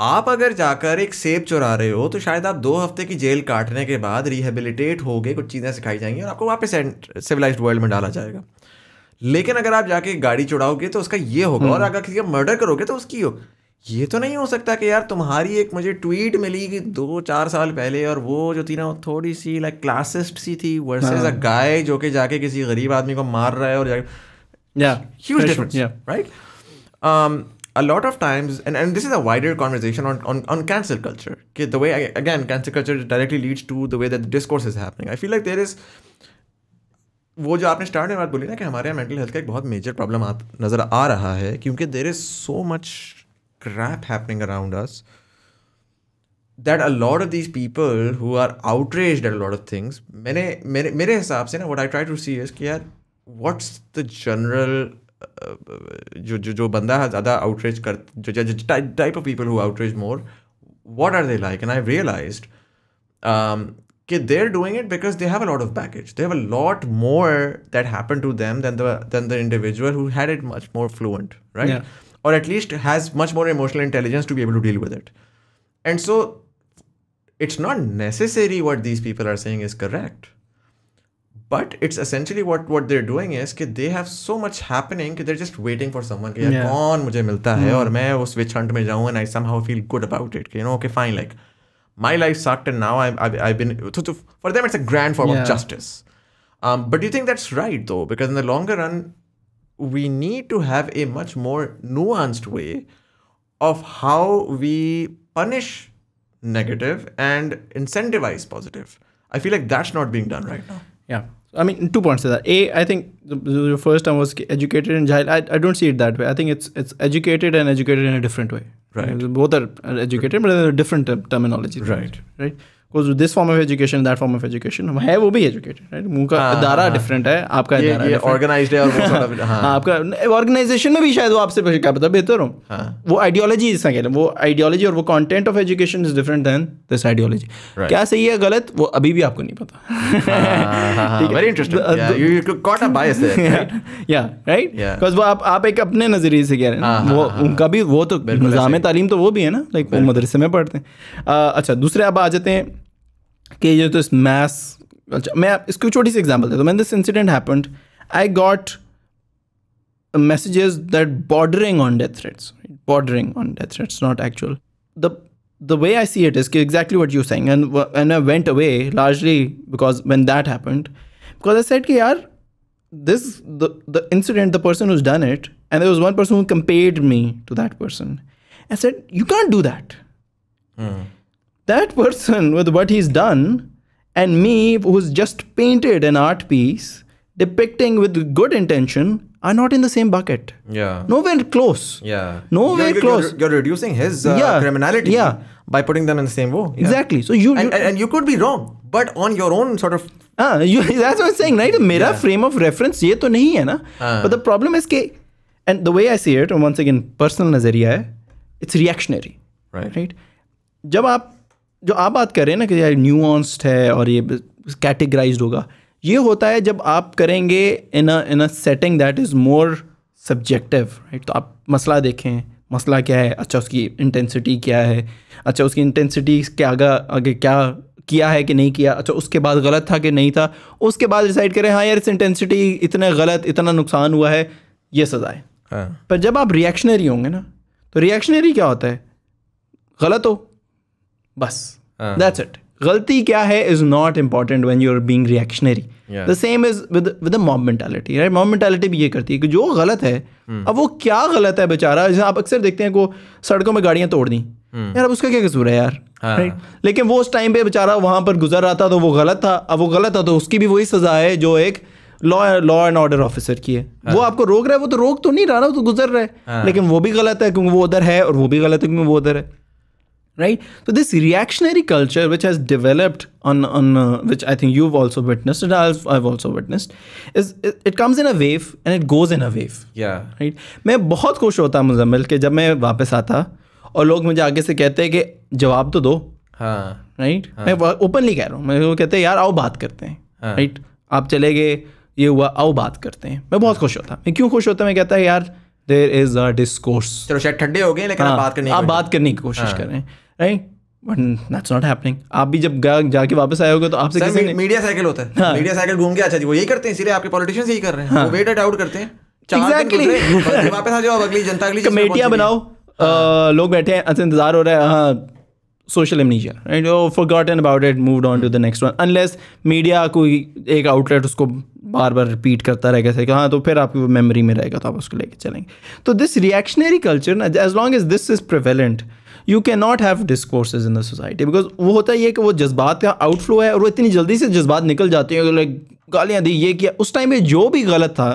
आप अगर जाकर एक सेब चुरा रहे हो तो शायद आप दो हफ़्ते की जेल काटने के बाद रिहेबिलिटेट हो गए कुछ चीज़ें सिखाई जाएँगी और आपको वापस सिविलाइज वर्ल्ड में डाला जाएगा। लेकिन अगर आप जाके गाड़ी चुराओगे तो उसका ये होगा और अगर किसी का मर्डर करोगे तो उसकी हो। ये तो नहीं हो सकता कि यार तुम्हारी एक मुझे ट्वीट मिली कि दो चार साल पहले और वो जो थी ना थोड़ी सी लाइक क्लासिस्ट सी थी वर्सेस अ गाय जो कि जाके किसी गरीब आदमी को मार रहा है और जाके yeah, huge for sure, difference yeah, right um, a lot of times and, and this is a wider conversation on, on, on cancel culture okay, the way I, again cancel culture directly leads to the way that the discourse is happening i feel like there is वो जो आपने start में बात बोली ना कि हमारे यहाँ मेंटल हेल्थ का एक बहुत मेजर प्रॉब्लम नज़र आ रहा है क्योंकि there is so much crap happening around us that a lot of these people who are outraged at a lot of things मैंने मेरे मेरे हिसाब से ना what I try to see is कि यार what's the general uh, जो जो जो बंदा है ज़्यादा outrage कर जो जो type of people who outrage more what are they like and I've realized um, कि they're doing it because they have a lot of baggage they have a lot more that happened to them than the than the individual who had it much more fluent right Yeah. or at least has much more emotional intelligence to be able to deal with it and so it's not necessary what these people are saying is correct but it's essentially what what they're doing is कि they have so much happening कि they're just waiting for someone कि यार Yeah. कौन मुझे मिलता है और मैं उस witch hunt में जाऊँ and I somehow feel good about it कि you know okay fine like my life sucked and now I've, I've, I've been so, so for them it's a grand form Yeah. of justice um, but do you think that's right though because in the longer run we need to have a much more nuanced way of how we punish negative and incentivize positive. I feel like that's not being done right now. Yeah. I mean, two points to that. A, I think the, the first term was educated and jahil. I, I don't see it that way. I think it's it's educated and educated in a different way. Right. Both are educated, but there are different term- terminology. Right. Right. Because this form of education, that form of education, है वो भी educated, right? मुँह का हाँ, इदारा हाँ, different है, आपका different. है और हाँ, हाँ। आपका ऑर्गेनाइजेशन में भी शायद वो आपसे क्या पता बेहतर हो। हाँ। वो आइडियोलॉजी जिसका कह रहे हैं वो आइडियोलॉजी और वो content of education is different than this ideology क्या सही है गलत? वो अभी भी आपको नहीं पता। हाँ, हाँ, हाँ, है? there. right? या राइट बिकॉज़ वो आप आप एक अपने नज़रिए से कह रहे हैं हाँ, हाँ, वो हाँ, उनका भी वो तो निज़ाम तालीम तो वो भी है ना लाइक वो मदरसे में पढ़ते हैं। अच्छा दूसरे आप आ जाते हैं कि ये तो इस मैथ्स अच्छा मैं आप- इसको छोटी सी एग्जांपल देता हूँ man this incident happened I got messages that bordering on death threats right? bordering on death threats not actual the the way i see it is ki- exactly what you're saying and wh- and i went away largely because when that happened because i said ki yaar this the the incident the person who's done it and there was one person who compared me to that person i said you can't do that that person with what he's done and me who's just painted an art piece depicting with good intention are not in the same bucket Yeah. nowhere close Yeah. Nowhere you're, you're- close. You're, reducing his uh, Yeah. criminality Yeah. by putting them in the same row. Yeah. exactly so you, And, you and, and you could be wrong, but on your own sort of ah, you that's what I'm saying right मेरा frame of reference ये तो नहीं है ना हाँ. but the problem is कि and the way I see it and once again personal नज़रिया है it's reactionary right. राइट जब आप जो आप बात कर रहे हैं ना कि यार न्यूआंस्ड है और ये कैटेगराइज होगा ये होता है जब आप करेंगे in a in a setting that is more subjective right तो आप मसला देखें मसला क्या है? अच्छा उसकी इंटेंसिटी क्या है? अच्छा उसकी इंटेंसिटी के आगे आगे क्या किया है कि नहीं किया? अच्छा उसके बाद गलत था कि नहीं था? उसके बाद डिसाइड करें हाँ यार इस इंटेंसिटी इतना गलत इतना नुकसान हुआ है ये सज़ा है। हाँ. पर जब आप रिएक्शनरी होंगे ना तो रिएक्शनरी क्या होता है? गलत हो। बस। हाँ. दैट्स इट गलती क्या है is not important when you are being reactionary the same is with with mob mentality right mob mentality भी ये करती है कि जो गलत है hmm. अब वो क्या गलत है बेचारा? जैसे आप अक्सर देखते हैं को सड़कों में गाड़ियाँ तोड़ दी। Hmm. यार अब उसका क्या कसूर है यार? हाँ. राइट लेकिन वो उस टाइम पे बेचारा वहाँ पर गुजर रहा था तो वो गलत था। अब वो गलत था तो उसकी भी वही सजा है जो एक law law and order officer की है। हाँ. वो आपको रोक रहा है वो तो रोक तो नहीं रहा ना वो तो गुजर रहा है। लेकिन वो भी गलत है क्योंकि वो उधर है और वो भी गलत है क्योंकि वो उधर है। Right? So this reactionary culture which has developed on on uh, which i think you've also witnessed and I've, I've also witnessed is it, it comes in a wave and it goes in a wave. Yeah. right? मैं बहुत खुश होता मुजम्मिल कि जब मैं वापस आता और लोग मुझे आगे से कहते हैं कि जवाब तो दो। हाँ। राइट मैं ओपनली कह रहा हूँ। मैं वो कहते हैं यार आओ बात करते हैं। हाँ। राइट आप चले गए ये हुआ आओ बात करते हैं। मैं बहुत खुश होता मैं क्यों खुश होता मैं कहता है यार देर इज़ अ डिस्कोर्स चलो शायद ठंडे हो गए लेकिन आप बात करने हाँ, आप बात करने की कोशिश कर। रहे हैं right but that's not happening आप भी जब जाके वापस आए होगे तो आपसे किसी मी- ने मीडिया साइकिल होता है। हाँ। मीडिया साइकिल घूम के अच्छा जी वो यही करते हैं इसीलिए आपके पॉलिटिशियंस यही कर रहे हैं। हाँ. वो वेट इट आउट करते हैं। दिन Exactly. वापस आ जाओ अब अगली जनता अगली कमेटियाँ बनाओ। अ, लोग बैठे हैं अच्छा इंतज़ार हो रहा है हाँ social amnesia right forgotten about it moved on to the next one unless media कोई एक आउटलेट उसको बार बार रिपीट करता रहेगा कि हाँ तो फिर आपकी मेमोरी में रहेगा तो आप उसको लेके चलेंगे। तो दिस रिएक्शनरी कल्चर ना as long as this is prevalent you can not have discourses in the society because वो होता ही है कि वो जज्बात का आउटफ्लो है और वो इतनी जल्दी से जज्बात निकल जाते हैं लाइक गालियाँ दी ये किया। उस टाइम में जो भी गलत था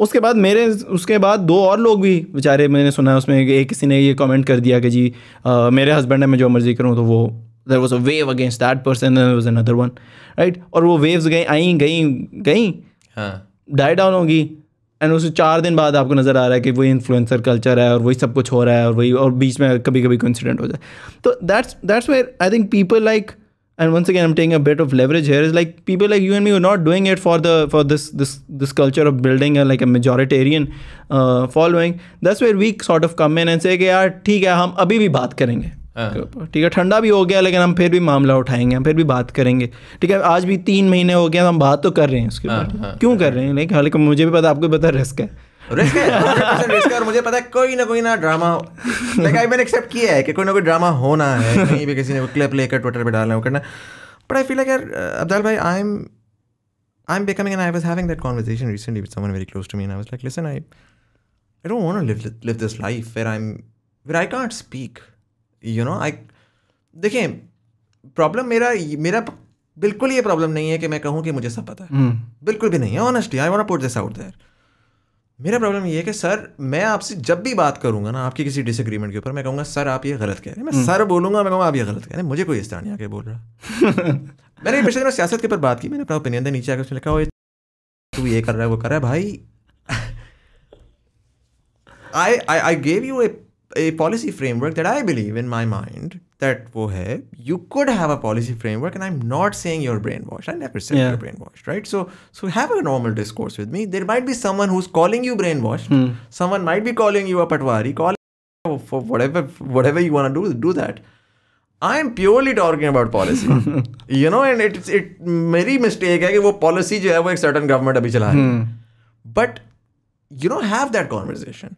उसके बाद मेरे उसके बाद दो और लोग भी बेचारे मैंने सुना है उसमें एक किसी ने ये कमेंट कर दिया कि जी अ, मेरे हस्बैंड है मैं जो मर्ज़ी करूँ तो वो there was a wave against that person was another one right और वो वेव्स गई आई गई गई हाँ। डाई डाउन होगी। एंड उस चार दिन बाद आपको नज़र आ रहा है कि वही इन्फ्लुएंसर कल्चर है और वही सब कुछ हो रहा है और वही, और बीच में कभी कभी कोइंसिडेंट हो जाए। तो that's that's where I think people like and once again am taking a bit of leverage here is like people like you and me you not doing it for the for this this this culture of building like a majoritarian following that's where we sort of come in and say यार, ठीक है, हम अभी भी बात करेंगे। ठीक है ठंडा भी हो गया लेकिन हम फिर भी मामला उठाएँगे हम फिर भी बात करेंगे। ठीक है आज भी तीन महीने हो गया हम बात तो कर रहे हैं उसके हाँ, ऊपर हाँ, क्यों कर रहे हैं? लेकिन हालाँकि मुझे भी पता आपको भी पता रिस्क है। रिस्क है रिस्क और मुझे पता है कोई ना कोई ना ड्रामा लाइक आई मैंने एक्सेप्ट किया है कि कोई ना कोई ड्रामा होना है कहीं भी किसी ने क्लिप लेकर ट्विटर पे डालना है वो करना। बट आई फील लाइक यार अब्दाल भाई I am I am becoming and I was having that conversation recently with someone very close to me and I was like listen I I don't want to live live this life where I'm where I can't speak. You know I देखिए problem मेरा मेरा बिल्कुल ये problem नहीं है कि मैं कहूँ कि मुझे सब पता है। हम्म, बिल्कुल भी नहीं है honestly I want put this out there मेरा प्रॉब्लम ये है कि सर मैं आपसे जब भी बात करूँगा ना आपकी किसी डिसएग्रीमेंट के ऊपर मैं कहूँगा सर आप ये गलत कह रहे हैं। मैं सर बोलूँगा मैं कहूँगा आप ये गलत कह रहे हैं। मुझे कोई इस तरह नहीं आके बोल रहा। मैंने पिछले दिनों सियासत के ऊपर बात की मैंने अपना ओपिनियन नीचे आकर उसने लिखा "ओए, तू ये कर रहा है वो कर रहा है। भाई I I I gave you a, a policy framework that I believe in my mind that wo hai, you could have a policy framework and I'm not saying you're brainwashed. I never said Yeah. you're brainwashed, right? So so have a normal discourse with me. There might be someone who's calling you brainwashed. Someone might be calling you a patwari. Call for whatever whatever you want to do, do that. I'm purely talking about policy. you know, and it's it मेरी mistake है कि वो policy जो है वो एक certain government अभी चला रही है. But you don't have that conversation.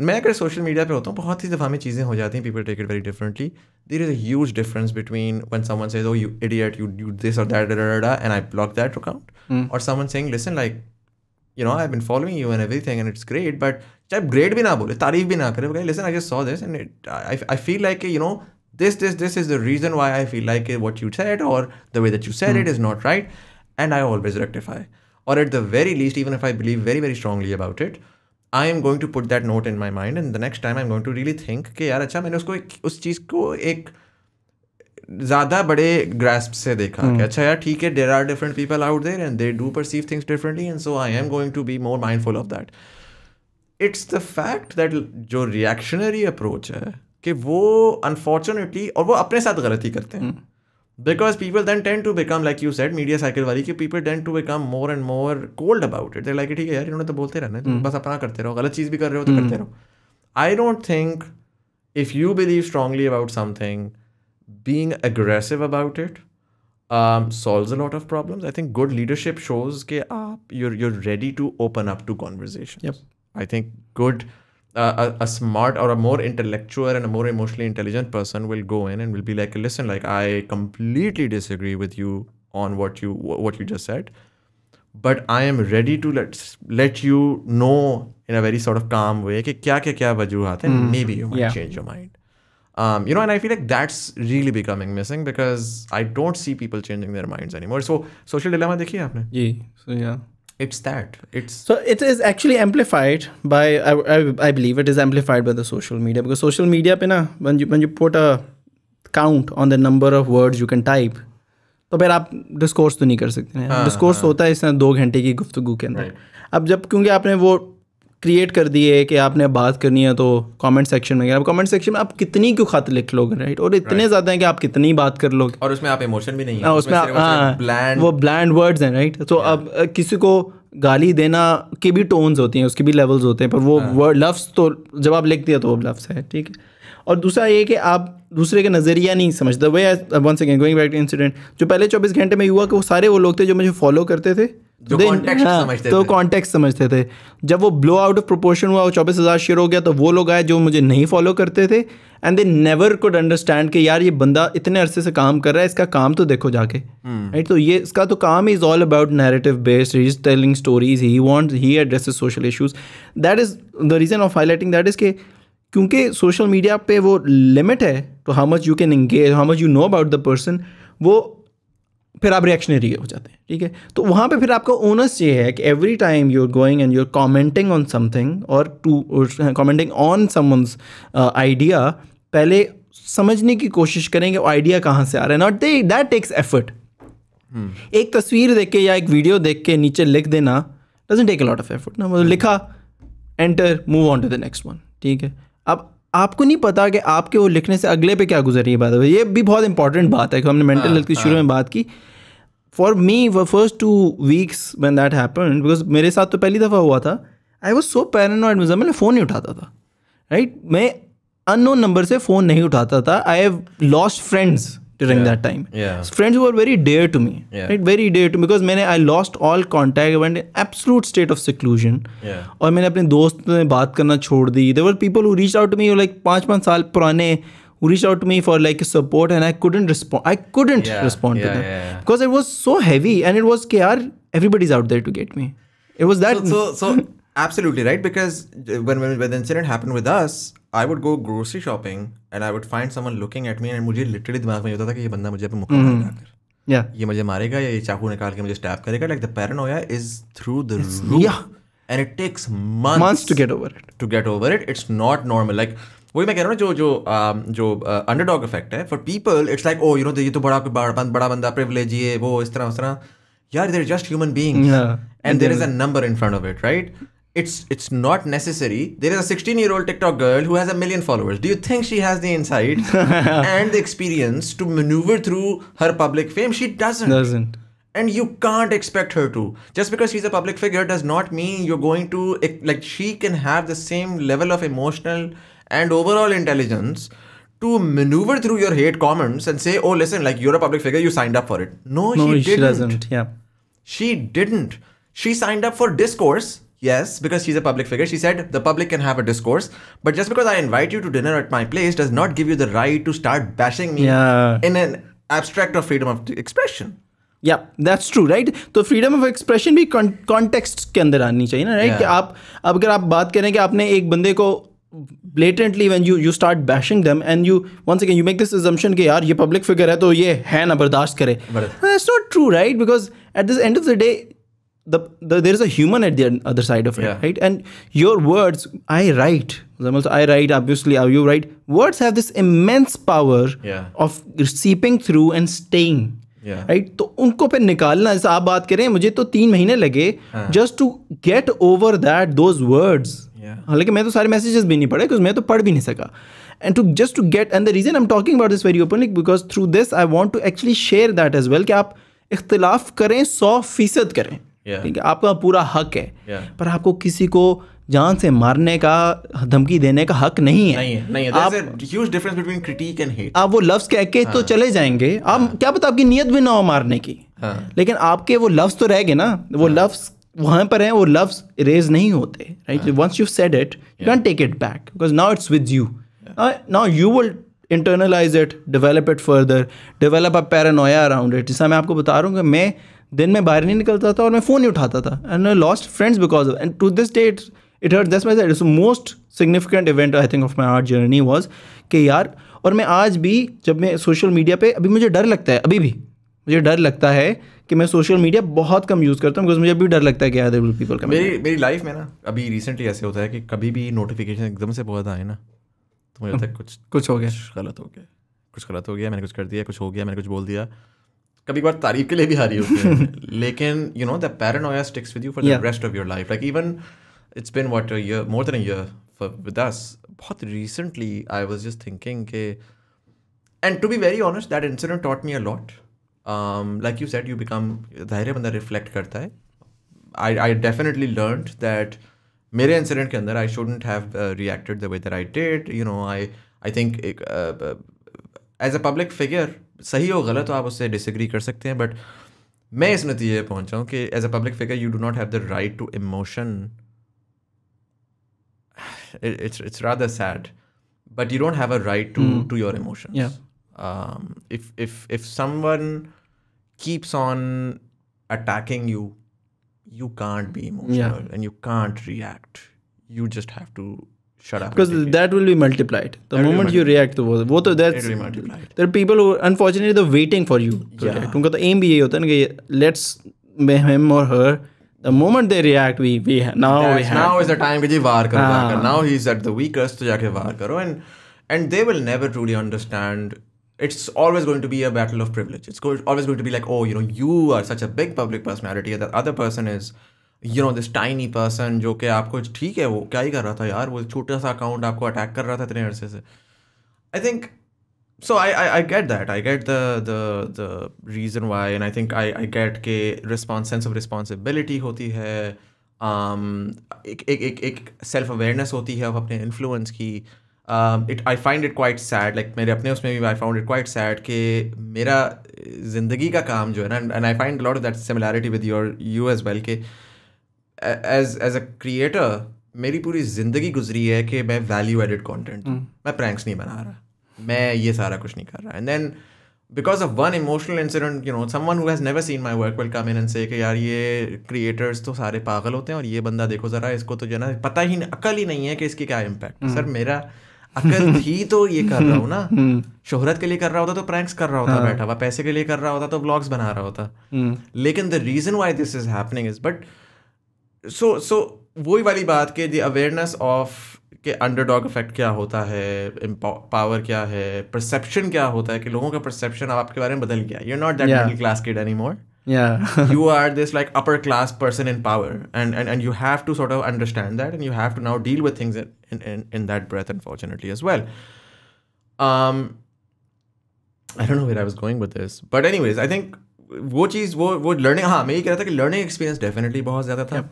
मैं अगर सोशल मीडिया पे होता हूँ बहुत ही दफ़ा में चीज़ें हो जाती हैं people take it very differently there is a difference between one someone says oh you idiot you do this और that and I block that account और someone saying listen like you know I been following you and everything and it's great but चाहे great भी ना बोले तारीफ़ भी ना करे listen I just saw this and I feel like you know this this this is the reason why I feel like what you said और the way that you said it is not right and I always rectify और at the very least even if I believe very very strongly about it about am going to put that note in my mind and the next time I i'm going to really think कि यार अच्छा मैंने उसको एक, उस चीज़ को एक ज़्यादा बड़े ग्रेस्प से देखा hmm. कि अच्छा यार ठीक है there are different people out there and they do perceive things differently and so I am going to be more mindful of that it's the fact that जो रिएक्शनरी अप्रोच है कि वो अनफॉर्चुनेटली और वो अपने साथ गलती करते हैं। Because people then tend to become like you said media cycle वाली कि people tend to become more and more cold about it like ठीक है यार इन्होंने तो बोलते रहना है तुम बस अपना करते रहो गलत चीज़ भी कर रहे हो तो करते रहो I don't think if you believe strongly about something, being aggressive about it um, solves a lot of problems. I think good leadership shows that aap, you're you're ready to open up to conversations. Yep. I think good. a, a, smart or a more intellectual and a more emotionally intelligent person will go in and will be like listen like i completely disagree with you on what you what you just said but i am ready to let let you know in a very sort of calm way ki kya kya kya vajuhat hai mm. maybe you might yeah. change your mind. Um, you know and i feel like that's really becoming missing because i don't see people changing their minds anymore. So social dilemma dekhi aapne yeah so yeah. It's that. It's So it is actually amplified by I, I, I believe it is amplified by the social media because social media pe na, when you when you put a count on the number of words you can type तो फिर आप discourse तो नहीं कर सकते हैं discourse होता है इस तरह दो घंटे की गुफ्तगु के अंदर अब जब क्योंकि आपने वो क्रिएट कर दिए कि आपने बात करनी है तो कमेंट सेक्शन में अब कमेंट सेक्शन में आप कितनी क्यों खाते लिख लोगे राइट और इतने ज़्यादा हैं कि आप कितनी बात कर लोगे। और उसमें आप इमोशन भी नहीं है। हाँ, उसमें आप- हाँ, ब्लैंड वो ब्लैंड वर्ड्स हैं राइट तो अब किसी को गाली देना के भी टोन्स होती हैं उसके भी लेवल्स होते हैं पर वो हाँ। वर्ड लफ्स तो जब आप लिख दिया तो वो लफ्स है ठीक है? और दूसरा ये कि आप दूसरे का नज़रिया नहीं समझते वे one second going back to incident जो पहले चौबीस घंटे में हुआ कि वो सारे वो लोग थे जो मुझे फॉलो करते थे। जो They- हाँ, समझते तो। समझते थे। जब वो ब्लो आउट ऑफ़ प्रोपोर्शन हुआ वो चौबीस हज़ार शेयर हो गया तो वो लोग आए जो मुझे नहीं फॉलो करते थे and they never could understand कि यार ये बंदा इतने अरसे से काम कर रहा है इसका काम तो देखो जाके। राइट तो ये इसका तो काम is all about narrative based he is telling stories he want he addresses social issues that is the reason of highlighting that is के क्योंकि सोशल मीडिया पे वो लिमिट है तो how much you can engage how much you know about the person वो फिर आप reactionary हो जाते हैं ठीक है? तो वहाँ पे फिर आपका ओनस ये है कि every time you are going and you are commenting on something और to commenting on someone's idea पहले समझने की कोशिश करेंगे वो आइडिया कहाँ से आ रहा है। Not they that takes effort एक तस्वीर देख के या एक वीडियो देख के नीचे लिख देना doesn't take a lot of effort ना मतलब लिखा enter move on to the next one ठीक है? अब आपको नहीं पता कि आपके वो लिखने से अगले पे क्या गुजर रही है बात है ये भी बहुत इंपॉर्टेंट बात है कि हमने मेंटल हेल्थ की शुरू में बात की। For me the first two weeks when that happen because मेरे साथ तो पहली दफ़ा हुआ था आई वॉज़ सो पैरानॉइड मुझे मैं फ़ोन नहीं उठाता था राइट मैं अननोन नंबर से फ़ोन नहीं उठाता था। I have lost friends During that time Yeah. Friends who were very dear to me Yeah. right very dear to because मैंने I lost all contact I went in absolute state of seclusion Yeah. और मैंने अपने दोस्त से बात करना छोड़ दी there were people who reached out to me like पाँच पाँच साल पुराने who reached out to me for like support and I couldn't respond I couldn't Yeah, respond to yeah, them yeah, yeah. because it was so heavy and it was कि यार everybody's out there to get me it was that so, so, so absolutely right because when, when when the incident happened with us I would go grocery shopping and I would find someone looking at me and मुझे literally दिमाग में होता था कि ये बंदा मुझे मुक्का मारेगा फिर yeah ये मुझे मारेगा या ये चाकू निकाल के मुझे स्टैप करेगा like the paranoia is through the roof yeah. and it takes months months to get over it to get over it it's not normal like वही मैं कह रहा हूँ ना जो जो um, जो अंडरडॉग इफ़ेक्ट है for people it's like oh you know ये तो बड़ा बड़ा बड़ा बंदा प्रिविलेज ये वो इस तरह उस तरह यार they're just human Yeah. and there is a number in front of it right it's it's not necessary. There is a 16 year old tiktok girl who has a million followers. Do you think she has the insight and the experience to maneuver through her public fame? She doesn't. Doesn't. And you can't expect her to. Just because she's a public figure does not mean you're going to like she can have the same level of emotional and overall intelligence to maneuver through your hate comments and say oh listen like you're a public figure you signed up for it. No, no she, she didn't. doesn't. Yeah. She didn't. She signed up for discourse yes because she's a public figure she said the public can have a discourse but just because i invite you to dinner at my place does not give you the right to start bashing me Yeah. in an abstract of freedom of expression या that's true right तो freedom of expression भी context के अंदर आनी चाहिए ना right Yeah. कि आप अब अगर आप बात करें कि आपने एक बंदे को blatantly when you you start bashing them and you once again you make this assumption कि यार ये public figure है तो ये है ना बर्दाश्त करे बर्दाश्त। that's not true right because at the end of the day the, the there is a human at the other side of it Yeah. right and your words I write I write obviously you write words have this immense power Yeah. of seeping through and staying Yeah. Right तो उनको फिर निकालना जैसे आप बात करें मुझे तो तीन महीने लगे। Just to get over that those words हालाँकि मैं तो सारे मैसेजेस भी नहीं पढ़े बिकॉज़ मैं तो पढ़ भी नहीं सका and to just to get and the reason I am talking about this very openly because through this I want to actually share that as well कि आप इख्तलाफ करें सौ फ़ीसद करें Yeah. ठीक है? आपका पूरा हक है। Yeah. पर आपको किसी को जान से मारने का धमकी देने का हक नहीं है। नहीं है नहीं है। आप आप वो लफ्ज कह के हाँ. तो चले जाएँगे। आप हाँ. क्या पता आपकी नीयत भी ना हो मारने की। हाँ। लेकिन आपके वो लफ्ज तो रह गए ना। वो हाँ. लफ्ज वहाँ पर हैं वो लफ्ज इरेज नहीं होते right once you said it you can take it back because now it's with you now you will internalize it develop it further develop a paranoia around it जैसा मैं आपको बता रहा हूँ कि मैं दिन में बाहर नहीं निकलता था और मैं फ़ोन नहीं उठाता था। And I lost friends because of and to this date it hurt that's my it's most significant event I think of my art journey was कि यार और मैं आज भी जब मैं सोशल मीडिया पे अभी मुझे डर लगता है अभी भी मुझे डर लगता है कि मैं सोशल मीडिया बहुत कम यूज़ करता हूँ बिकॉज़ मुझे अभी डर लगता है कि अदर पीपल का मेरी मेरी लाइफ में ना अभी रिसेंटली ऐसे होता है कि कभी भी नोटिफिकेशन एकदम से बहुत आए ना तो मुझे लगता है कुछ कुछ हो गया। कुछ गलत हो गया। कुछ गलत हो गया मैंने कुछ कर दिया कुछ हो गया मैंने कुछ बोल दिया। कभी बार तारीफ़ के लिए भी हारी होती है। लेकिन you know the paranoia sticks with you for the rest of your life like even it's been what year more than year for with us बहुत recently I was just thinking के and to be very honest that incident taught me a lot like you said you become धैर्य बंदा reflect करता है। I I definitely learn that मेरे incident के अंदर I shouldn't have reacted the way that I did you know I I think as a public figure सही हो गलत हो आप उससे डिसएग्री कर सकते हैं बट मैं इस नतीजे पे पहुंचा हूँ कि as a public figure you do not have the right to emotion it's it's rather sad but you don't have a right to to your emotions Yeah. um, if if if someone keeps on attacking you you can't be emotional and you can't react you just have to shut up and because take it. that will be multiplied the will be moment you react to वो वो तो it that's will be multiplied there are people who unfortunately they're waiting for you to Yeah. react उनका तो aim भी यही होता है ना कि let's him or her the moment they react we we ha- now we That's- have now is the time कि जी वार करो हाँ. जाकर now he's at the weakest तो जाके वार करो and and they will never truly understand it's always going to be a battle of privilege it's go- always going to be like oh you know you are such a big public personality and the other person is you know this tiny person जो कि आपको ठीक है वो क्या ही कर रहा था यार? वो छोटा सा अकाउंट आपको अटैक कर रहा था इतने अरसे से। I think so I I I get that I get the the the reason why and I think I I get के रिस्पॉन्स सेंस ऑफ़ रिस्पॉन्सिबिलिटी होती है um, एक एक एक सेल्फ अवेयरनेस होती है अपने इन्फ्लुंस की। It I find it quite sad like मेरे अपने उसमें भी I found it quite sad कि मेरा ज़िंदगी का काम जो है ना and I find lot that similarity with your you as well के एज एज अ क्रिएटर मेरी पूरी ज़िंदगी गुजरी है कि मैं वैल्यू एडिड कंटेंट मैं प्रैंक्स नहीं बना रहा मैं ये सारा कुछ नहीं कर रहा। And then because of one emotional incident you know someone who has never seen my work will come in and say कि यार ये क्रिएटर्स तो सारे पागल होते हैं और ये बंदा देखो ज़रा इसको तो जो है ना पता ही अकल ही नहीं है कि इसकी क्या इम्पैक्ट सर मेरा अकल थी तो ये कर रहा हूँ ना। शोहरत के लिए कर रहा होता तो प्रैंक्स कर रहा होता बैठा हुआ पैसे के लिए कर रहा होता तो ब्लॉग्स बना रहा होता। लेकिन the reason why this is happening is but so so वही वाली बात कि द अवेयरनेस ऑफ़ कि अंडरडॉग इफ़ेक्ट क्या होता है पावर क्या है परसेप्शन क्या होता है कि लोगों का परसेप्शन आपके बारे में बदल गया you not that. Middle class kid anymore yeah you are this like upper class person in power and, and and you have to sort of understand that and you have to now deal with things in, in, in, in that breath unfortunately as well um I don't know where I was going with this but anyways I think वो चीज़ वो वो learning हाँ मैं ये कह रहा था कि लर्निंग एक्सपीरियंस डेफिनेटली बहुत ज़्यादा था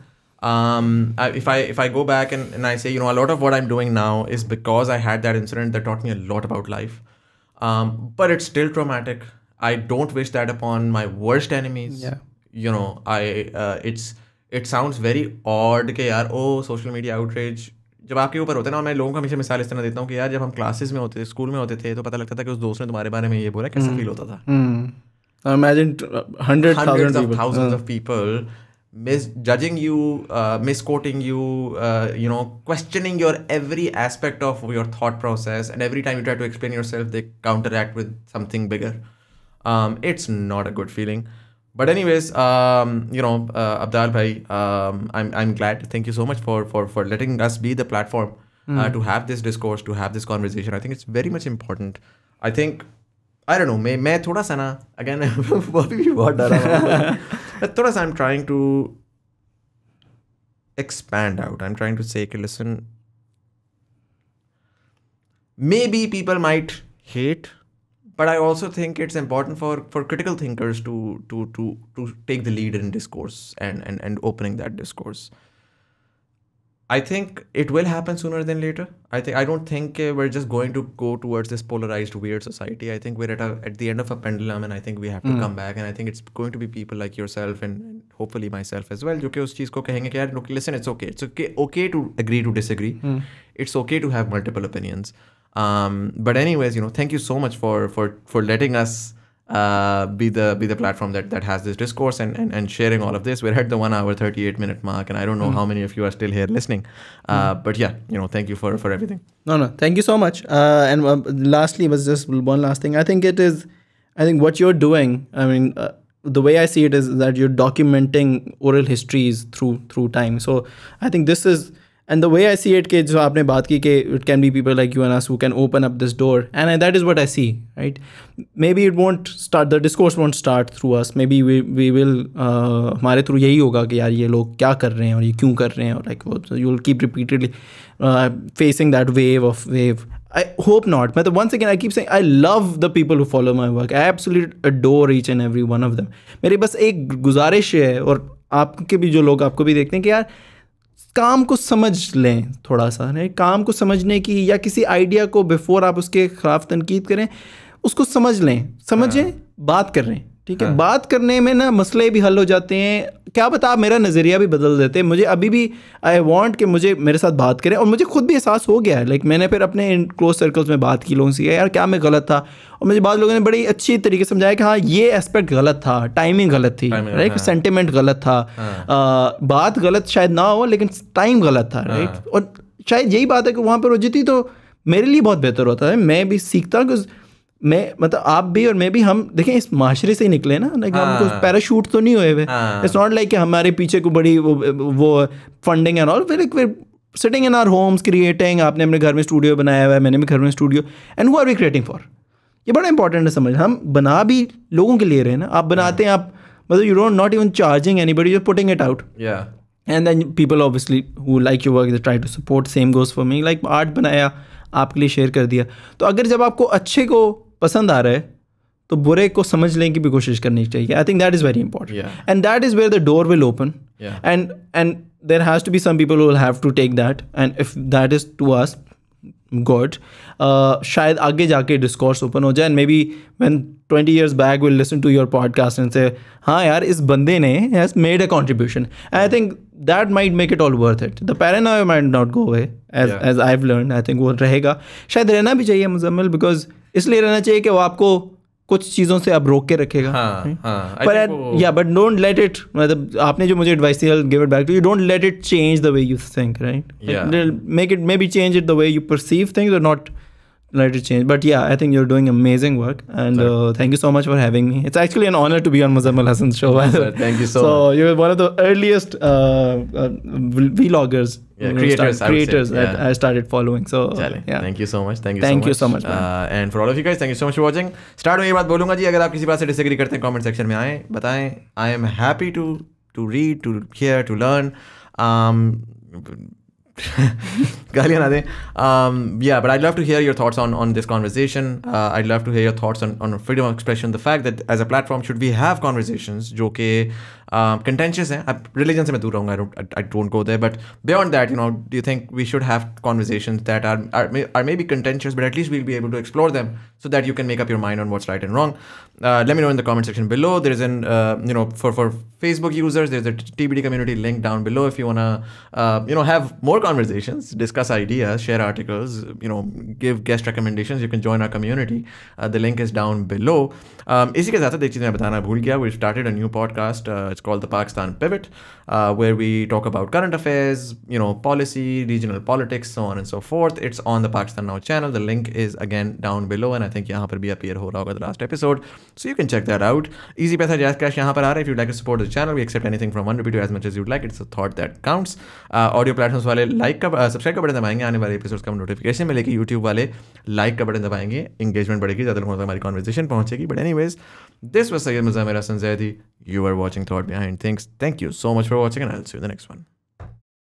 um I, if I if I go back and, and I say you know a lot of what I'm doing now is because I had that incident that taught me a lot about life um but it's still traumatic I don't wish that upon my worst enemies Yeah. you know I uh, it's it sounds very odd कि यार ओ social media outreach जब आपके ऊपर होता है ना मैं लोगों को हमेशा मिसाल इस तरह देता हूँ कि यार जब हम क्लासेस में होते थे स्कूल में होते थे तो पता लगता था कि उस दोस्त ने तुम्हारे बारे में ये बोला कैसा फील होता था Hmm. imagine t- uh, hundred thousand hundreds of people thousands Uh, of people misjudging you, uh, misquoting you, uh, you know, questioning your every aspect of your thought process, and every time you try to explain yourself, they counteract with something bigger. Um, it's not a good feeling. But anyways, um, you know, uh, Abdal bhai, um, I'm I'm glad. Thank you so much for for for letting us be the platform uh, to have this discourse, to have this conversation. I think it's very much important. I think I don't know. मैं मैं थोड़ा सा ना again अभी भी बहुत डरा as I'm trying to expand out, I'm trying to say, okay, listen, maybe people might hate, but I also think it's important for, for critical thinkers to to to to take the lead in discourse and and, and opening that discourse. I think it will happen sooner than later. I think I don't think uh, we're just going to go towards this polarized, weird society. I think we're at a, at the end of a pendulum, and I think we have to come back. And I think it's going to be people like yourself and, and hopefully myself as well, जो कि उस चीज़ को कहेंगे कि यार look, listen, it's okay. It's okay okay to agree to disagree. It's okay to have multiple opinions. Um, but anyways, you know, thank you so much for for for letting us uh, be the be the platform that that has this discourse and, and and sharing all of this. We're at the one hour thirty eight minute mark, and I don't know how many of you are still here listening. Uh, But yeah, you know, thank you for for everything. No, no. Thank you so much. Uh, and uh, lastly, was just one last thing. I think it is. I think what you're doing. I mean, uh, the way I see it is that you're documenting oral histories through through time. So I think this is. And the way I see it के जो आपने बात की कि it can be people like you and us who can open up this door and that is what I see right maybe it won't start the discourse won't start through us maybe we will हमारे through यही होगा कि यार ये लोग क्या कर रहे हैं और ये क्यों कर रहे हैं और like you will keep repeatedly facing that wave of wave I hope not मतलब one second I keep saying I love the people who follow my work I absolutely adore each and every one of them मेरी बस एक गुजारिश है और आपके भी जो लोग, आपको भी देखते हैं कि यार काम को समझ लें थोड़ा सा नहीं काम को समझने की या किसी आइडिया को बिफोर आप उसके खिलाफ तनकीद करें उसको समझ लें समझें बात कर रहे हैं। ठीक है? बात करने में ना मसले भी हल हो जाते हैं। क्या बता आप मेरा नज़रिया भी बदल देते हैं। मुझे अभी भी आई वॉन्ट कि मुझे मेरे साथ बात करें। और मुझे खुद भी एहसास हो गया है। लाइक मैंने फिर अपने क्लोज सर्कल्स में बात की लोगों से यार क्या मैं गलत था? और मुझे बाद लोगों ने बड़ी अच्छी तरीके से समझाया कि हाँ ये एस्पेक्ट गलत था। टाइमिंग गलत थी। राइट सेंटिमेंट गलत था। आ, बात गलत शायद ना हो लेकिन टाइम गलत था। राइट और शायद यही बात है कि वहाँ पर वो जीती तो मेरे लिए बहुत बेहतर होता है। मैं भी सीखता हूँ मैं मतलब आप भी और मैं भी हम देखें इस माशरे से ही निकले ना लाइक हम कुछ पैराशूट तो नहीं हुए हुए। इट्स नॉट लाइक हमारे पीछे को बड़ी वो, वो फंडिंग एंड ऑल फिर फिर sitting in our homes creating आपने अपने घर में स्टूडियो बनाया हुआ है मैंने भी घर में studio and who are we creating for ये बड़ा इंपॉर्टेंट है समझ हम बना भी लोगों के लिए रहे ना आप बनाते हैं आप मतलब you don't not even charging anybody you're putting it out and then people obviously who like you work try to support same goes for me like art बनाया आपके लिए शेयर कर दिया। तो अगर जब आपको अच्छे को पसंद आ रहा है तो बुरे को समझ लेने की भी कोशिश करनी चाहिए। I think that is very important and that is where the door will open and and there has to be some people will have to take that and if that is to us god शायद आगे जाके discourse open हो जाए। And maybe when twenty years back will listen to your podcast and say हाँ यार इस बंदे ने has made a contribution I think that might make it all worth it the pair mind not go away as I learn I think वो रहेगा। शायद रहना भी चाहिए मुजम्मल बिकॉज़ इसलिए रहना चाहिए कि वो आपको कुछ चीज़ों से अब रोक के रखेगा। हाँ, हम्म। हाँ, पर या बट डोंट लेट इट मतलब आपने जो मुझे एडवाइस दिया give it back to you don't let it change the way you think right make it maybe change it the way you perceive things और not let it change. But yeah, I think you're doing amazing work, and uh, thank you so much for having me. It's actually an honor to be on Muzammil Hassan's show. by the Sir, way. thank you so So you're one of the earliest uh, uh, vl- vloggers, Yeah, who creators, start- I would say, creators that yeah. I started following. So uh, चलें yeah. Thank you so much thank you Thank you so much, man. And for all of you guys thank you so much for watching start में ये बात बोलूंगा जी अगर आप किसी बात से डिसएग्री करते हैं कमेंट सेक्शन में आए बताएं I am happy to to read to hear to learn um, yeah, but I'd love to hear your thoughts on, on this conversation. Uh, I'd love to hear your thoughts on, on freedom of expression, the fact that as a platform, should we have conversations, Joke um, contentious hai. religion se main dur I don't I, don't go there but beyond that you know do you think we should have conversations that are, are are maybe contentious but at least we'll be able to explore them so that you can make up your mind on what's right and wrong. Uh, let me know in the comment section below. There's an uh, you know for for Facebook users there's a TBD community link down below if you want to uh, you know have more conversations discuss ideas share articles you know give guest recommendations you can join our community. Uh, the link is down below. Um, इसी के साथ साथ एक चीज़ मैं बताना भूल गया new podcast uh, it's called the Pakistan Pivot uh, where we talk about current affairs you know policy regional politics so on and so forth it's on the Pakistan Now channel the link is again down below and I think यहाँ पर भी appear हो रहा होगा the last episode so you can check that out easy पैसा jazz cash यहाँ पर आ रहा है to support the channel we accept anything from one rupee to as much as you'd like it's a thought that counts uh, audio platforms वाले like का subscribe का button दबाएँगे आने वाले एपिसोड्स का नोटिफिकेशन मिलेगी यूट्यूब वाले लाइक का बटन दबाएँगे इंगेजमेंट बढ़ेगी ज़्यादा लोगों तक हमारी कॉन्वर्जेशन पहुंचेगी but anyways anyways, this was Sayyid Muzamir Hassan You are watching Thought Behind Things. Thank you so much for watching and I'll see you in the next one.